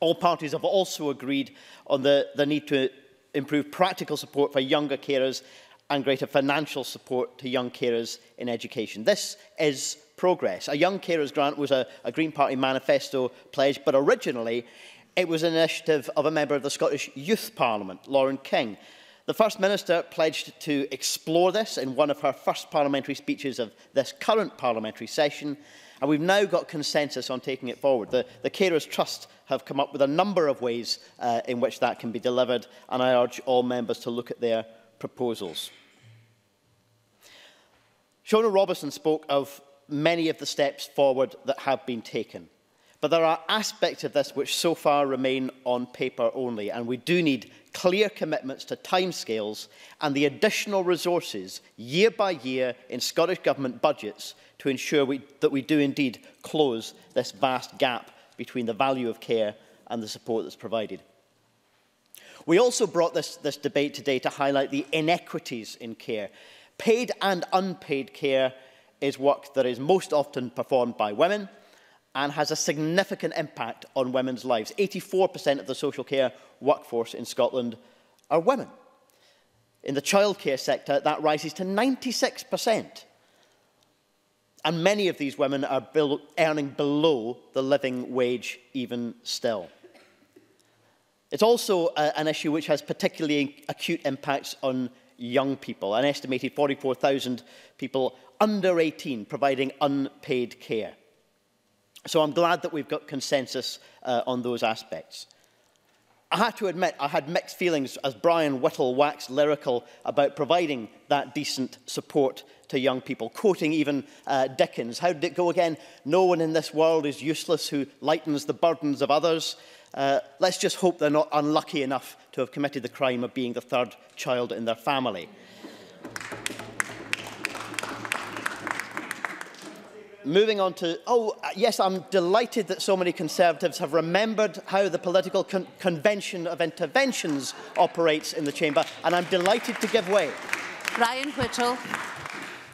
G: All parties have also agreed on the, the need to improve practical support for younger carers and greater financial support to young carers in education. This is progress. A Young Carers Grant was a, a Green Party manifesto pledge, but originally it was an initiative of a member of the Scottish Youth Parliament, Lauren King, The First Minister pledged to explore this in one of her first parliamentary speeches of this current parliamentary session, and we've now got consensus on taking it forward. The, the Carers Trust have come up with a number of ways uh, in which that can be delivered, and I urge all members to look at their proposals. Shona Robertson spoke of many of the steps forward that have been taken. But there are aspects of this which so far remain on paper only, and we do need clear commitments to timescales and the additional resources year by year in Scottish Government budgets to ensure we, that we do indeed close this vast gap between the value of care and the support that's provided. We also brought this, this debate today to highlight the inequities in care. Paid and unpaid care is work that is most often performed by women, and has a significant impact on women's lives. 84% of the social care workforce in Scotland are women. In the childcare sector, that rises to 96%. And many of these women are earning below the living wage even still. It's also uh, an issue which has particularly acute impacts on young people, an estimated 44,000 people under 18 providing unpaid care. So I'm glad that we've got consensus uh, on those aspects. I have to admit I had mixed feelings as Brian Whittle waxed lyrical about providing that decent support to young people, quoting even uh, Dickens. How did it go again? No one in this world is useless who lightens the burdens of others. Uh, let's just hope they're not unlucky enough to have committed the crime of being the third child in their family. moving on to, oh, yes, I'm delighted that so many Conservatives have remembered how the political con convention of interventions operates in the Chamber, and I'm delighted to give way.
O: Brian Whittle.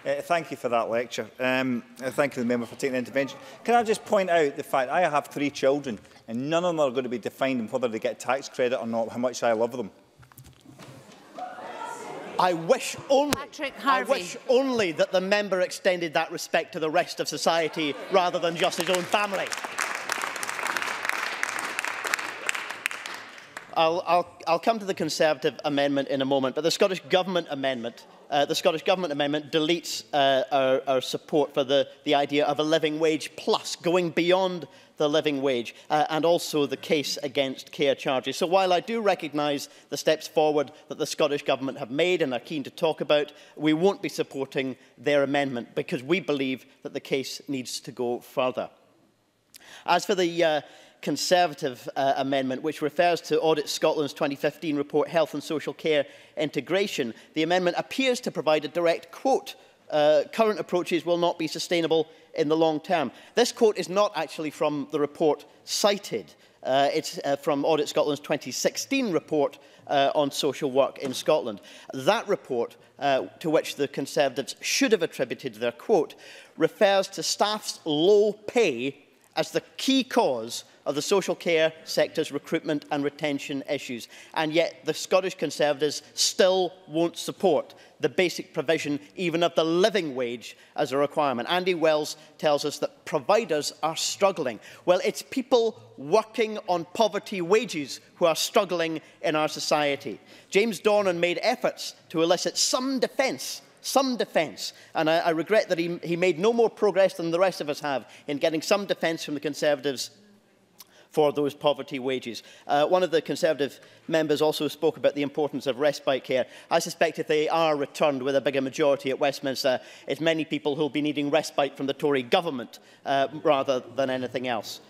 R: Uh, thank you for that lecture. Um, uh, thank you, the member, for taking the intervention. Can I just point out the fact I have three children, and none of them are going to be defined on whether they get tax credit or not, how much I love them.
G: I wish only, Patrick Harvey. I wish only that the member extended that respect to the rest of society rather than just his own family. I'll, I'll, I'll come to the Conservative amendment in a moment, but the Scottish Government amendment uh, the Scottish Government amendment deletes uh, our, our support for the, the idea of a living wage plus, going beyond the living wage uh, and also the case against care charges. So while I do recognise the steps forward that the Scottish Government have made and are keen to talk about, we won't be supporting their amendment because we believe that the case needs to go further. As for the uh, Conservative uh, amendment, which refers to Audit Scotland's 2015 report, Health and Social Care Integration. The amendment appears to provide a direct quote uh, current approaches will not be sustainable in the long term. This quote is not actually from the report cited. Uh, it's uh, from Audit Scotland's 2016 report uh, on social work in Scotland. That report, uh, to which the Conservatives should have attributed their quote, refers to staff's low pay as the key cause of the social care sector's recruitment and retention issues. And yet the Scottish Conservatives still won't support the basic provision even of the living wage as a requirement. Andy Wells tells us that providers are struggling. Well, it's people working on poverty wages who are struggling in our society. James Dornan made efforts to elicit some defence some defence. And I, I regret that he, he made no more progress than the rest of us have in getting some defence from the Conservatives for those poverty wages. Uh, one of the Conservative members also spoke about the importance of respite care. I suspect if they are returned with a bigger majority at Westminster, it's many people who will be needing respite from the Tory government uh, rather than anything else.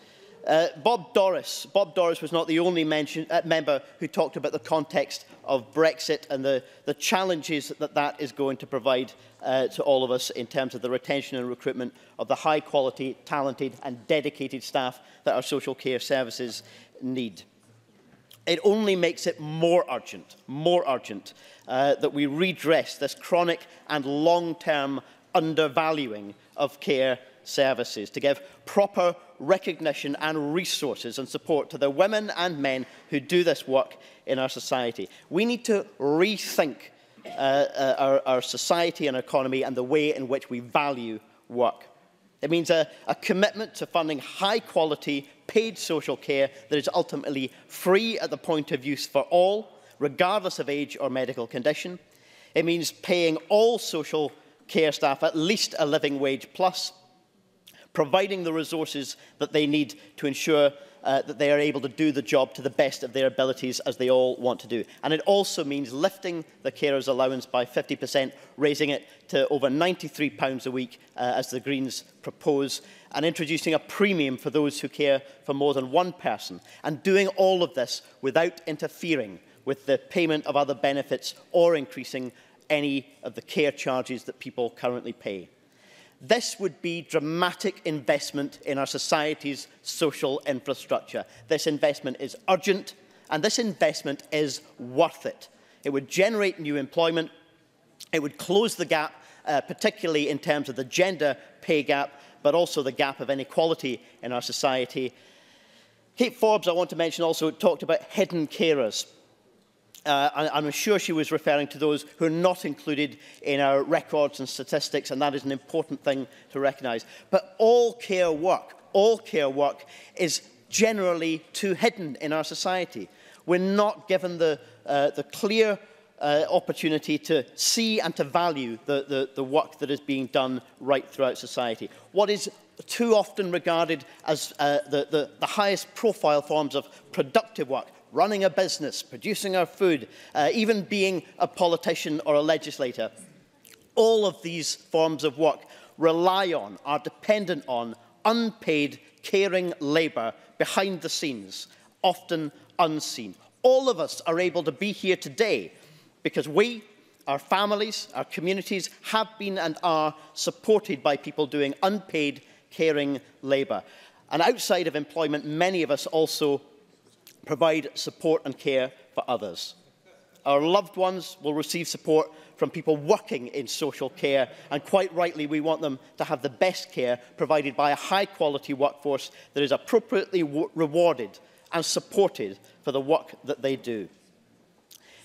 G: Uh, Bob Doris. Bob Doris was not the only mention, uh, member who talked about the context of Brexit and the, the challenges that that is going to provide uh, to all of us in terms of the retention and recruitment of the high quality, talented and dedicated staff that our social care services need. It only makes it more urgent, more urgent uh, that we redress this chronic and long-term undervaluing of care services to give proper recognition and resources and support to the women and men who do this work in our society. We need to rethink uh, uh, our, our society and economy and the way in which we value work. It means a, a commitment to funding high quality paid social care that is ultimately free at the point of use for all, regardless of age or medical condition. It means paying all social care staff at least a living wage plus providing the resources that they need to ensure uh, that they are able to do the job to the best of their abilities as they all want to do. And it also means lifting the carers allowance by 50%, raising it to over £93 a week uh, as the Greens propose, and introducing a premium for those who care for more than one person, and doing all of this without interfering with the payment of other benefits or increasing any of the care charges that people currently pay. This would be dramatic investment in our society's social infrastructure. This investment is urgent and this investment is worth it. It would generate new employment. It would close the gap, uh, particularly in terms of the gender pay gap, but also the gap of inequality in our society. Kate Forbes, I want to mention, also talked about hidden carers. uh, I'm sure she was referring to those who are not included in our records and statistics, and that is an important thing to recognise. But all care work, all care work is generally too hidden in our society. We're not given the, uh, the clear uh, opportunity to see and to value the, the, the work that is being done right throughout society. What is too often regarded as uh, the, the, the highest profile forms of productive work, running a business, producing our food, uh, even being a politician or a legislator. All of these forms of work rely on, are dependent on, unpaid, caring labour behind the scenes, often unseen. All of us are able to be here today because we, our families, our communities have been and are supported by people doing unpaid, caring labour. And outside of employment, many of us also provide support and care for others. Our loved ones will receive support from people working in social care, and quite rightly, we want them to have the best care provided by a high-quality workforce that is appropriately rewarded and supported for the work that they do.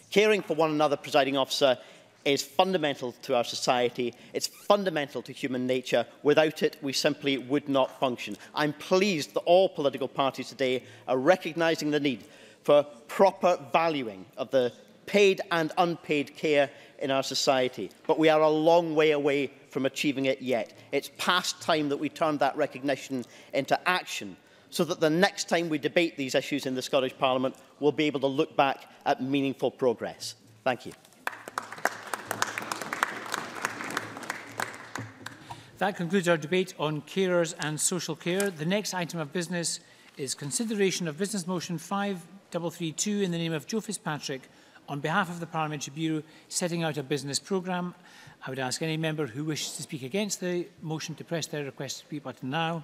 G: Caring for one another, presiding officer, is fundamental to our society. It's fundamental to human nature. Without it, we simply would not function. I'm pleased that all political parties today are recognising the need for proper valuing of the paid and unpaid care in our society. But we are a long way away from achieving it yet. It's past time that we turn that recognition into action so that the next time we debate these issues in the Scottish Parliament, we'll be able to look back at meaningful progress. Thank you.
U: That concludes our debate on carers and social care. The next item of business is consideration of Business Motion 5332 in the name of Joe Fitzpatrick on behalf of the Parliamentary Bureau setting out a business programme. I would ask any member who wishes to speak against the motion to press their request to speak button now.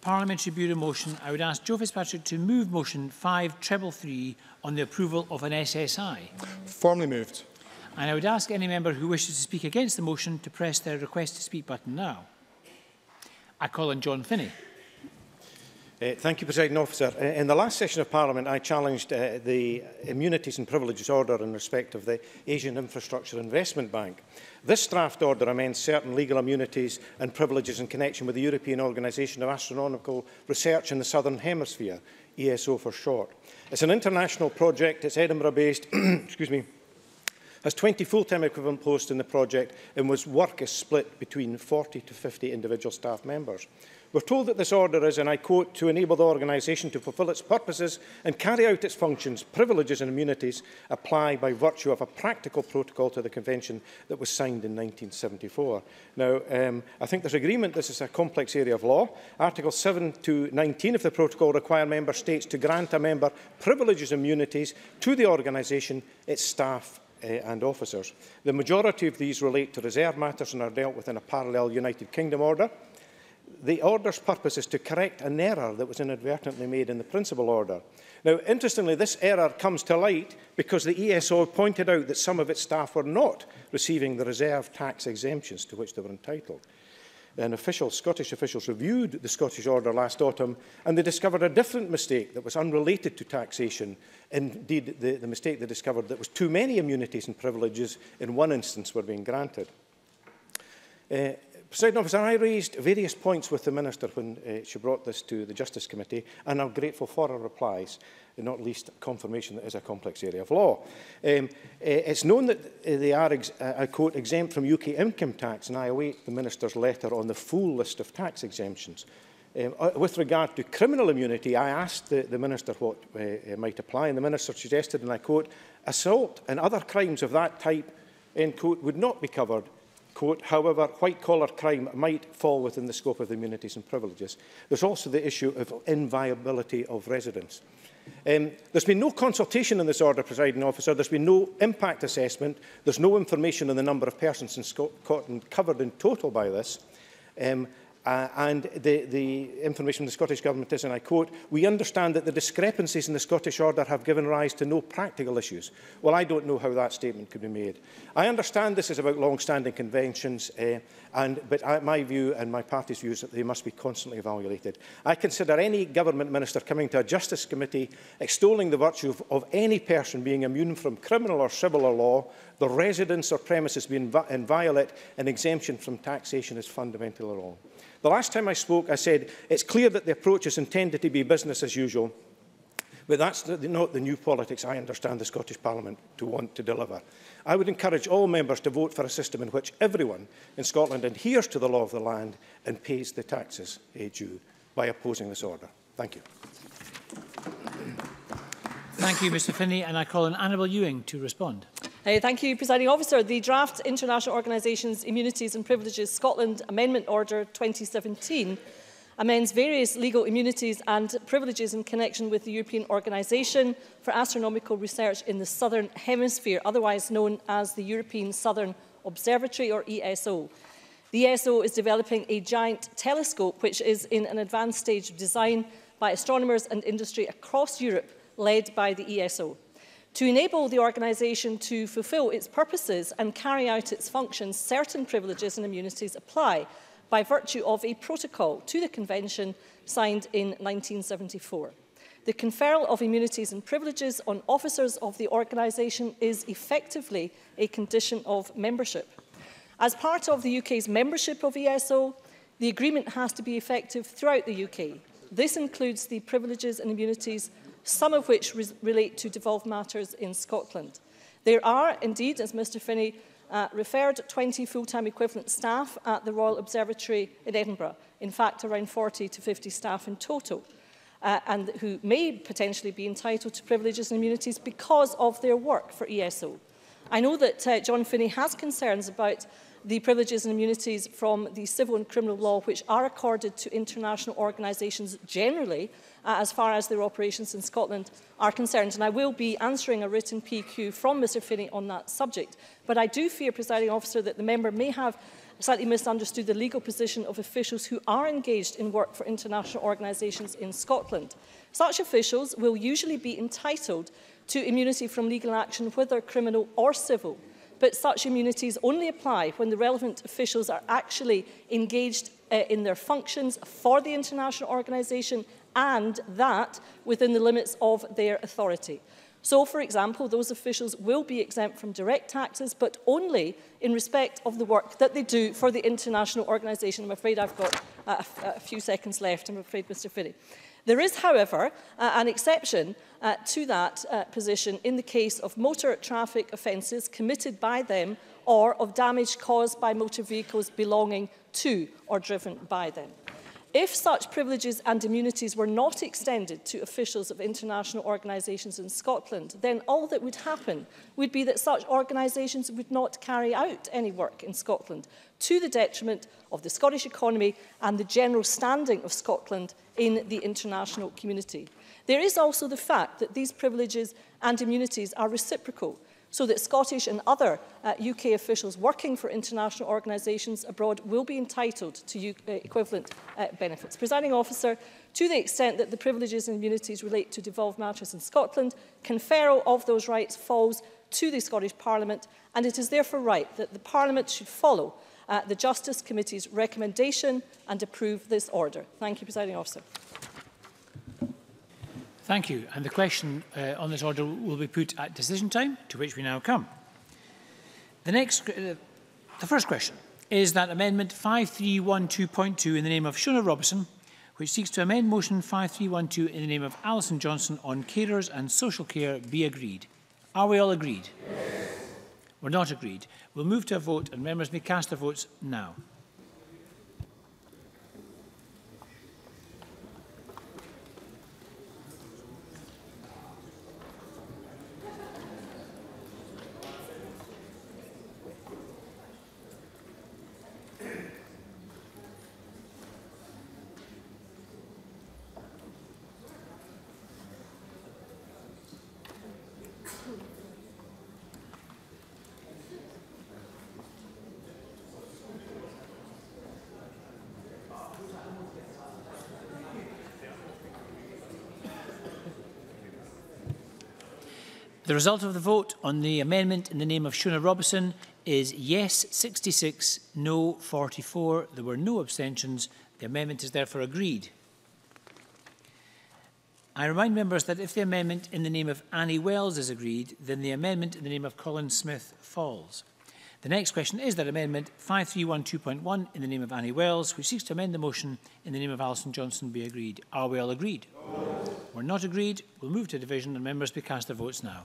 U: Parliamentary Bureau motion. I would ask Joe Fitzpatrick to move motion 533 on the approval of an SSI.
H: Formally moved.
U: And I would ask any member who wishes to speak against the motion to press their request to speak button now. I call on John Finney.
V: Uh, thank you, President Officer. Uh, in the last session of Parliament, I challenged uh, the Immunities and Privileges Order in respect of the Asian Infrastructure Investment Bank. This draft order amends certain legal immunities and privileges in connection with the European Organisation of Astronomical Research in the Southern Hemisphere, ESO for short. It's an international project, it's Edinburgh-based, excuse me, has 20 full-time equivalent posts in the project and was work is split between 40 to 50 individual staff members. We're told that this order is, and I quote, to enable the organisation to fulfil its purposes and carry out its functions, privileges and immunities apply by virtue of a practical protocol to the Convention that was signed in 1974. Now, um, I think there's agreement this is a complex area of law. Article 7 to 19 of the protocol require Member States to grant a member privileges and immunities to the organisation, its staff eh, and officers. The majority of these relate to reserve matters and are dealt with in a parallel United Kingdom order. the order's purpose is to correct an error that was inadvertently made in the principal order. Now, interestingly, this error comes to light because the ESO pointed out that some of its staff were not receiving the reserve tax exemptions to which they were entitled. An official, Scottish officials reviewed the Scottish order last autumn and they discovered a different mistake that was unrelated to taxation. Indeed, the, the mistake they discovered that was too many immunities and privileges in one instance were being granted. Uh, President Officer, I raised various points with the Minister when uh, she brought this to the Justice Committee, and I'm grateful for her replies, and not least confirmation that it is a complex area of law. Um, uh, it's known that uh, they are, uh, I quote, exempt from UK income tax, and I await the Minister's letter on the full list of tax exemptions. Um, uh, with regard to criminal immunity, I asked the, the Minister what uh, uh might apply, and the Minister suggested, and I quote, assault and other crimes of that type, end quote, would not be covered quote, however, white-collar crime might fall within the scope of the immunities and privileges. There's also the issue of inviolability of residence. Um, there's been no consultation in this order, presiding officer. There's been no impact assessment. There's no information on the number of persons in Scotland covered in total by this. Um, Uh, and the, the information from the Scottish Government is, and I quote, we understand that the discrepancies in the Scottish order have given rise to no practical issues. Well, I don't know how that statement could be made. I understand this is about long-standing conventions, uh, and, but I, my view and my party's view is that they must be constantly evaluated. I consider any government minister coming to a justice committee extolling the virtue of, of any person being immune from criminal or civil law the residence or premises being inviolate and exemption from taxation is fundamentally wrong. The last time I spoke, I said, it's clear that the approach is intended to be business as usual, but that's the, not the new politics I understand the Scottish Parliament to want to deliver. I would encourage all members to vote for a system in which everyone in Scotland adheres to the law of the land and pays the taxes eh, due by opposing this order. Thank you.
U: Thank you, Mr Finney. And I call on Annabel Ewing to respond.
W: Uh, thank you, Presiding Officer. The Draft International Organisations Immunities and Privileges Scotland Amendment Order 2017 amends various legal immunities and privileges in connection with the European Organisation for Astronomical Research in the Southern Hemisphere, otherwise known as the European Southern Observatory, or ESO. The ESO is developing a giant telescope, which is in an advanced stage of design by astronomers and industry across Europe, led by the ESO. To enable the organisation to fulfil its purposes and carry out its functions, certain privileges and immunities apply by virtue of a protocol to the Convention signed in 1974. The conferral of immunities and privileges on officers of the organisation is effectively a condition of membership. As part of the UK's membership of ESO, the agreement has to be effective throughout the UK. This includes the privileges and immunities some of which relate to devolved matters in Scotland. There are, indeed, as Mr Finney uh, referred, 20 full-time equivalent staff at the Royal Observatory in Edinburgh. In fact, around 40 to 50 staff in total. Uh, and who may potentially be entitled to privileges and immunities because of their work for ESO. I know that uh, John Finney has concerns about the privileges and immunities from the civil and criminal law which are accorded to international organisations generally uh, as far as their operations in Scotland are concerned. And I will be answering a written PQ from Mr Finney on that subject. But I do fear, presiding officer, that the member may have slightly misunderstood the legal position of officials who are engaged in work for international organisations in Scotland. Such officials will usually be entitled to immunity from legal action, whether criminal or civil, but such immunities only apply when the relevant officials are actually engaged uh, in their functions for the international organisation and that within the limits of their authority. So, for example, those officials will be exempt from direct taxes, but only in respect of the work that they do for the international organisation. I'm afraid I've got a, a few seconds left, I'm afraid, Mr Finney. There is, however, uh, an exception uh, to that uh, position in the case of motor traffic offences committed by them or of damage caused by motor vehicles belonging to or driven by them. If such privileges and immunities were not extended to officials of international organisations in Scotland, then all that would happen would be that such organisations would not carry out any work in Scotland, to the detriment of the Scottish economy and the general standing of Scotland in the international community. There is also the fact that these privileges and immunities are reciprocal so that Scottish and other uh, UK officials working for international organisations abroad will be entitled to U uh, equivalent uh, benefits. Presiding officer, to the extent that the privileges and immunities relate to devolved matters in Scotland, conferral of those rights falls to the Scottish Parliament and it is therefore right that the Parliament should follow uh, the Justice Committee's recommendation and approve this order. Thank you, Presiding Officer.
U: Thank you. And the question uh, on this order will be put at decision time, to which we now come. The next, uh, the first question is that Amendment 5312.2 in the name of Shona Robertson, which seeks to amend Motion 5312 in the name of Alison Johnson on carers and social care, be agreed. Are we all agreed? Yes. We're not agreed. We'll move to a vote and members may cast their votes now. The result of the vote on the amendment in the name of Shona Robertson is yes 66, no 44. There were no abstentions. The amendment is therefore agreed. I remind members that if the amendment in the name of Annie Wells is agreed, then the amendment in the name of Colin Smith falls. The next question is that amendment 5312.1 in the name of Annie Wells, which seeks to amend the motion in the name of Alison Johnson, be agreed. Are we all agreed? No were not agreed, we'll move to division and members be cast their votes now.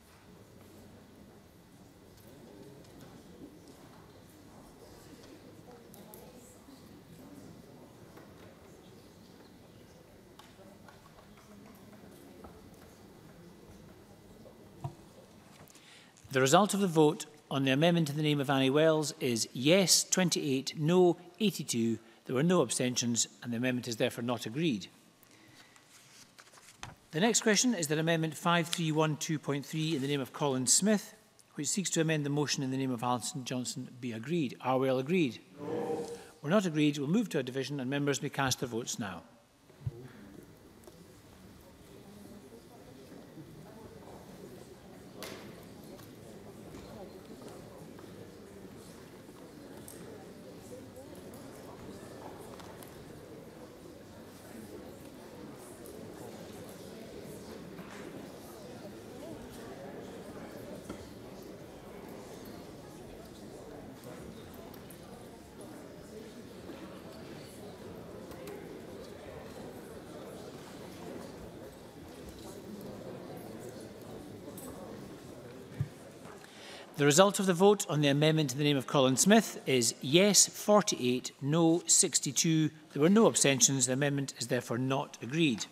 U: The result of the vote on the amendment in the name of Annie Wells is yes 28, no 82. There were no abstentions and the amendment is therefore not agreed. The next question is that Amendment 5312.3 in the name of Colin Smith, which seeks to amend the motion in the name of Alison Johnson, be agreed. Are we all agreed? No. We're not agreed. We'll move to a division and members may cast their votes now. The result of the vote on the amendment in the name of Colin Smith is yes 48, no 62. There were no abstentions. The amendment is therefore not agreed.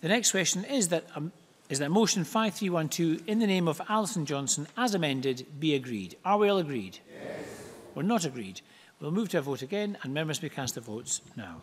U: The next question is that, um, is that motion 5312 in the name of Alison Johnson as amended be agreed. Are we all agreed? Yes. We're not agreed. We'll move to a vote again and members may cast their votes now.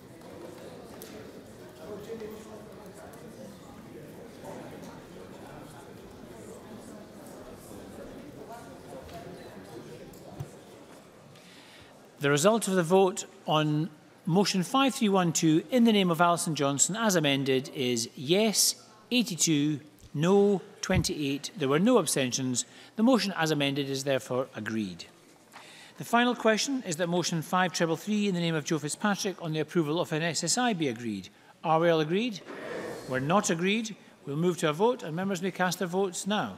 U: The result of the vote on motion 5312 in the name of Alison Johnson as amended is yes 82, no 28. There were no abstentions. The motion as amended is therefore agreed. The final question is that motion 5333 in the name of Joe Fitzpatrick on the approval of an SSI be agreed. Are we all agreed? We're not agreed. We'll move to a vote and members may cast their votes now.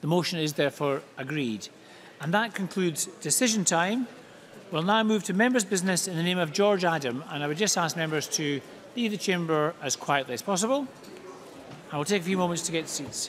U: The motion is therefore agreed. And that concludes decision time. We'll now move to members' business in the name of George Adam. And I would just ask members to leave the chamber as quietly as possible. I will take a few moments to get seats.